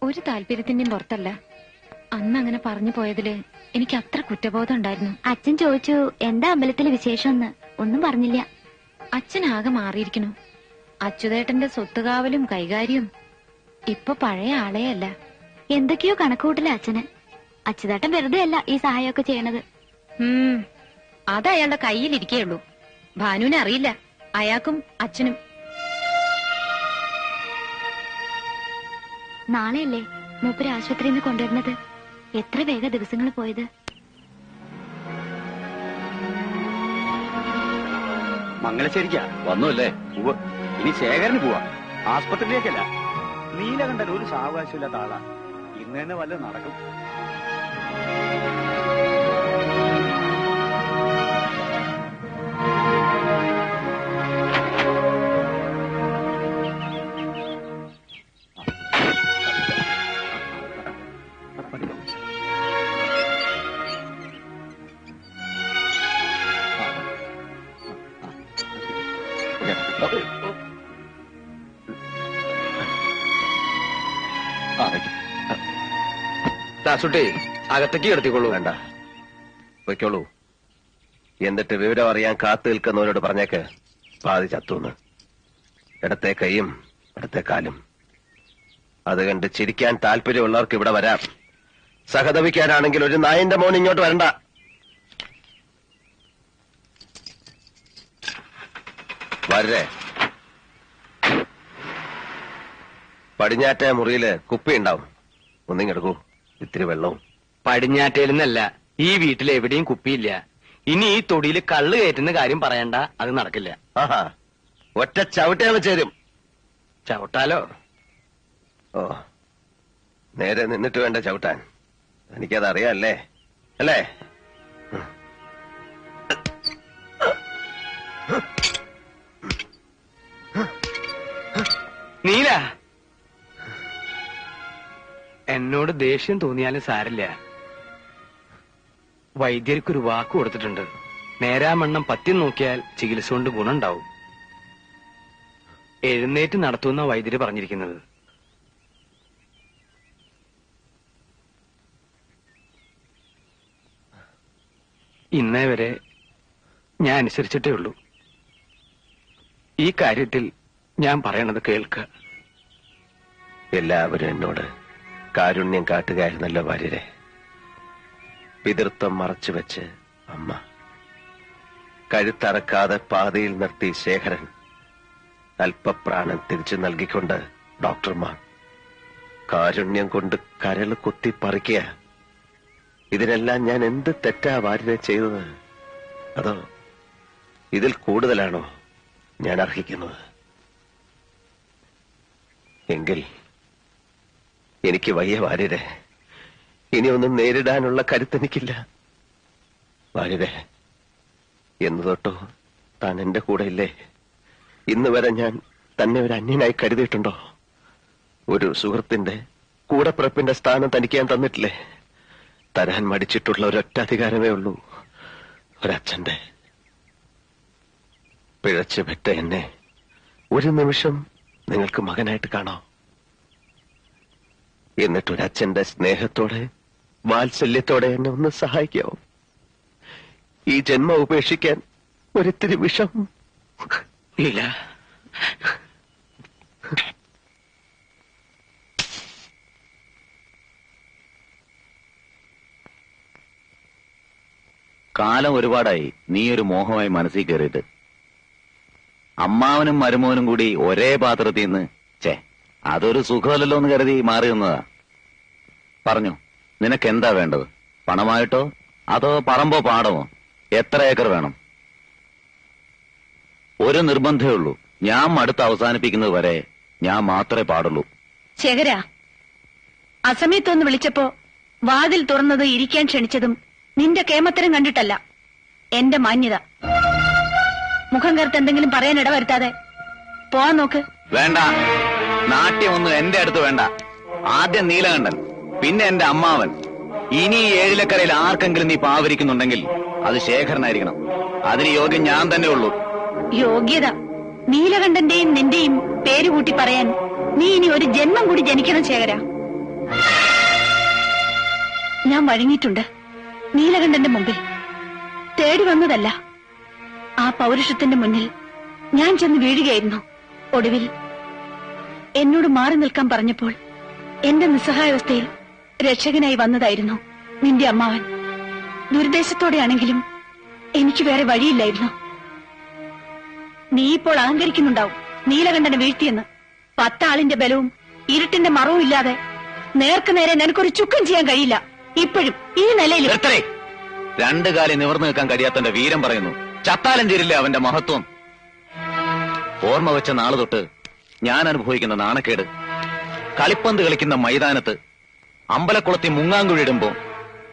ഒരു താല്പര്യത്തിന്റെയും പുറത്തല്ല. അന്ന് അങ്ങനെ പറഞ്ഞു പോയതിൽ എനിക്ക് അത്ര കുറ്റബോധം ഉണ്ടായിരുന്നു. അച്ഛൻ ചോദിച്ചു എന്താ അമ്പലത്തിലെ വിശേഷമെന്ന്? ഒന്നും പറഞ്ഞില്ല. അച്ഛൻ ആകെ മാറിയിരിക്കണു അച്യുതേട്ടന്റെ സ്വത്തുകാവലും കൈകാര്യവും ഇപ്പൊ പഴയ ആളേ അല്ല. എന്തൊക്കെയോ കണക്കുകൂട്ടില്ല അച്ഛന്. അച്യുതേട്ടൻ വെറുതെ അല്ല ഈ സഹായമൊക്കെ ചെയ്യണത്. ഉം, അത് അയാളുടെ കയ്യിലിരിക്കേയുള്ളൂ. ഭാനുവിനെ അറിയില്ല. അയാൾക്കും അച്ഛനും. നാളെയല്ലേ മൂപ്പര് ആശുപത്രിയിൽ നിന്ന് കൊണ്ടുവരുന്നത്? എത്ര വേഗ ദിവസങ്ങൾ പോയത്? മംഗലശ്ശേരിക്കാ. വന്നുല്ലേ? ഇനി ശേഖരന് പോവാ. ആസ്പത്രിയിലേക്കല്ല. നീലകണ്ഠൻ ഒരു സാവകാശമില്ലാത്ത ആളാ. ഇന്ന് തന്നെ വല്ല നടക്കും. ദാസുട്ടി അകത്തേക്ക് കിടത്തിക്കൊള്ളൂ വേണ്ട. വയ്ക്കോളൂ എന്നിട്ട് വിവരം അറിയാൻ കാത്തു നിൽക്കുന്നവരോട് പറഞ്ഞേക്ക്. പാതി ചത്തുന്ന്. ഇടത്തെ കൈയും ഇടത്തെ കാലും. അത് കണ്ട് ചിരിക്കാൻ താല്പര്യമുള്ളവർക്ക് ഇവിടെ വരാം. സഹതപിക്കാനാണെങ്കിൽ ഒരു നായന്റെ മോൻ ഇങ്ങോട്ട് വരണ്ട. വരേ പടിഞ്ഞാറ്റ മുറിയിൽ കുപ്പി ഉണ്ടാവും ഒന്നിങ്ങെടുക്കൂ ഇത്തിരി വെള്ളവും. പടിഞ്ഞാറ്റയിൽ നിന്നല്ല ഈ വീട്ടിൽ എവിടെയും കുപ്പിയില്ല. ഇനി ഈ തൊടിയിൽ കള്ള് കയറ്റുന്ന കാര്യം പറയണ്ട അത് നടക്കില്ല. ആഹാ. ഒറ്റ ചവിട്ടയാണ് ചേരും. ചവിട്ടാലോ? ഓ നേരെ നിന്നിട്ട് വേണ്ട ചവിട്ടാൻ. എനിക്കത് അറിയാല്ലേ? അല്ലേ? നീല എന്നോട് ദേഷ്യം തോന്നിയാലും സാരില്ല. വൈദ്യർക്കൊരു വാക്ക് കൊടുത്തിട്ടുണ്ട്. നേരാമണ്ണം പത്തി നോക്കിയാൽ ചികിത്സ കൊണ്ട് ഗുണമുണ്ടാവും. എഴുന്നേറ്റ് നടത്തുന്ന വൈദ്യര് പറഞ്ഞിരിക്കുന്നത്. ഇന്നേ വരെ ഞാൻ അനുസരിച്ചിട്ടേ ഉള്ളൂ. ഈ കാര്യത്തിൽ ഞാൻ പറയണത് കേൾക്കുക എല്ലാവരും എന്നോട് കാരുണ്യം കാട്ടുകയായിരുന്നല്ലോ ഭാര്യരെ. പിതൃത്വം മറച്ചുവെച്ച് അമ്മ. കഴുത്തറക്കാതെ പാതയിൽ നിർത്തി ശേഖരൻ അല്പപ്രാണം തിരിച്ചു നൽകിക്കൊണ്ട് ഡോക്ടർമാർ കാരുണ്യം കൊണ്ട് കരൾ കുത്തി പറിക്കുക. ഇതിനെല്ലാം ഞാൻ എന്ത് തെറ്റാ വാര്യനെ ചെയ്തത്? അതോ ഇതിൽ കൂടുതലാണോ ഞാൻ അർഹിക്കുന്നത്? എങ്കിൽ എനിക്ക് വയ്യ വാര്യരെ. ഇനി ഒന്നും നേരിടാനുള്ള കരുത്തെനിക്കില്ല. വാര്യരെ എന്ന് തൊട്ടോ താൻ എന്റെ കൂടെ ഇല്ലേ ഇന്ന് വരെ ഞാൻ തന്നെ ഒരു അന്യനായി കരുതിയിട്ടുണ്ടോ? ഒരു സുഹൃത്തിന്റെ കൂടപ്പിറപ്പിന്റെ സ്ഥാനം തനിക്ക് ഞാൻ തന്നിട്ടില്ലേ? തരാൻ മടിച്ചിട്ടുള്ള ഒരൊറ്റ അധികാരമേ ഉള്ളൂ ഒരച്ഛന്റെ. പിഴച്ചു പെറ്റ എന്നെ ഒരു നിമിഷം നിങ്ങൾക്ക് മകനായിട്ട് കാണാം. എന്നിട്ട് അച്ഛന്റെ സ്നേഹത്തോടെ വാത്സല്യത്തോടെ എന്നെ ഒന്ന് സഹായിക്കാവോ? ഈ ജന്മ ഉപേക്ഷിക്കാൻ ഒരിത്തിരി വിഷം. ഇല്ല. കാലം ഒരുപാടായി നീ ഒരു മോഹമായി മനസ്സിൽ കയറിയിട്ട്. അമ്മാവനും മരുമോനും കൂടി ഒരേ പാത്രത്തിൽ നിന്ന് അതൊരു സുഖമല്ലല്ലോ എന്ന് കരുതി മാറി നിന്നതാ. പറഞ്ഞു നിനക്ക് എന്താ വേണ്ടത്? പണമായിട്ടോ? അതോ പറമ്പോ പാടമോ? എത്ര ഏക്കർ വേണം? ഒരു നിർബന്ധമേ ഉള്ളൂ. ഞാൻ മടുത്ത് അവസാനിപ്പിക്കുന്നത് വരെ ഞാൻ മാത്രമേ പാടുള്ളൂ. ശേഖര അസമയത്തൊന്ന് വിളിച്ചപ്പോ വാതിൽ തുറന്നത് ഇരിക്കാൻ ക്ഷണിച്ചതും നിന്റെ കേമത്തരം കണ്ടിട്ടല്ല. എന്റെ മാന്യത. മുഖം കറുത്ത് എന്തെങ്കിലും പറയാൻ ഇടവരുത്താതെ. പോവാൻ നോക്ക്. വേണ്ട. നാട്യമൊന്നും എന്റെ അടുത്ത് വേണ്ട. ആദ്യം നീലകണ്ഠൻ പിന്നെ എന്റെ അമ്മാവൻ. ഇനി ഏഴിലക്കരയിൽ ആർക്കെങ്കിലും നീ പാവരിക്കുന്നുണ്ടെങ്കിൽ അത് ശേഖരനായിരിക്കണം. അതിന് യോഗ്യം ഞാൻ തന്നെ ഉള്ളൂ. യോഗ്യത. നീലകണ്ഠന്റെയും നിന്റെയും പേര് കൂട്ടി പറയാൻ നീ ഇനി ഒരു ജന്മം കൂടി ജനിക്കണം ശേഖര. ഞാൻ വഴങ്ങിയിട്ടുണ്ട് നീലകണ്ഠന്റെ മുമ്പിൽ. തേടി വന്നതല്ല. ആ പൗരുഷത്തിന്റെ മുന്നിൽ ഞാൻ ചെന്ന് വീഴുകയായിരുന്നു. ഒടുവിൽ എന്നോട് മാറി നിൽക്കാൻ പറഞ്ഞപ്പോൾ എന്റെ നിസ്സഹായാവസ്ഥയിൽ രക്ഷകനായി വന്നതായിരുന്നു നിന്റെ അമ്മാവൻ. ദുരുദ്ദേശത്തോടെയാണെങ്കിലും എനിക്ക് വേറെ വഴിയില്ലായിരുന്നു. നീ ഇപ്പോൾ അഹങ്കരിക്കുന്നുണ്ടാവും. നീലകണ്ഠനെ വീഴ്ത്തിയെന്ന്. പത്താളിന്റെ ബലവും ഇരുട്ടിന്റെ മറവും ഇല്ലാതെ നേർക്ക് നേരെ നിനക്കൊരു ചുക്കം ചെയ്യാൻ കഴിയില്ല. ഇപ്പോഴും ഈ നിലയിൽ രണ്ടു കാലം നിവർന്നു നിൽക്കാൻ കഴിയാത്തന്റെ വീരം പറയുന്നു. ചത്താലം ചേരില്ലേ അവന്റെ മഹത്വം. ഓർമ്മ വെച്ച നാളെ തൊട്ട് ഞാൻ അനുഭവിക്കുന്ന നാണക്കേട്. കളിപ്പന്ത് കളിക്കുന്ന മൈതാനത്ത് അമ്പലക്കുളത്തി മുങ്ങാങ്കുഴിടുമ്പോ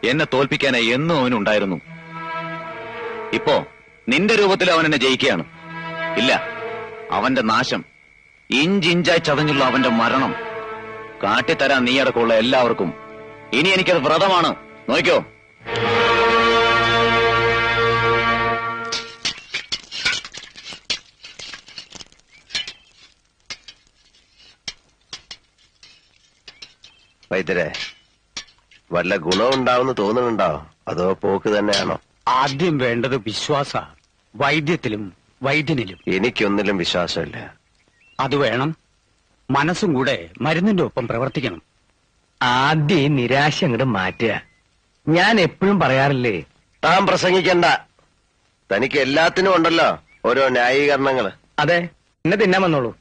എന്നെ തോൽപ്പിക്കാനായി എന്നും അവനുണ്ടായിരുന്നു ഇപ്പോ നിന്റെ രൂപത്തിൽ അവൻ എന്നെ ജയിക്കുകയാണ്. ഇല്ല അവന്റെ നാശം ഇഞ്ചിഞ്ചായി ചതഞ്ഞുള്ള അവന്റെ മരണം. കാട്ടിത്തരാൻ നീ അടക്കമുള്ള എല്ലാവർക്കും ഇനി എനിക്കത് വ്രതമാണ്. നോക്കിയോ വൈദ്യരെ വല്ല ഗുണമുണ്ടാവുമെന്ന് തോന്നുന്നുണ്ടോ? അതോ പോക്ക് തന്നെയാണോ? ആദ്യം വേണ്ടത് വിശ്വാസ. വൈദ്യത്തിലും വൈദ്യനിലും. എനിക്കൊന്നിലും വിശ്വാസമില്ല. അത് വേണം. മനസ്സും കൂടെ മരുന്നിന്റെ ഒപ്പം പ്രവർത്തിക്കണം. ആദ്യം ഈ നിരാശ അങ്ങോട്ട് മാറ്റുക. ഞാൻ എപ്പോഴും പറയാറില്ലേ താൻ പ്രസംഗിക്കണ്ട. തനിക്ക് എല്ലാത്തിനും ഉണ്ടല്ലോ ഓരോ ന്യായീകരണങ്ങൾ. അതെ എന്നെ തിന്നാൻ വന്നോളൂ.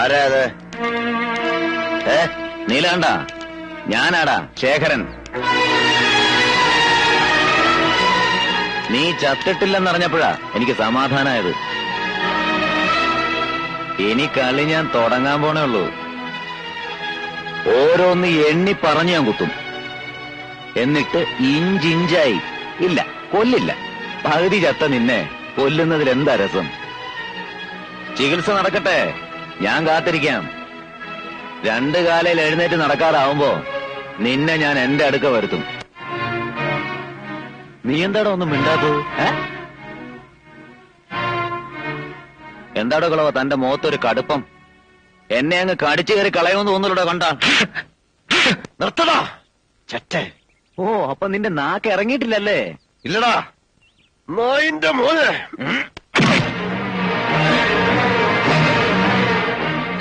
ആരാ അത് ഏ നീലാണ്ട. ഞാനാടാ ശേഖരൻ. നീ ചത്തിട്ടില്ലെന്നറിഞ്ഞപ്പോഴാ എനിക്ക് സമാധാനായത്. ഇനി കളി ഞാൻ തുടങ്ങാൻ പോണേ ഉള്ളൂ. ഓരോന്ന് എണ്ണി പറഞ്ഞു ഞാൻ കുത്തും. എന്നിട്ട് ഇഞ്ചിഞ്ചായി. ഇല്ല കൊല്ലില്ല. പകുതി ചത്ത നിന്നെ കൊല്ലുന്നതിൽ എന്താ രസം? ചികിത്സ നടക്കട്ടെ. ഞാൻ കാത്തിരിക്കാം. രണ്ട് കാലയിൽ എഴുന്നേറ്റ് നടക്കാറാവുമ്പോ നിന്നെ ഞാൻ എന്റെ അടുക്ക വരുത്തും. നീ എന്താടോ ഒന്നും മിണ്ടാത്തത്? എന്താടോ കളവ തന്റെ മുഖത്തൊരു കടുപ്പം. എന്നെ അങ്ങ് കടിച്ചു കയറി കളയുമെന്ന് തോന്നുന്നുണ്ടോ കണ്ട? നിർത്തടാ. ചറ്റേ. ഓ അപ്പൊ നിന്റെ നാക്ക് ഇറങ്ങിയിട്ടില്ലല്ലേ? ഇല്ലടാ. നോയിന്റെ മോനെ.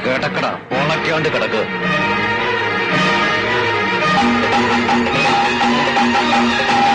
കേട്ടക്കട ഉണക്കാണ്ട് കിടക്ക്. ഓ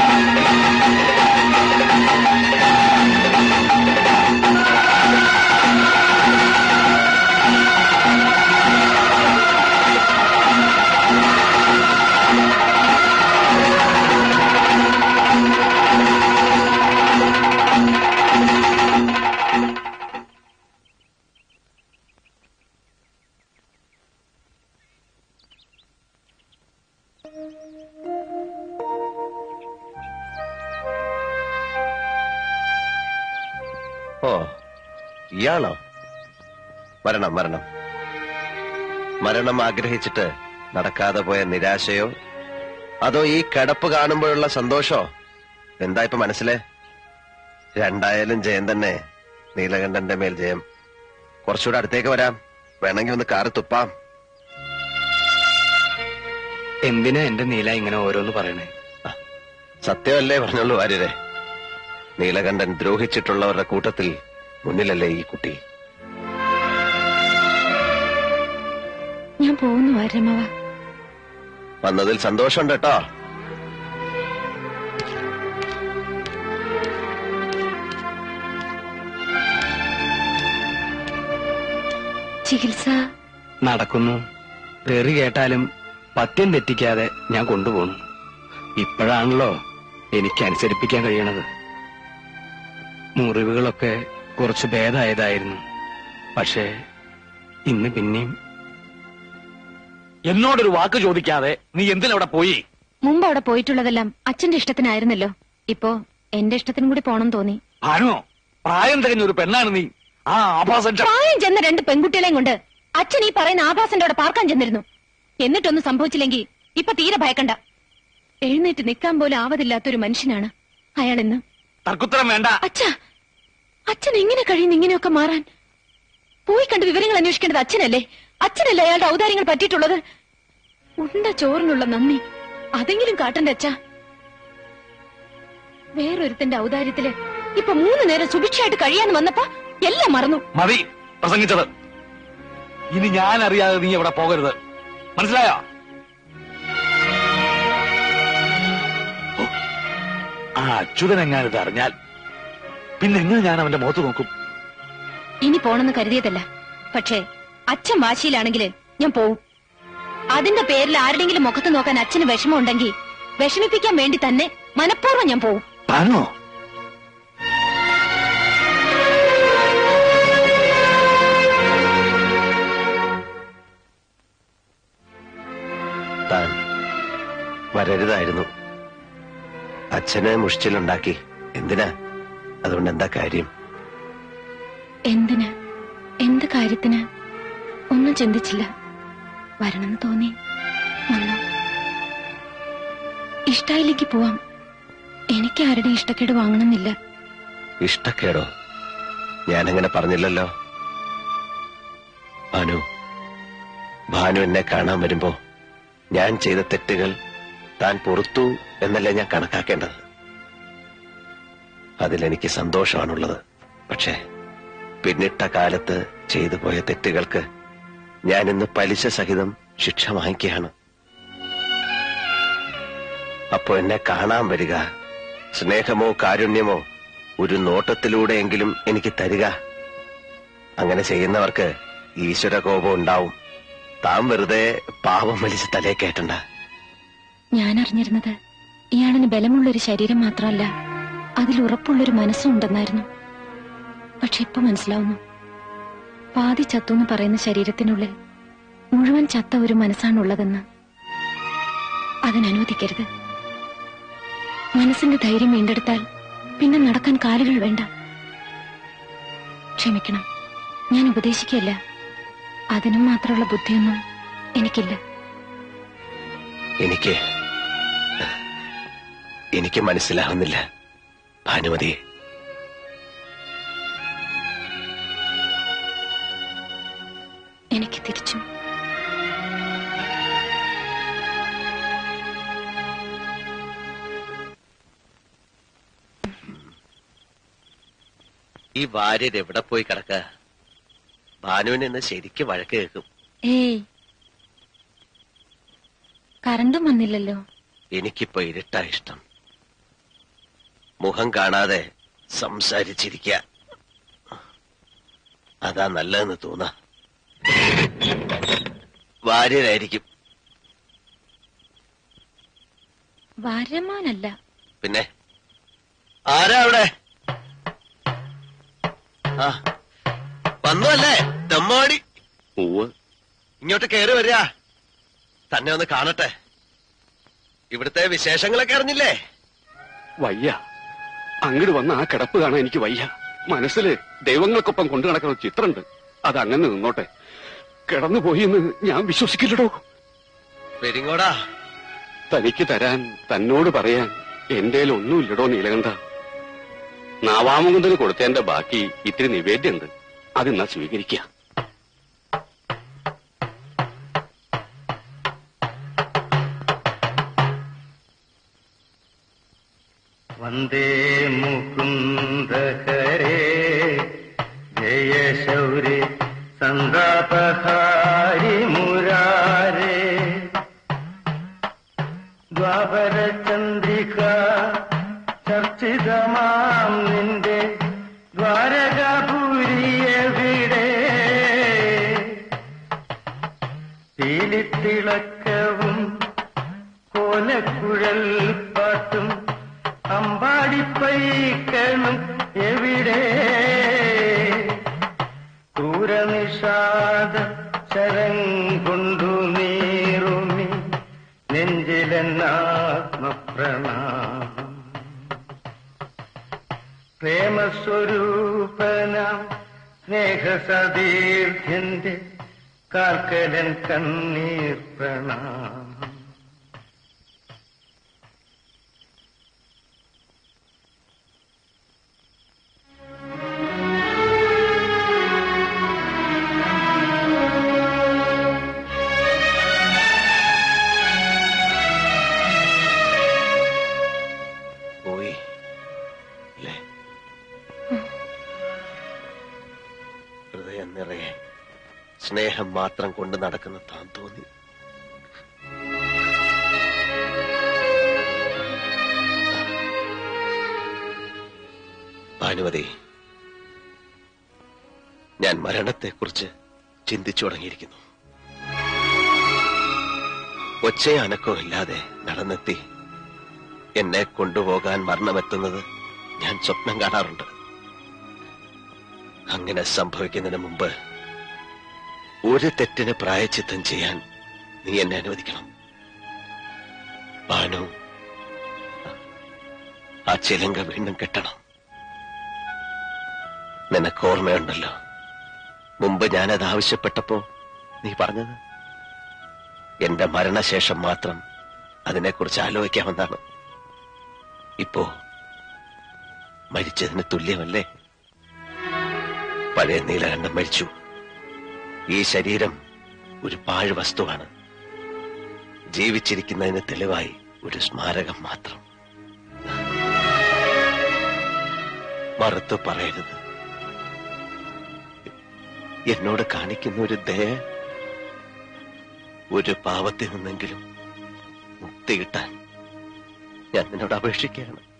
ഇയാളോ? മരണം മരണം. മരണം ആഗ്രഹിച്ചിട്ട് നടക്കാതെ പോയ നിരാശയോ? അതോ ഈ കിടപ്പ് കാണുമ്പോഴുള്ള സന്തോഷോ? എന്താ ഇപ്പൊ മനസ്സിലെ? രണ്ടായാലും ജയം തന്നെ നീലകണ്ഠന്റെ മേൽ ജയം. കുറച്ചുകൂടെ അടുത്തേക്ക് വരാം. വേണമെങ്കിൽ ഒന്ന് കാറ് തുപ്പാം. എന്തിനാ എന്റെ നീല ഇങ്ങനെ ഓരോന്ന് പറയണേ? സത്യമല്ലേ പറഞ്ഞോളൂ ആര്യരെ നീലകണ്ഠൻ ദ്രോഹിച്ചിട്ടുള്ളവരുടെ കൂട്ടത്തിൽ മുന്നിലല്ലേ ഈ കുട്ടി? ഞാൻ പോകുന്നു ആരമ്മവ വന്നതിൽ സന്തോഷമുണ്ട് കേട്ടോ. ചികിത്സ? നടക്കുന്നു. പേറി കേട്ടാലും പത്യം തെറ്റിക്കാതെ ഞാൻ കൊണ്ടുപോകുന്നു. ഇപ്പോഴാണല്ലോ എനിക്ക് അനുസരിപ്പിക്കാൻ കഴിയണത്. മുറിവുകളൊക്കെ കുറച്ച് ഭേദമായതായിരുന്നു പക്ഷേ ഇന്ന് പിന്നെയും. എന്നോടൊരു വാക്ക് ചോദിക്കാതെ നീ എന്തിനവിടെ പോയി? മുമ്പ് അവിടെ പോയിട്ടുള്ളതെല്ലാം അച്ഛന്റെ ഇഷ്ടത്തിനായിരുന്നല്ലോ. ഇപ്പോ എന്റെ ഇഷ്ടത്തിനും കൂടി പോണം തോന്നി. ഭാനോ പ്രായം തികഞ്ഞ ഒരു പെണ്ണാണ് നീ. ആ ആഭാസൻ പ്രായം ചെന്ന രണ്ട് പെൺകുട്ടികളെയും കൊണ്ട് അച്ഛൻ ഈ പറയുന്ന ആഭാസന്റെ അവിടെ പാർക്കാൻ ചെന്നിരുന്നു. എന്നിട്ടൊന്നും സംഭവിച്ചില്ലെങ്കിൽ ഇപ്പൊ തീരെ ഭയക്കണ്ട. എഴുന്നേറ്റ് നിൽക്കാൻ പോലും ആവതില്ലാത്തൊരു മനുഷ്യനാണ് അയാൾ ഇന്ന്. തർക്കുത്തരം വേണ്ട. അച്ഛാ അച്ഛൻ എങ്ങനെ കഴിയുന്നു ഇങ്ങനെയൊക്കെ മാറാൻ? പോയി കണ്ട് വിവരങ്ങൾ അന്വേഷിക്കേണ്ടത് അച്ഛനല്ലേ? അച്ഛനല്ലേ അയാളുടെ ഔദാര്യങ്ങൾ പറ്റിയിട്ടുള്ളത്? ഉണ്ട ചോറിനുള്ള നന്ദി. അതെങ്കിലും കാട്ടണ്ട അച്ഛ? വേറൊരുത്തന്റെ ഔദാര്യത്തിൽ ഇപ്പൊ മൂന്ന് നേരം സുഭിക്ഷയായിട്ട് കഴിയാന്ന് വന്നപ്പോ എല്ലാം മറന്നു. മതി പ്രസംഗിച്ചത്. ഇനി ഞാൻ അറിയാതെ നീ എവിടെ പോകരുത്. മനസ്സിലായോ? ആ അച്യുതൻ എങ്ങാനിത് അറിഞ്ഞാൽ പിന്നെ എങ്ങനെ ഞാൻ അവന്റെ മുഖത്ത് നോക്കും? ഇനി പോണെന്ന് കരുതിയതല്ല. പക്ഷേ അച്ഛൻ വാശിയിലാണെങ്കിൽ ഞാൻ പോവും. അതിന്റെ പേരിൽ ആരുടെങ്കിലും മുഖത്ത് നോക്കാൻ അച്ഛന് വിഷമമുണ്ടെങ്കിൽ വിഷമിപ്പിക്കാൻ വേണ്ടി തന്നെ മനഃപൂർവം ഞാൻ പോവും. പറഞ്ഞോ? താൻ വരരുതായിരുന്നു. അച്ഛനെ മുഷ്ടിലുണ്ടാക്കി എന്തിനാ? അതുകൊണ്ട് എന്താ കാര്യം? എന്തിന്? എന്ത് കാര്യത്തിന്? ഒന്നും ചിന്തിച്ചില്ല. വരണമെന്ന് തോന്നി. വന്നു. ഇഷ്ടായിലേക്ക് പോവാം. എനിക്ക് ആരുടെ ഇഷ്ടക്കേട് വാങ്ങണമെന്നില്ല. ഇഷ്ടക്കേടോ? ഞാനങ്ങനെ പറഞ്ഞില്ലല്ലോ. ഭാനു ഭാനു എന്നെ കാണാൻ വരുമ്പോ ഞാൻ ചെയ്ത തെറ്റുകൾ താൻ പൊറത്തു എന്നല്ലേ ഞാൻ കണക്കാക്കേണ്ടത്? അതിലെനിക്ക് സന്തോഷമാണുള്ളത്. പക്ഷേ പിന്നിട്ട കാലത്ത് ചെയ്തു പോയ തെറ്റുകൾക്ക് ഞാൻ ഇന്ന് പലിശ സഹിതം ശിക്ഷ വാങ്ങിക്കുകയാണ്. അപ്പോ എന്നെ കാണാൻ വരിക സ്നേഹമോ കാരുണ്യമോ ഒരു നോട്ടത്തിലൂടെയെങ്കിലും എനിക്ക് തരിക. അങ്ങനെ ചെയ്യുന്നവർക്ക് ഈശ്വര കോപം ഉണ്ടാവും. താൻ വെറുതെ പാവം വലിച്ച് തലേ കേട്ടണ്ട ഞാൻ അറിഞ്ഞിരുന്നത് ഇയാളിന് ബലമുള്ളൊരു ശരീരം മാത്രമല്ല. അതിൽ ഉറപ്പുള്ളൊരു മനസ്സും ഉണ്ടെന്നായിരുന്നു പക്ഷെ ഇപ്പൊ മനസ്സിലാവുന്നു. പാതി ചത്തു എന്ന് പറയുന്ന ശരീരത്തിനുള്ളിൽ മുഴുവൻ ചത്ത ഒരു മനസ്സാണുള്ളതെന്ന്. അതിനനുവദിക്കരുത് മനസ്സിന്റെ ധൈര്യം വീണ്ടെടുത്താൽ പിന്നെ നടക്കാൻ കാലുകൾ വേണ്ട. ക്ഷമിക്കണം. ഞാൻ ഉപദേശിക്കല്ല അതിനും മാത്രമുള്ള ബുദ്ധിയൊന്നും എനിക്കില്ല. എനിക്ക് എനിക്ക് മനസ്സിലാവുന്നില്ല. ഭാനുമതി എനിക്ക് തിരിച്ചു. ഈ ഭാര്യ എവിടെ പോയി കിടക്ക? ഭാനുവിന് ഇന്ന് ശരിക്ക് വഴക്ക് കേൾക്കും. ഏയ്. കറണ്ടും വന്നില്ലല്ലോ. എനിക്കിപ്പോ ഇരുട്ടാ ഇഷ്ടം. മുഖം കാണാതെ സംസാരിച്ചിരിക്ക. അതാ നല്ലതെന്ന് തോന്നാ. വാര്യരായിരിക്കും. വാര്യമാനല്ല പിന്നെ? ആരാ അവിടെ? ആ വന്നല്ലേ തെമ്മാടി. ഇങ്ങോട്ട് കയറി വരിക. തന്നെ ഒന്ന് കാണട്ടെ. ഇവിടുത്തെ വിശേഷങ്ങളൊക്കെ അറിഞ്ഞില്ലേ? വയ്യ. അങ്ങോട്ട് വന്ന ആ കിടപ്പ് കാണാൻ എനിക്ക് വയ്യ. മനസ്സിൽ ദൈവങ്ങൾക്കൊപ്പം കൊണ്ടു നടക്കുന്ന ചിത്രമുണ്ട് അത് അങ്ങനെ നിന്നോട്ടെ. കിടന്നുപോയി എന്ന് ഞാൻ വിശ്വസിക്കില്ലടോ. പെരിങ്ങോടാ. തനിക്ക് തരാൻ തന്നോട് പറയാൻ എന്റെ ഒന്നുമില്ലടോ നീലകണ്ഠ. നാവാമുകുന്ദന് കൊടുത്തതിന്റെ ബാക്കി ഇത്തിരി നിവേദ്യമുണ്ട് അതിന്നാ സ്വീകരിക്കുക കുന്ദഹരേ. ജയ ശൗരി സന്താപഹാരി മുരാരേ. ദ്വാപര ചന്ദ്രിക ചർച്ചിതമാം നിന്റെ ദ്വാരകാപുരിയെവിടെ? പീലിത്തിളക്കവും കോലക്കുഴൽ പാട്ടും അമ്പാടിപ്പൈക്കളും എവിടെ? ദൂരനിഷാദ ശരം കൊണ്ടു നീറുമി നെഞ്ചിലെന്നാത്മപ്രണാമം. പ്രേമസ്വരൂപന സ്നേഹസതീർഘ്യന്റെ കാൽക്കലൻ കണ്ണീർ പ്രണാമം. സ്നേഹം മാത്രം കൊണ്ട് നടക്കുന്ന താൻ തോന്നി. ഭാനുമതി ഞാൻ മരണത്തെക്കുറിച്ച് ചിന്തിച്ചു തുടങ്ങിയിരിക്കുന്നു. ഒച്ചയും അനക്കോ ഇല്ലാതെ നടന്നെത്തി എന്നെ കൊണ്ടുപോകാൻ മരണമെത്തുന്നത് ഞാൻ സ്വപ്നം കാണാറുണ്ട്. അങ്ങനെ സംഭവിക്കുന്നതിന് മുമ്പ് ഒരു തെറ്റിന് പ്രായച്ചിത്തം ചെയ്യാൻ നീ എന്നെ അനുവദിക്കണം. ഭാനു ആ ചിലങ്ക വീണ്ടും കെട്ടണം. നിനക്ക് ഓർമ്മയുണ്ടല്ലോ മുമ്പ് ഞാനത് ആവശ്യപ്പെട്ടപ്പോ നീ പറഞ്ഞത്? എന്റെ മരണശേഷം മാത്രം അതിനെക്കുറിച്ച് ആലോചിക്കാമെന്നാണ്. ഇപ്പോ മരിച്ചതിന് തുല്യമല്ലേ? പഴയ നീലകണ്ഠം മരിച്ചു. ഈ ശരീരം ഒരു പാഴ് വസ്തുവാണ്. ജീവിച്ചിരിക്കുന്നതിന് തെളിവായി ഒരു സ്മാരകം മാത്രം. മറുത്തു പറയരുത്. എന്നോട് കാണിക്കുന്ന ഒരു ദയ ഒരു പാവത്തിൽ നിന്നെങ്കിലും മുക്തി കിട്ടാൻ ഞാൻ നിന്നോട് അപേക്ഷിക്കുകയാണ്.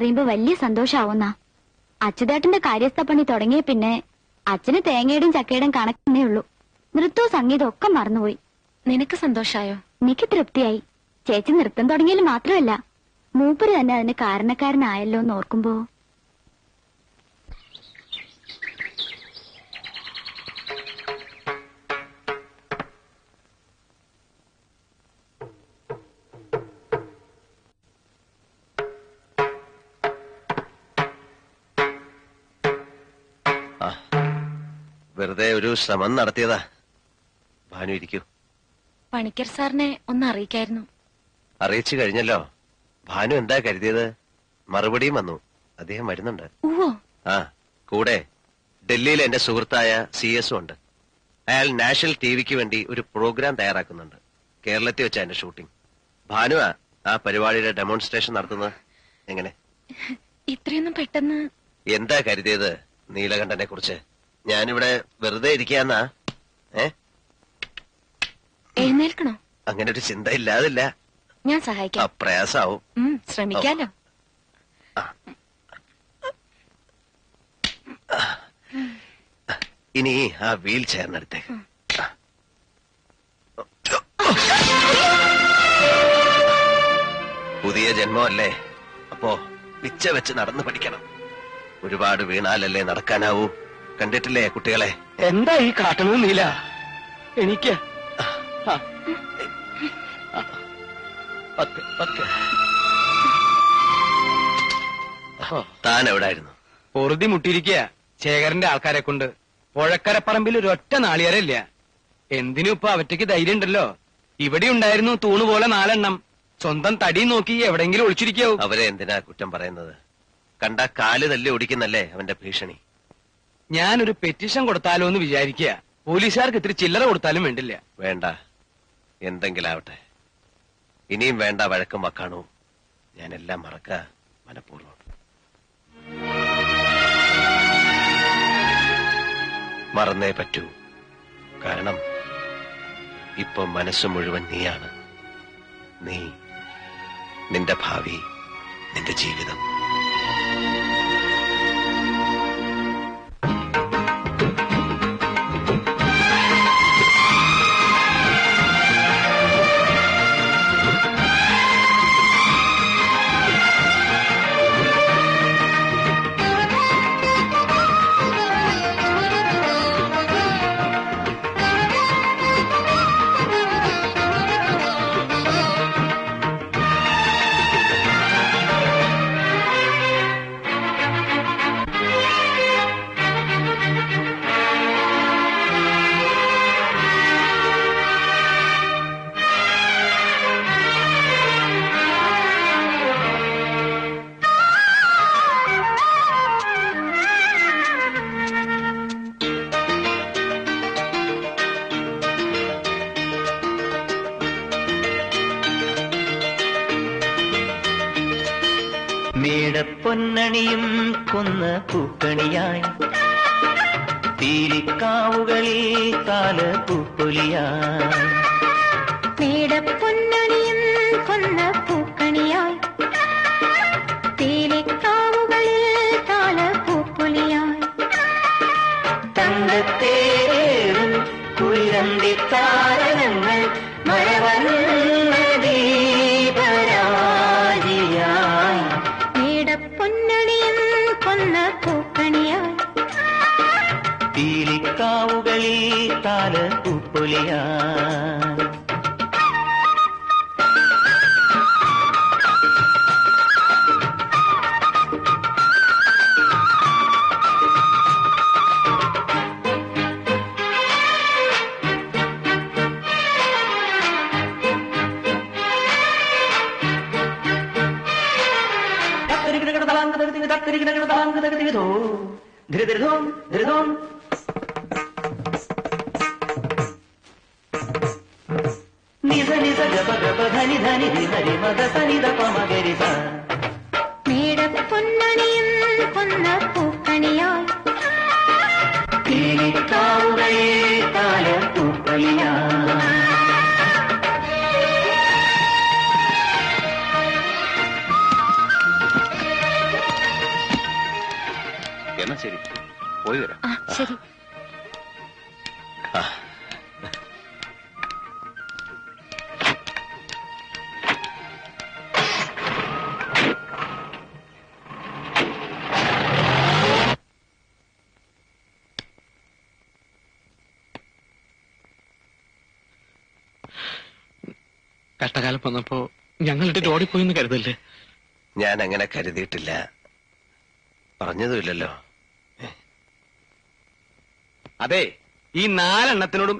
അറിയുമ്പോ വലിയ സന്തോഷാവുന്ന. അച്യുതേട്ടന്റെ കാര്യസ്ഥ പണി തുടങ്ങിയ പിന്നെ അച്ഛന് തേങ്ങയുടെയും ചക്കയുടെയും കണക്കെന്നേ ഉള്ളൂ. നൃത്തവും സംഗീതവും ഒക്കെ മറന്നുപോയി. നിനക്ക് സന്തോഷായോ? എനിക്ക് തൃപ്തിയായി. ചേച്ചി നൃത്തം തുടങ്ങിയാൽ മാത്രമല്ല മൂപ്പര് തന്നെ അതിന് കാരണക്കാരനായല്ലോ എന്ന് ഓർക്കുമ്പോ വെറുതെ ഒരു ശ്രമം നടത്തിയതാ. ഭാനു ഇരിക്കൂ. പണിക്കർ സാറിനെ ഒന്ന് അറിയിക്കായിരുന്നു. അറിയിച്ചു കഴിഞ്ഞല്ലോ. ഭാനു എന്താ കരുതിയത്? മറുപടിയും വന്നു. അദ്ദേഹം വരുന്നുണ്ട്. ആ കൂടെ. ഡൽഹിയിൽ എന്റെ സുഹൃത്തായ സി എസും ഉണ്ട്. അയാൾ നാഷണൽ ടി വിക്ക് വേണ്ടി ഒരു പ്രോഗ്രാം തയ്യാറാക്കുന്നുണ്ട്. കേരളത്തിൽ വെച്ച എന്റെ ഷൂട്ടിംഗ്. ഭാനുവാ ആ പരിപാടിയുടെ ഡെമോൺസ്ട്രേഷൻ നടത്തുന്നത് എങ്ങനെ? ഇത്രയൊന്നും പെട്ടെന്ന് എന്താ കരുതിയത് നീലകണ്ഠനെ കുറിച്ച് ഞാനിവിടെ വെറുതെ ഇരിക്കാന്നാ ഏ? എഴുന്നേൽക്കണോ? അങ്ങനെ ഒരു ചിന്ത ഇല്ലാതില്ല ഞാൻ സഹായിക്കാം. പ്രയാസാവും. ഉം, ശ്രമിക്കാലോ. ഇനി ആ വീൽ ചെയറിനടുത്തേക്ക് പുതിയ ജന്മമല്ലേ? അപ്പോ പിച്ച വെച്ച് നടന്നു പഠിക്കണം. ഒരുപാട് വീണാലല്ലേ നടക്കാനാവൂ? കണ്ടിട്ടില്ലേ കുട്ടികളെ? എന്താ ഈ കാട്ടണത് നീല? എനിക്ക്. താനെവിടായിരുന്നു പത്ത് പത്ത്. താൻ എവിടായിരുന്നു പൊറുതി മുട്ടിയിരിക്കുക ശേഖരന്റെ ആൾക്കാരെ കൊണ്ട്. പുഴക്കരപ്പറമ്പിൽ ഒരൊറ്റ നാളികേരമില്ല. എന്തിനും ഇപ്പൊ അവറ്റയ്ക്ക് ധൈര്യം ഉണ്ടല്ലോ ഇവിടെ ഉണ്ടായിരുന്നു തൂണ് പോലെ നാലെണ്ണം. സ്വന്തം തടി നോക്കി എവിടെങ്കിലും ഒളിച്ചിരിക്കാവൂ. അവരെ എന്തിനാ കുറ്റം പറയുന്നത്? കണ്ട കാൽ തല്ലി ഓടിക്കുന്നല്ലേ അവന്റെ ഭീഷണി? ഞാനൊരു പെറ്റീഷൻ കൊടുത്താലോ എന്ന് വിചാരിക്കുക. പോലീസുകാർക്ക് ഇത്തിരി ചില്ലറ കൊടുത്താലും വേണ്ടില്ല. വേണ്ട. എന്തെങ്കിലും ആവട്ടെ ഇനിയും വേണ്ട വഴക്കും വക്കാണോ. ഞാനെല്ലാം മറക്ക മനഃപൂർവം. മറന്നേ പറ്റൂ. കാരണം ഇപ്പൊ മനസ്സ് മുഴുവൻ നീയാണ്. നീ നിന്റെ ഭാവി നിന്റെ ജീവിതം. മേടപ്പൊന്നണിയും കൊന്ന പൂക്കണിയായി. തീരിക്കാവുകളിൽ കാല പൂപ്പൊലിയായി. മേടപ്പൊന്നണിയും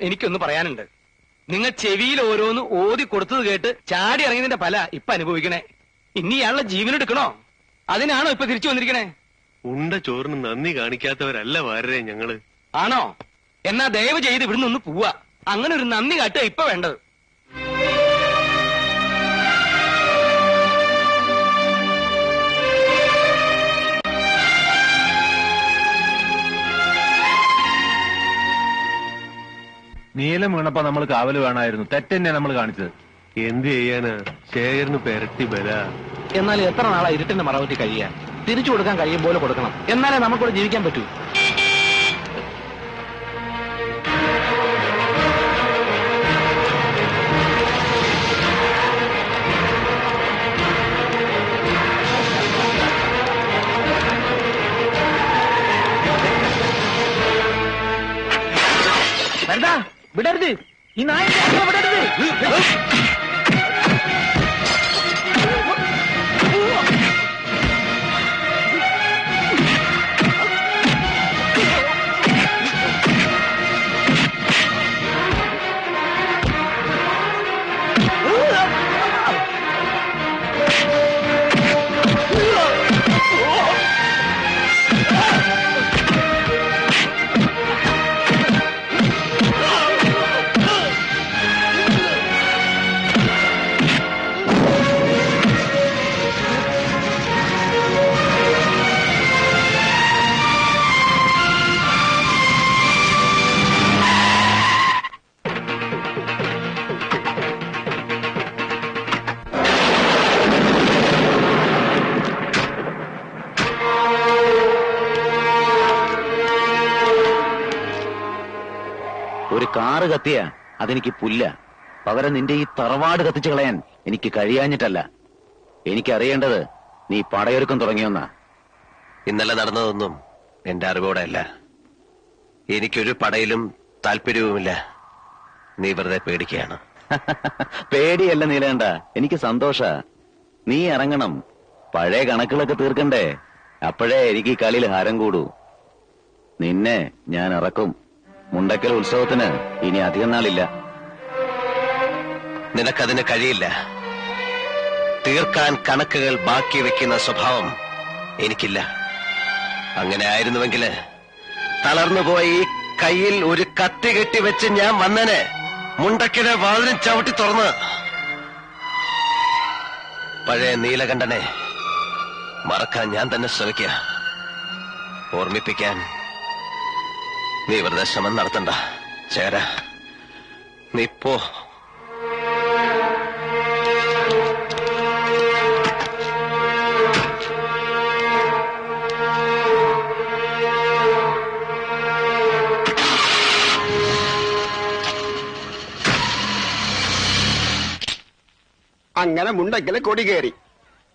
എനിക്കൊന്ന് പറയാനുണ്ട്. നിങ്ങൾ ചെവിയിൽ ഓരോന്ന് ഓതി കൊടുത്തത് കേട്ട് ചാടി ഇറങ്ങിയതിന്റെ ഫല ഇപ്പൊ അനുഭവിക്കണേ. ഇനി ഇയാളുടെ ജീവനെടുക്കണോ അതിനാണോ ഇപ്പൊ തിരിച്ചു വന്നിരിക്കണേ? ഉണ്ട ചോറിന് നന്ദി കാണിക്കാത്തവരല്ല വാരരെ ഞങ്ങൾ. ആണോ? എന്നാ ദയവ് ചെയ്ത് ഇവിടുന്ന് ഒന്ന് പോവാ. അങ്ങനെ ഒരു നന്ദി കാട്ടുക ഇപ്പൊ വേണ്ടത്. നീലം വീണപ്പോ നമ്മൾ കാവൽ വേണമായിരുന്നു. തെറ്റന്നെ നമ്മൾ കാണിച്ചത്. എന്ത് ചെയ്യാനാ? ശേഖരന് പെരട്ടി ബല. എന്നാൽ എത്ര നാളാ ഇരുട്ടിന്റെ മറവറ്റി കഴിയാൻ? തിരിച്ചു കൊടുക്കാൻ കഴിയും പോലെ കൊടുക്കണം. എന്നാലേ നമുക്കിവിടെ ജീവിക്കാൻ പറ്റൂ. விடருது இந்த ஆயிரத்தி விடருது കാറ് കത്തിയ അതെനിക്ക് പുല്ല. പകരം നിന്റെ ഈ തറവാട് കത്തിച്ചു കളയാൻ എനിക്ക് കഴിയാഞ്ഞിട്ടല്ല. എനിക്കറിയേണ്ടത് നീ പടയൊരുക്കം തുടങ്ങിയൊന്നാ. ഇന്നലെ നടന്നതൊന്നും എന്റെ അറിവോടെ അല്ല. എനിക്കൊരു പടയിലും താല്പര്യവുമില്ല. നീ വെറുതെ പേടിക്കുകയാണ്. *laughs* പേടിയല്ല നീലേണ്ട എനിക്ക് സന്തോഷ. നീ ഇറങ്ങണം പഴയ കണക്കുകളൊക്കെ തീർക്കണ്ടേ? അപ്പോഴേ എനിക്ക് ഈ കളിയിൽ ഹാരം കൂടൂ. നിന്നെ ഞാൻ ഇറക്കും. മുണ്ടക്കൽ ഉത്സവത്തിന് ഇനി അധികം നാളില്ല. നിനക്കതിന് കഴിയില്ല. തീർക്കാൻ കണക്കുകൾ ബാക്കി വെക്കുന്ന സ്വഭാവം എനിക്കില്ല. അങ്ങനെ ആയിരുന്നുവെങ്കിൽ തളർന്നുപോയി കയ്യിൽ ഒരു കത്തി കെട്ടി വെച്ച് ഞാൻ വന്നനെ. മുണ്ടക്കിടെ വാതിലും ചവിട്ടി തുറന്ന്. പഴയ നീലകണ്ഠനെ മറക്കാൻ ഞാൻ തന്നെ ശ്രമിക്കുക. ഓർമ്മിപ്പിക്കാൻ നീ വെറുതെ ശ്രമം നടത്തണ്ട. ചേര നീ പോ. അങ്ങനെ മുണ്ടെങ്കിൽ കൊടി കയറി.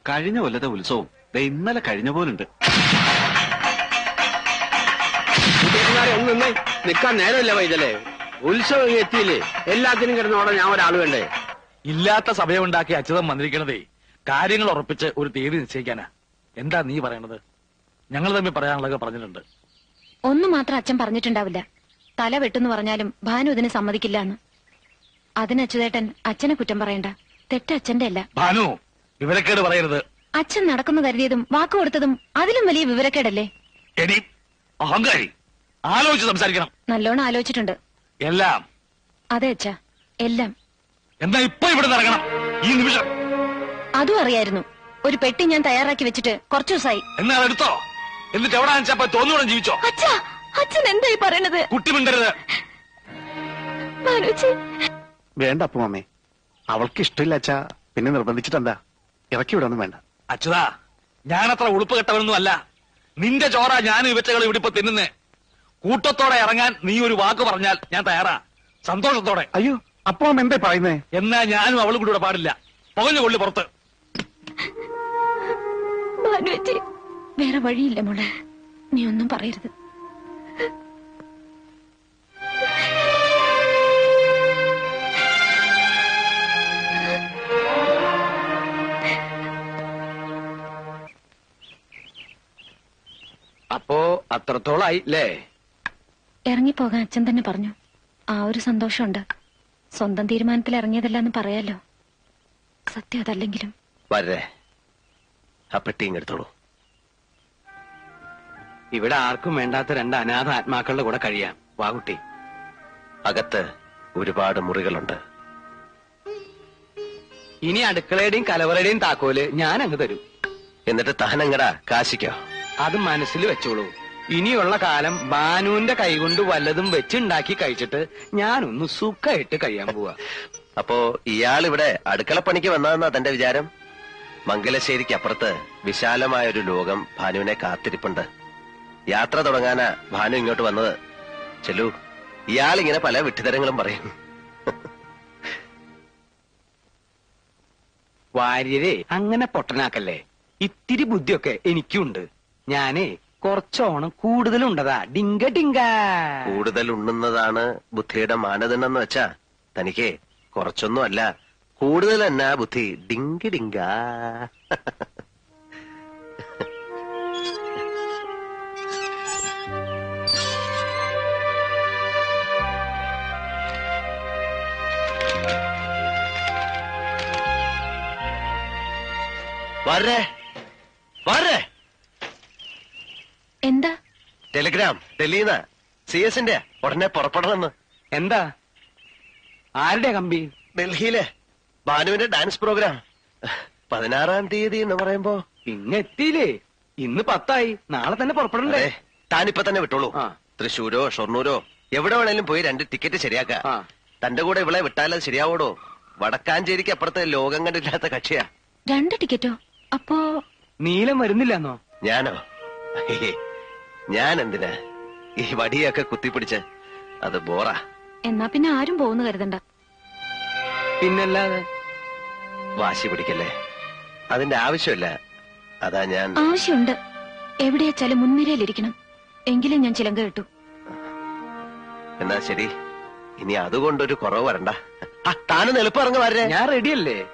കഴിഞ്ഞ കൊല്ലത്തെ ഉത്സവം ദേ ഇന്നലെ കഴിഞ്ഞ പോലുണ്ട്. നിന്നേ. നിക്കാൻ നേരമില്ല വൈദലേ. ഉത്സവം എത്തിയില്ലേ? എല്ലാത്തിനും കിടന്നോടെ ഞാൻ ഒരാൾ വേണ്ടേ? ഇല്ലാത്ത സഭയമുണ്ടാക്കി അച്യുതം വന്നിരിക്കണതേ. കാര്യങ്ങൾ ഉറപ്പിച്ച് ഒരു തീയതി നിശ്ചയിക്കാനാ. എന്താ നീ പറയണത്? ഞങ്ങൾ തമ്മിൽ പറയാനുള്ളതൊക്കെ പറഞ്ഞിട്ടുണ്ട്. ഒന്നു മാത്രം അച്ഛൻ പറഞ്ഞിട്ടുണ്ടാവില്ല. തല വെട്ടെന്ന് പറഞ്ഞാലും ഭാനു ഇതിന് സമ്മതിക്കില്ല എന്ന് അതിന് അച്യുതേട്ടൻ അച്ഛനെ കുറ്റം പറയണ്ട. തെറ്റ അച്ഛന്റെ അല്ല. ഭാനു വിവരക്കേട് പറയരുത്. അച്ഛൻ നടക്കുന്നു കരുതിയതും വാക്ക് കൊടുത്തതും അതിലും വലിയ വിവരക്കേടല്ലേ? എടി അഹങ്കാരി. ആലോചിച്ച് സംസാരിക്കണം. നല്ലോണം ആലോചിച്ചിട്ടുണ്ട്. എല്ലാം. അതെ അച്ഛാ. എല്ലാം. എന്താ ഇപ്പൊ ഇവിടെ ഇറങ്ങണം. ഈ നിമിഷം. അതും അറിയായിരുന്നു. ഒരു പെട്ടി ഞാൻ തയ്യാറാക്കി വെച്ചിട്ട് കുറച്ചു ദിവസമായി. എന്നാ എടുത്തോ? എന്നിട്ട് എവിടെ വെച്ചപ്പോ തോന്നുകൂടെ ജീവിച്ചോ? അച്ഛാ അച്ഛൻ എന്തായി പറയണത്? കുട്ടി മിണ്ടരുത് ഭാനുച്ചി വേണ്ട അവൾക്ക് ഇഷ്ടമില്ല അച്ഛാ. പിന്നെ നിർബന്ധിച്ചിട്ടെന്താ? ഇറക്കി വിടൊന്നും വേണ്ട. അച്യുതാ ഞാനത്ര ഉളുപ്പ് കെട്ടവനൊന്നും അല്ല. നിന്റെ ചോറ ഞാൻ ഇവറ്റകൾ ഇവിടെ ഇപ്പൊ തിന്നുന്നേ. കൂട്ടത്തോടെ ഇറങ്ങാൻ നീ ഒരു വാക്ക് പറഞ്ഞാൽ ഞാൻ തയ്യാറാ. സന്തോഷത്തോടെ. അയ്യോ അപ്പൊ എന്തേ പറയുന്നേ? എന്നാ ഞാനും അവളും കൂടി പാടില്ല. പകഞ്ഞു കൊള്ളി പുറത്ത്. വേറെ വഴിയില്ല മോളെ. നീ ഒന്നും പറയരുത്. അപ്പോ അത്രത്തോളായി അല്ലേ ഇറങ്ങിപ്പോകാൻ അച്ഛൻ തന്നെ പറഞ്ഞു. ആ ഒരു സന്തോഷമുണ്ട്. സ്വന്തം തീരുമാനത്തിൽ ഇറങ്ങിയതല്ല എന്ന് പറയാലോ. സത്യം അതല്ലെങ്കിലും. വരേ ആ പെട്ടിയും ഇവിടെ ആർക്കും വേണ്ടാത്ത രണ്ട് അനാഥ ആത്മാക്കളുടെ കൂടെ കഴിയാം. വാകുട്ടി അകത്ത് ഒരുപാട് മുറികളുണ്ട്. ഇനി അടുക്കളയുടെയും കലവറയുടെയും താക്കോൽ ഞാൻ അങ്ങ് തരും. എന്നിട്ട് തഹനങ്ങടാ കാശിക്കോ? അത് മനസ്സിൽ വെച്ചോളൂ. ഇനിയുള്ള കാലം ബാനുവിന്റെ കൈകൊണ്ട് വല്ലതും വെച്ചുണ്ടാക്കി കഴിച്ചിട്ട് ഞാനൊന്ന് സുഖമായിട്ട് കഴിയാൻ പോവാ. അപ്പോ ഇയാൾ ഇവിടെ അടുക്കളപ്പണിക്ക് വന്നതെന്നാ തന്റെ വിചാരം? മംഗലശ്ശേരിക്ക് അപ്പുറത്ത് വിശാലമായ ഒരു ലോകം ഭാനുവിനെ കാത്തിരിപ്പുണ്ട്. യാത്ര തുടങ്ങാനാ ഭാനു ഇങ്ങോട്ട് വന്നത്. ചെല്ലു ഇയാൾ ഇങ്ങനെ പല വിട്ടുതരങ്ങളും പറയും. വാര്യരെ അങ്ങനെ പൊട്ടനാക്കല്ലേ? ഇത്തിരി ബുദ്ധിയൊക്കെ എനിക്കുണ്ട്. ഞാനേ കുറച്ചോണം കൂടുതലുണ്ടതാ. ഡിങ്ക ഡിങ്ക. കൂടുതൽ ഉണ്ണുന്നതാണ് ബുദ്ധിയുടെ മാനദണ്ഡം എന്ന് വെച്ചാ തനിക്ക് കുറച്ചൊന്നും അല്ല കൂടുതൽ എന്നാ ബുദ്ധി ഡിങ്കി ഡിങ്ക. വരേ വരേ എന്താ? ടെലിഗ്രാം ഡൽഹിന്ന്. സി എസിന്റെ ഉടനെ പുറപ്പെടണമെന്ന്. എന്താ? ആരുടെ കമ്പി? ഡൽഹിയിലെ ബാനുവിന്റെ ഡാൻസ് പ്രോഗ്രാം. പതിനാറാം തീയതി എന്ന് പറയുമ്പോ. ഇങ്ങ് എത്തിയില്ലേ? ഇന്ന് പത്തായി. നാളെ തന്നെ പുറപ്പെടണ്ടേ? അതെ, താനിപ്പോ തന്നെ വിട്ടോളൂ. തൃശൂരോ ഷൊർണൂരോ എവിടെ വേണേലും പോയി രണ്ട് ടിക്കറ്റ് ശരിയാക്ക. തന്റെ കൂടെ ഇവളെ വിട്ടാലത് ശരിയാവോടോ വടക്കാഞ്ചേരിക്ക് അപ്പുറത്തെ ലോകം കണ്ടില്ലാത്ത കക്ഷിയാ. രണ്ട് ടിക്കറ്റോ? അപ്പോ നീലം വരുന്നില്ലെന്നോ? ഞാനോ? ഞാൻ എന്തിനാ ഈ വടിയൊക്കെ കുത്തിപ്പിടിച്ച് അത് ബോറാ. എന്നാ പിന്നെ ആരും പോകുന്നു കരുതണ്ട. പിന്നല്ലാതെ വാശി പിടിക്കല്ലേ? അതിന്റെ ആവശ്യമില്ല. അതാ ഞാൻ ആവശ്യമുണ്ട്. എവിടെയാച്ചാലും മുൻനിരയിലിരിക്കണം. എങ്കിലും ഞാൻ ചിലങ്ക കിട്ടു. എന്നാ ശരി. ഇനി അതുകൊണ്ടൊരു കുറവ് വരണ്ട. ആ, താനും എളുപ്പം ഇറങ്ങി വരേ ഞാൻ റെഡിയല്ലേ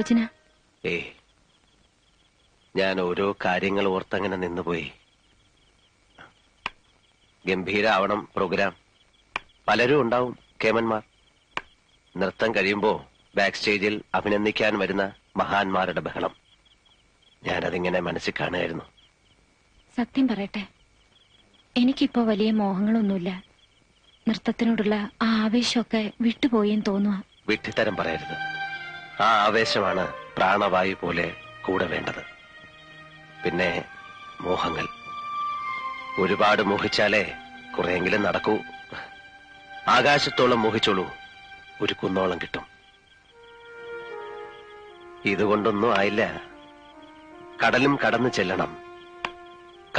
ഒരാലോചന ഏ ഞാൻ ഓരോ കാര്യങ്ങൾ ഓർത്തങ്ങനെ നിന്നുപോയി. ഗംഭീരാവണം പ്രോഗ്രാം. പലരും ഉണ്ടാവും കേമന്മാർ. നൃത്തം കഴിയുമ്പോ ബാക്ക് സ്റ്റേജിൽ അഭിനന്ദിക്കാൻ വരുന്ന മഹാന്മാരുടെ ബഹളം. ഞാനതിങ്ങനെ മനസ്സിൽ കാണുകയായിരുന്നു. സത്യം പറയട്ടെ. എനിക്കിപ്പോ വലിയ മോഹങ്ങളൊന്നുമില്ല. നൃത്തത്തിനോടുള്ള ആ ആവേശമൊക്കെ വിട്ടുപോയെന്ന് തോന്നുക വിട്ടിത്തരം പറയരുത്. ആ ആവേശമാണ് പ്രാണവായു പോലെ കൂടെ വേണ്ടത്. പിന്നെ മോഹങ്ങൾ. ഒരുപാട് മോഹിച്ചാലേ കുറെയെങ്കിലും നടക്കൂ. ആകാശത്തോളം മോഹിച്ചോളൂ. ഒരു കുന്നോളം കിട്ടും. ഇതുകൊണ്ടൊന്നും ആയില്ല. കടലും കടന്നു ചെല്ലണം.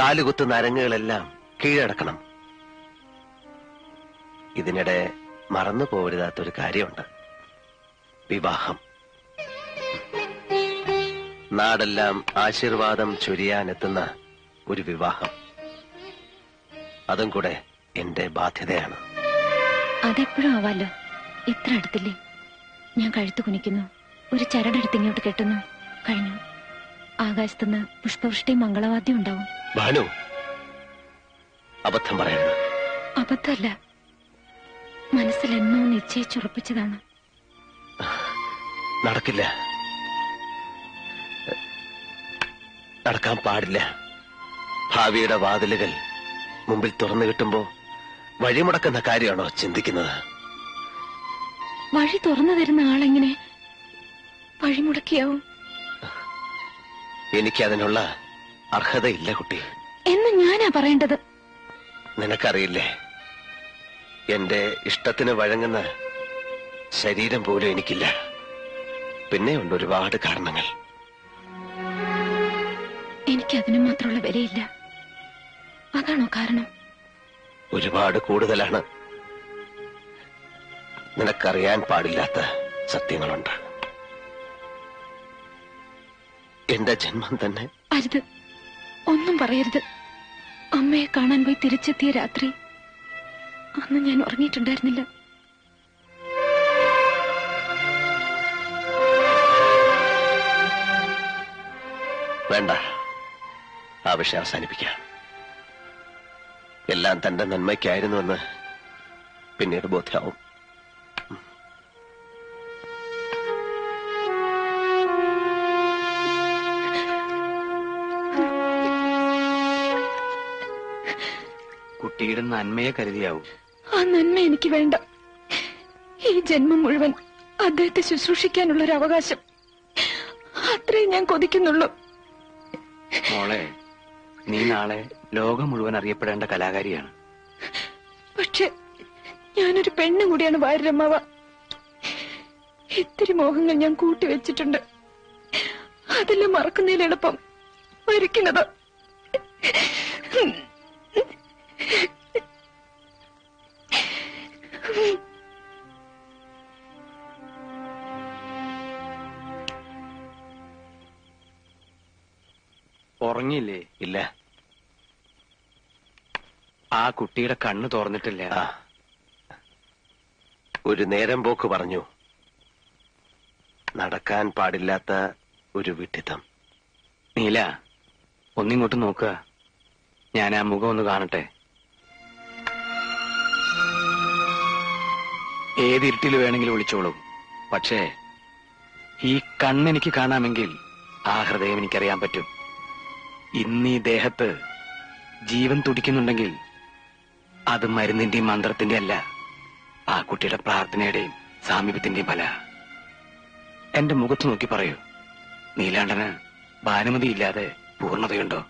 കാലുകുത്ത് നരങ്ങുകളെല്ലാം കീഴടക്കണം. ഇതിനിടെ മറന്നു പോരുതാത്തൊരു കാര്യമുണ്ട്. വിവാഹം. നാടെല്ലാം ആശീർവാദം ചൊരിയാനെത്തുന്ന ഒരു വിവാഹം. അതും കൂടെ എന്റെ ബാധ്യതയാണ്. അതെപ്പോഴും ആവാലോ? ഇത്ര അടുത്തില്ലേ? ഞാൻ കഴുത്ത് കുനിക്കുന്നു. ഒരു ചരടെടുത്ത് ഇങ്ങോട്ട് കെട്ടുന്നു. കഴിഞ്ഞു. ആകാശത്തുനിന്ന് പുഷ്പവൃഷ്ടി മംഗളവാദ്യം ഉണ്ടാവും. ഭാനു അബദ്ധം പറയുന്നു അബദ്ധമല്ല. മനസ്സിൽ എന്നോ നിശ്ചയിച്ചുറപ്പിച്ചതാണ്. നടക്കില്ല. നടക്കാൻ പാടില്ല. ഭാവിയുടെ വാതിലുകൾ മുമ്പിൽ തുറന്നു കിട്ടുമ്പോ വഴിമുടക്കുന്ന കാര്യമാണോ ചിന്തിക്കുന്നത്? വഴി തുറന്നു തരുന്ന ആളെങ്ങനെ വഴിമുടക്കിയാവും? എനിക്കതിനുള്ള അർഹതയില്ല കുട്ടി. എന്ന് ഞാനാ പറയേണ്ടത്. നിനക്കറിയില്ലേ? എന്റെ ഇഷ്ടത്തിന് വഴങ്ങുന്ന ശരീരം പോലും എനിക്കില്ല. പിന്നെ ഉണ്ട് ഒരുപാട് കാരണങ്ങൾ. എനിക്ക് അതിനു മാത്രമുള്ള വിലയില്ല. അതാണോ കാരണം? ഒരുപാട് കൂടുതലാണ്. നിനക്കറിയാൻ പാടില്ലാത്ത സത്യങ്ങളുണ്ട്. എന്റെ ജന്മം തന്നെ. അരുത്. ഒന്നും പറയരുത്. അമ്മയെ കാണാൻ പോയി തിരിച്ചെത്തിയ രാത്രി അന്ന് ഞാൻ ഉറങ്ങിയിട്ടുണ്ടായിരുന്നില്ല. വേണ്ട. ആ വിഷയം അവസാനിപ്പിക്കാം. എല്ലാം തന്റെ നന്മയ്ക്കായിരുന്നുവെന്ന് പിന്നീട് ബോധ്യമാവും കുട്ടിയുടെ നന്മയെ കരുതിയാവും. ആ നന്മ എനിക്ക് വേണ്ട. ഈ ജന്മം മുഴുവൻ അദ്ദേഹത്തെ ശുശ്രൂഷിക്കാനുള്ള ഒരു അവകാശം. അത്രേ ഞാൻ കൊതിക്കുന്നുള്ളൂ. മോളെ നീ നാളെ ലോകം മുഴുവൻ അറിയപ്പെടേണ്ട കലാകാരിയാണ്. പക്ഷെ ഞാനൊരു പെണ്ണും കൂടിയാണ് വാര്യരമ്മാവ. ഇത്തിരി മോഹങ്ങൾ ഞാൻ കൂട്ടിവെച്ചിട്ടുണ്ട് അതെല്ലാം മറക്കുന്നതിൽ എളുപ്പം? മരിക്കുന്നത്. ഉറങ്ങിയില്ലേ? ഇല്ല. ആ കുട്ടിയുടെ കണ്ണ് തുറന്നിട്ടില്ല ഒരു നേരം പോക്ക് പറഞ്ഞു. നടക്കാൻ പാടില്ലാത്ത ഒരു വിട്ടിത്തം നീല ഒന്നിങ്ങോട്ട് നോക്കുക ഞാൻ ആ മുഖം ഒന്ന് കാണട്ടെ. ഏത് ഇരുട്ടിൽ വേണമെങ്കിലും വിളിച്ചോളൂ. പക്ഷേ ഈ കണ്ണെനിക്ക് കാണാമെങ്കിൽ ആ ഹൃദയം എനിക്കറിയാൻ പറ്റും. ഇന്ന് ഈ ദേഹത്ത് ജീവൻ തുടിക്കുന്നുണ്ടെങ്കിൽ അത് മരുന്നിന്റെയും മന്ത്രത്തിന്റെ അല്ല ആ കുട്ടിയുടെ പ്രാർത്ഥനയുടെയും സാമീപ്യത്തിന്റെയും ഫല. എന്റെ മുഖത്ത് നോക്കി പറയൂ. നീലാണ്ടന് ഭാനുമതി ഇല്ലാതെ പൂർണതയുണ്ടോ?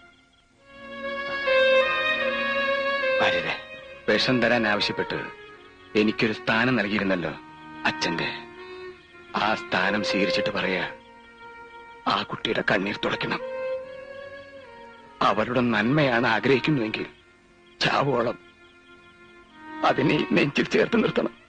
ഭാര്യരെ വിഷം തരാൻ ആവശ്യപ്പെട്ട് എനിക്കൊരു സ്ഥാനം നൽകിയിരുന്നല്ലോ അച്ഛന്റെ. ആ സ്ഥാനം സ്വീകരിച്ചിട്ട് പറയാ ആ കുട്ടിയുടെ കണ്ണീർ തുടയ്ക്കണം. അവരുടെ നന്മയാണ് ആഗ്രഹിക്കുന്നതെങ്കിൽ ചാവോളം. അതിനെ നെഞ്ചിൽ ചേർത്ത് നിർത്തണം.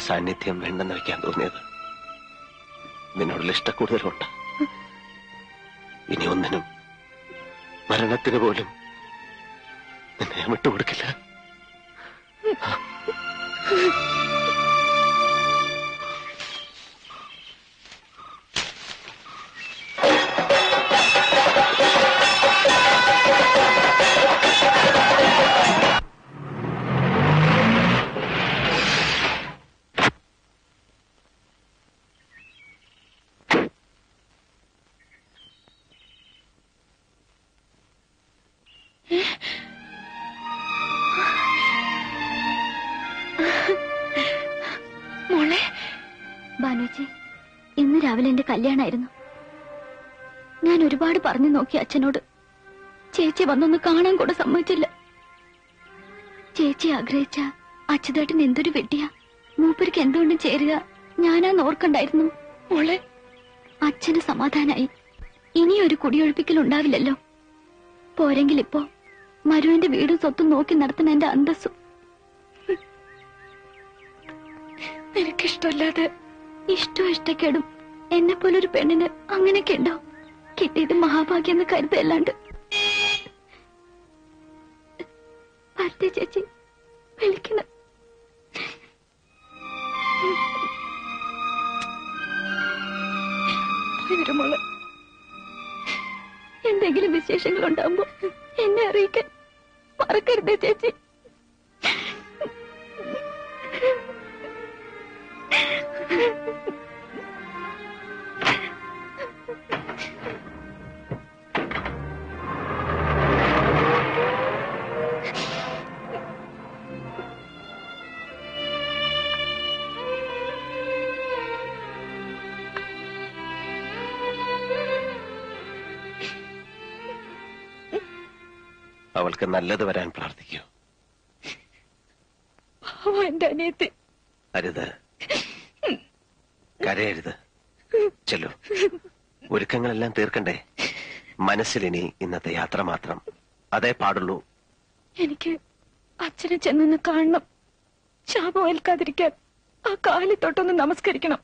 നിന്റെ സാന്നിധ്യം വേണ്ടെന്ന് വെക്കാൻ തോന്നിയത് നിന്നോടുള്ള ഇഷ്ടക്കൂടുതലുണ്ട്. ഇനി ഒന്നിനും മരണത്തിന് പോലും നിന്നെ വിട്ടുകൊടുക്കില്ല. ഞാനാ ഓർക്കണ്ടായിരുന്നു മോളെ അച്ഛന് സമാധാനായി. ഇനിയൊരു കുടിയൊഴിപ്പിക്കൽ ഉണ്ടാവില്ലല്ലോ. പോരെങ്കിൽ ഇപ്പോ മരുവിന്റെ വീടും സ്വത്തും നോക്കി നടത്തുന്ന എന്റെ അന്തസ്സും. നിനക്കിഷ്ടമല്ലാതെ ഇഷ്ടം ഇഷ്ടക്കേടും എന്നെ പോലൊരു പെണ്ണിന് അങ്ങനെയൊക്കെ ഉണ്ടോ? കിട്ടിയത് മഹാഭാഗ്യം എന്ന് കരുതല്ലാണ്ട്. ഭാരതി ചേച്ചി വിളിക്കണം. എന്തെങ്കിലും വിശേഷങ്ങൾ ഉണ്ടാകുമ്പോ എന്നെ അറിയിക്കാൻ മറക്കരുതേ ചേച്ചി. അവൾക്ക് നല്ലത് വരാൻ പ്രാർത്ഥിക്കൂ. അരുത്. കരയരുത്. ചെല്ലു. ഒരുക്കങ്ങളെല്ലാം തീർക്കണ്ടേ? മനസ്സിലിനി ഇന്നത്തെ യാത്ര മാത്രം. അതേ പാടുള്ളൂ. എനിക്ക് അച്ഛനെ ചെന്നൊന്ന് കാണണം. ശാപം ഏൽക്കാതിരിക്കാൻ ആ കാലി തൊട്ടൊന്ന് നമസ്കരിക്കണം.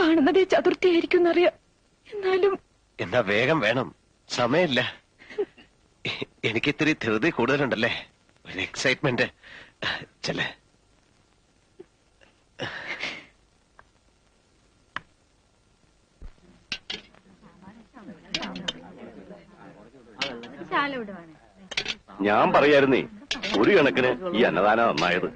കാണുന്നതേ ചതുർത്ഥിയായിരിക്കും എന്നറിയാം. എന്നാലും എന്നാ വേഗം വേണം. സമയമില്ല. എ- എനിക്കിത്തിരി ധൃതി കൂടുതലുണ്ടല്ലേ? ഒരു എക്സൈറ്റ്മെന്റ് ചെല്ലേ. ഞാൻ പറയായിരുന്നേ ഒരു കണക്കിന് ഈ അന്നദാന നന്നായത്.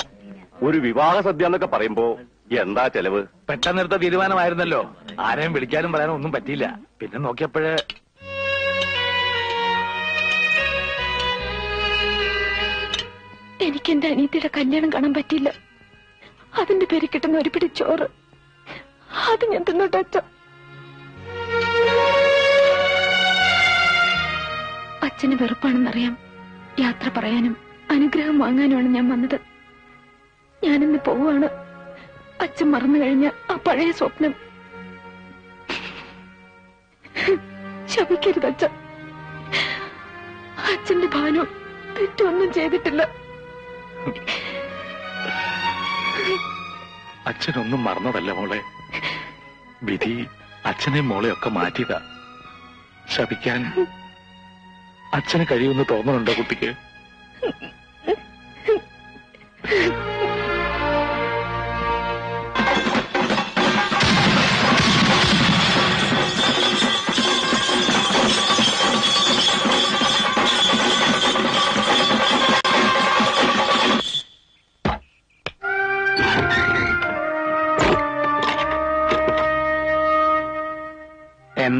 ഒരു വിവാഹ സദ്യ എന്നൊക്കെ പറയുമ്പോ എന്താ ചെലവ്? പെട്ടെന്നെടുത്ത തീരുമാനമായിരുന്നല്ലോ. ആരെയും വിളിക്കാനും പറയാനും ഒന്നും പറ്റിയില്ല. പിന്നെ നോക്കിയപ്പോഴേ എനിക്ക് എന്റെ അനിയത്തിയുടെ കല്യാണം കാണാൻ പറ്റില്ല അതിന്റെ പേര് കിട്ടുന്ന ഒരു പിടി ചോറ്. അത് ഞാൻ തിന്നോട്ടെ അച്ഛ. അച്ഛന് വെറുപ്പാണെന്നറിയാം. യാത്ര പറയാനും അനുഗ്രഹം വാങ്ങാനുമാണ് ഞാൻ വന്നത്. ഞാനിന്ന് പോവാണ് അച്ഛൻ മറന്നു കഴിഞ്ഞ ആ പഴയ സ്വപ്നം. ശപിക്കരുത് അച്ഛൻ അച്ഛന്റെ ഭാനു തെറ്റൊന്നും ചെയ്തിട്ടില്ല. അച്ഛനൊന്നും മറന്നതല്ല മോളെ. വിധി അച്ഛനെ മോളെ ഒക്കെ മാറ്റിയതാ. ശപിക്കാൻ അച്ഛന് കഴിയുമെന്ന് തോന്നുന്നുണ്ടോ കുട്ടിക്ക്?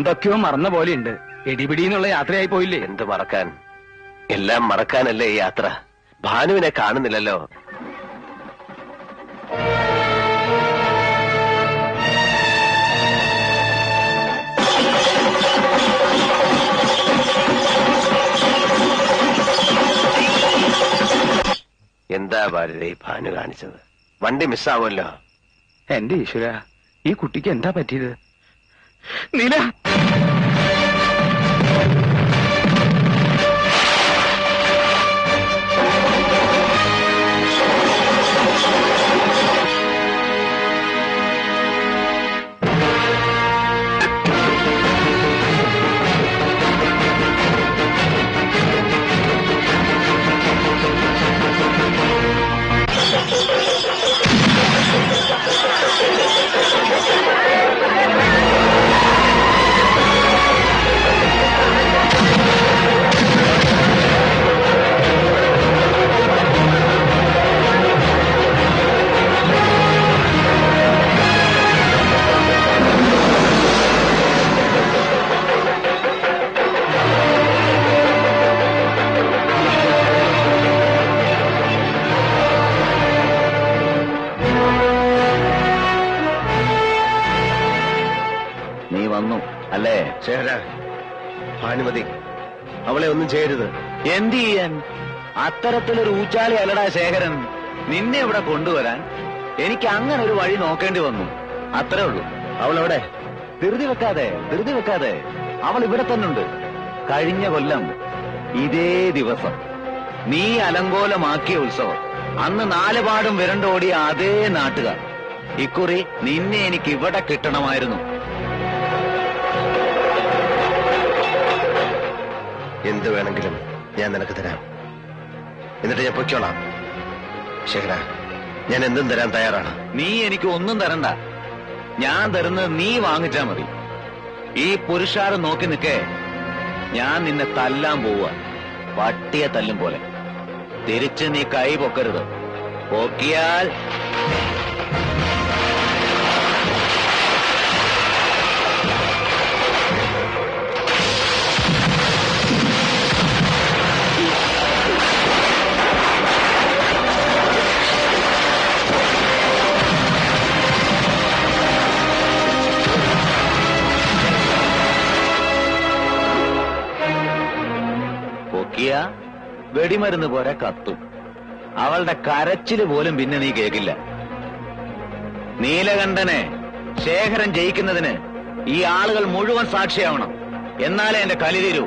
എന്തൊക്കെയോ മറന്ന പോലെയുണ്ട്. എടിപിടി എന്നുള്ള യാത്രയായി പോയില്ലേ? എന്ത് മറക്കാൻ? എല്ലാം മറക്കാനല്ലേ ഈ യാത്ര? ഭാനുവിനെ കാണുന്നില്ലല്ലോ. എന്താ ഭാരതി ഭാനു കാണിച്ചത്? വണ്ടി മിസ്സാവുമല്ലോ. എന്റെ ഈശ്വര ഈ കുട്ടിക്ക് എന്താ പറ്റിയത്? നീല അത്തരത്തിലൊരു ഊച്ചാളി അല്ലടാ ശേഖരൻ. നിന്നെ ഇവിടെ കൊണ്ടുവരാൻ എനിക്ക് അങ്ങനെ ഒരു വഴി നോക്കേണ്ടി വന്നു. അത്രേ ഉള്ളൂ. അവളെവിടെ. ധൃതി വെക്കാതെ ധൃതി വെക്കാതെ. അവൾ ഇവിടെ തന്നെ ഉണ്ട് കഴിഞ്ഞ കൊല്ലം ഇതേ ദിവസം നീ അലങ്കോലമാക്കിയ ഉത്സവം. അന്ന് നാലുപാടും വിരണ്ടോടിയ അതേ നാട്ടുകാർ. ഇക്കുറി നിന്നെ എനിക്ക് ഇവിടെ കിട്ടണമായിരുന്നു. എന്ത് വേണമെങ്കിലും ഞാൻ നിനക്ക് തരാം. എന്നിട്ട് ഞാൻ പൊയ്ക്കോളാം. ശേഖര ഞാൻ എന്തും തരാൻ തയ്യാറാണ്. നീ എനിക്ക് ഒന്നും തരണ്ട. ഞാൻ തരുന്നത് നീ വാങ്ങിച്ചാ മതി. ഈ പുരുഷാരം നോക്കി നിൽക്കേ ഞാൻ നിന്നെ തല്ലാൻ പോവുക. പട്ടിയെ തല്ലും പോലെ. തിരിച്ച് നീ കൈ പൊക്കരുത്. പൊക്കിയാൽ പൊക്കിയ വെടിമരുന്ന് പോലെ കത്തും. അവളുടെ കരച്ചിൽ പോലും പിന്നെ നീ കേക്കില്ല നീലകണ്ഠനെ ശേഖരൻ ജയിക്കുന്നതിന് ഈ ആളുകൾ മുഴുവൻ സാക്ഷിയാവണം. എന്നാലേ എന്റെ കലി തീരൂ.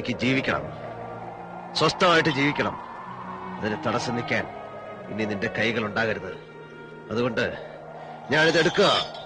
എനിക്ക് ജീവിക്കണം. സ്വസ്ഥമായിട്ട് ജീവിക്കണം. അതിന് തടസ്സം നിൽക്കാൻ ഇനി നിന്റെ കൈകൾ ഉണ്ടാകരുത്. അതുകൊണ്ട് ഞാനിത് എടുക്കുക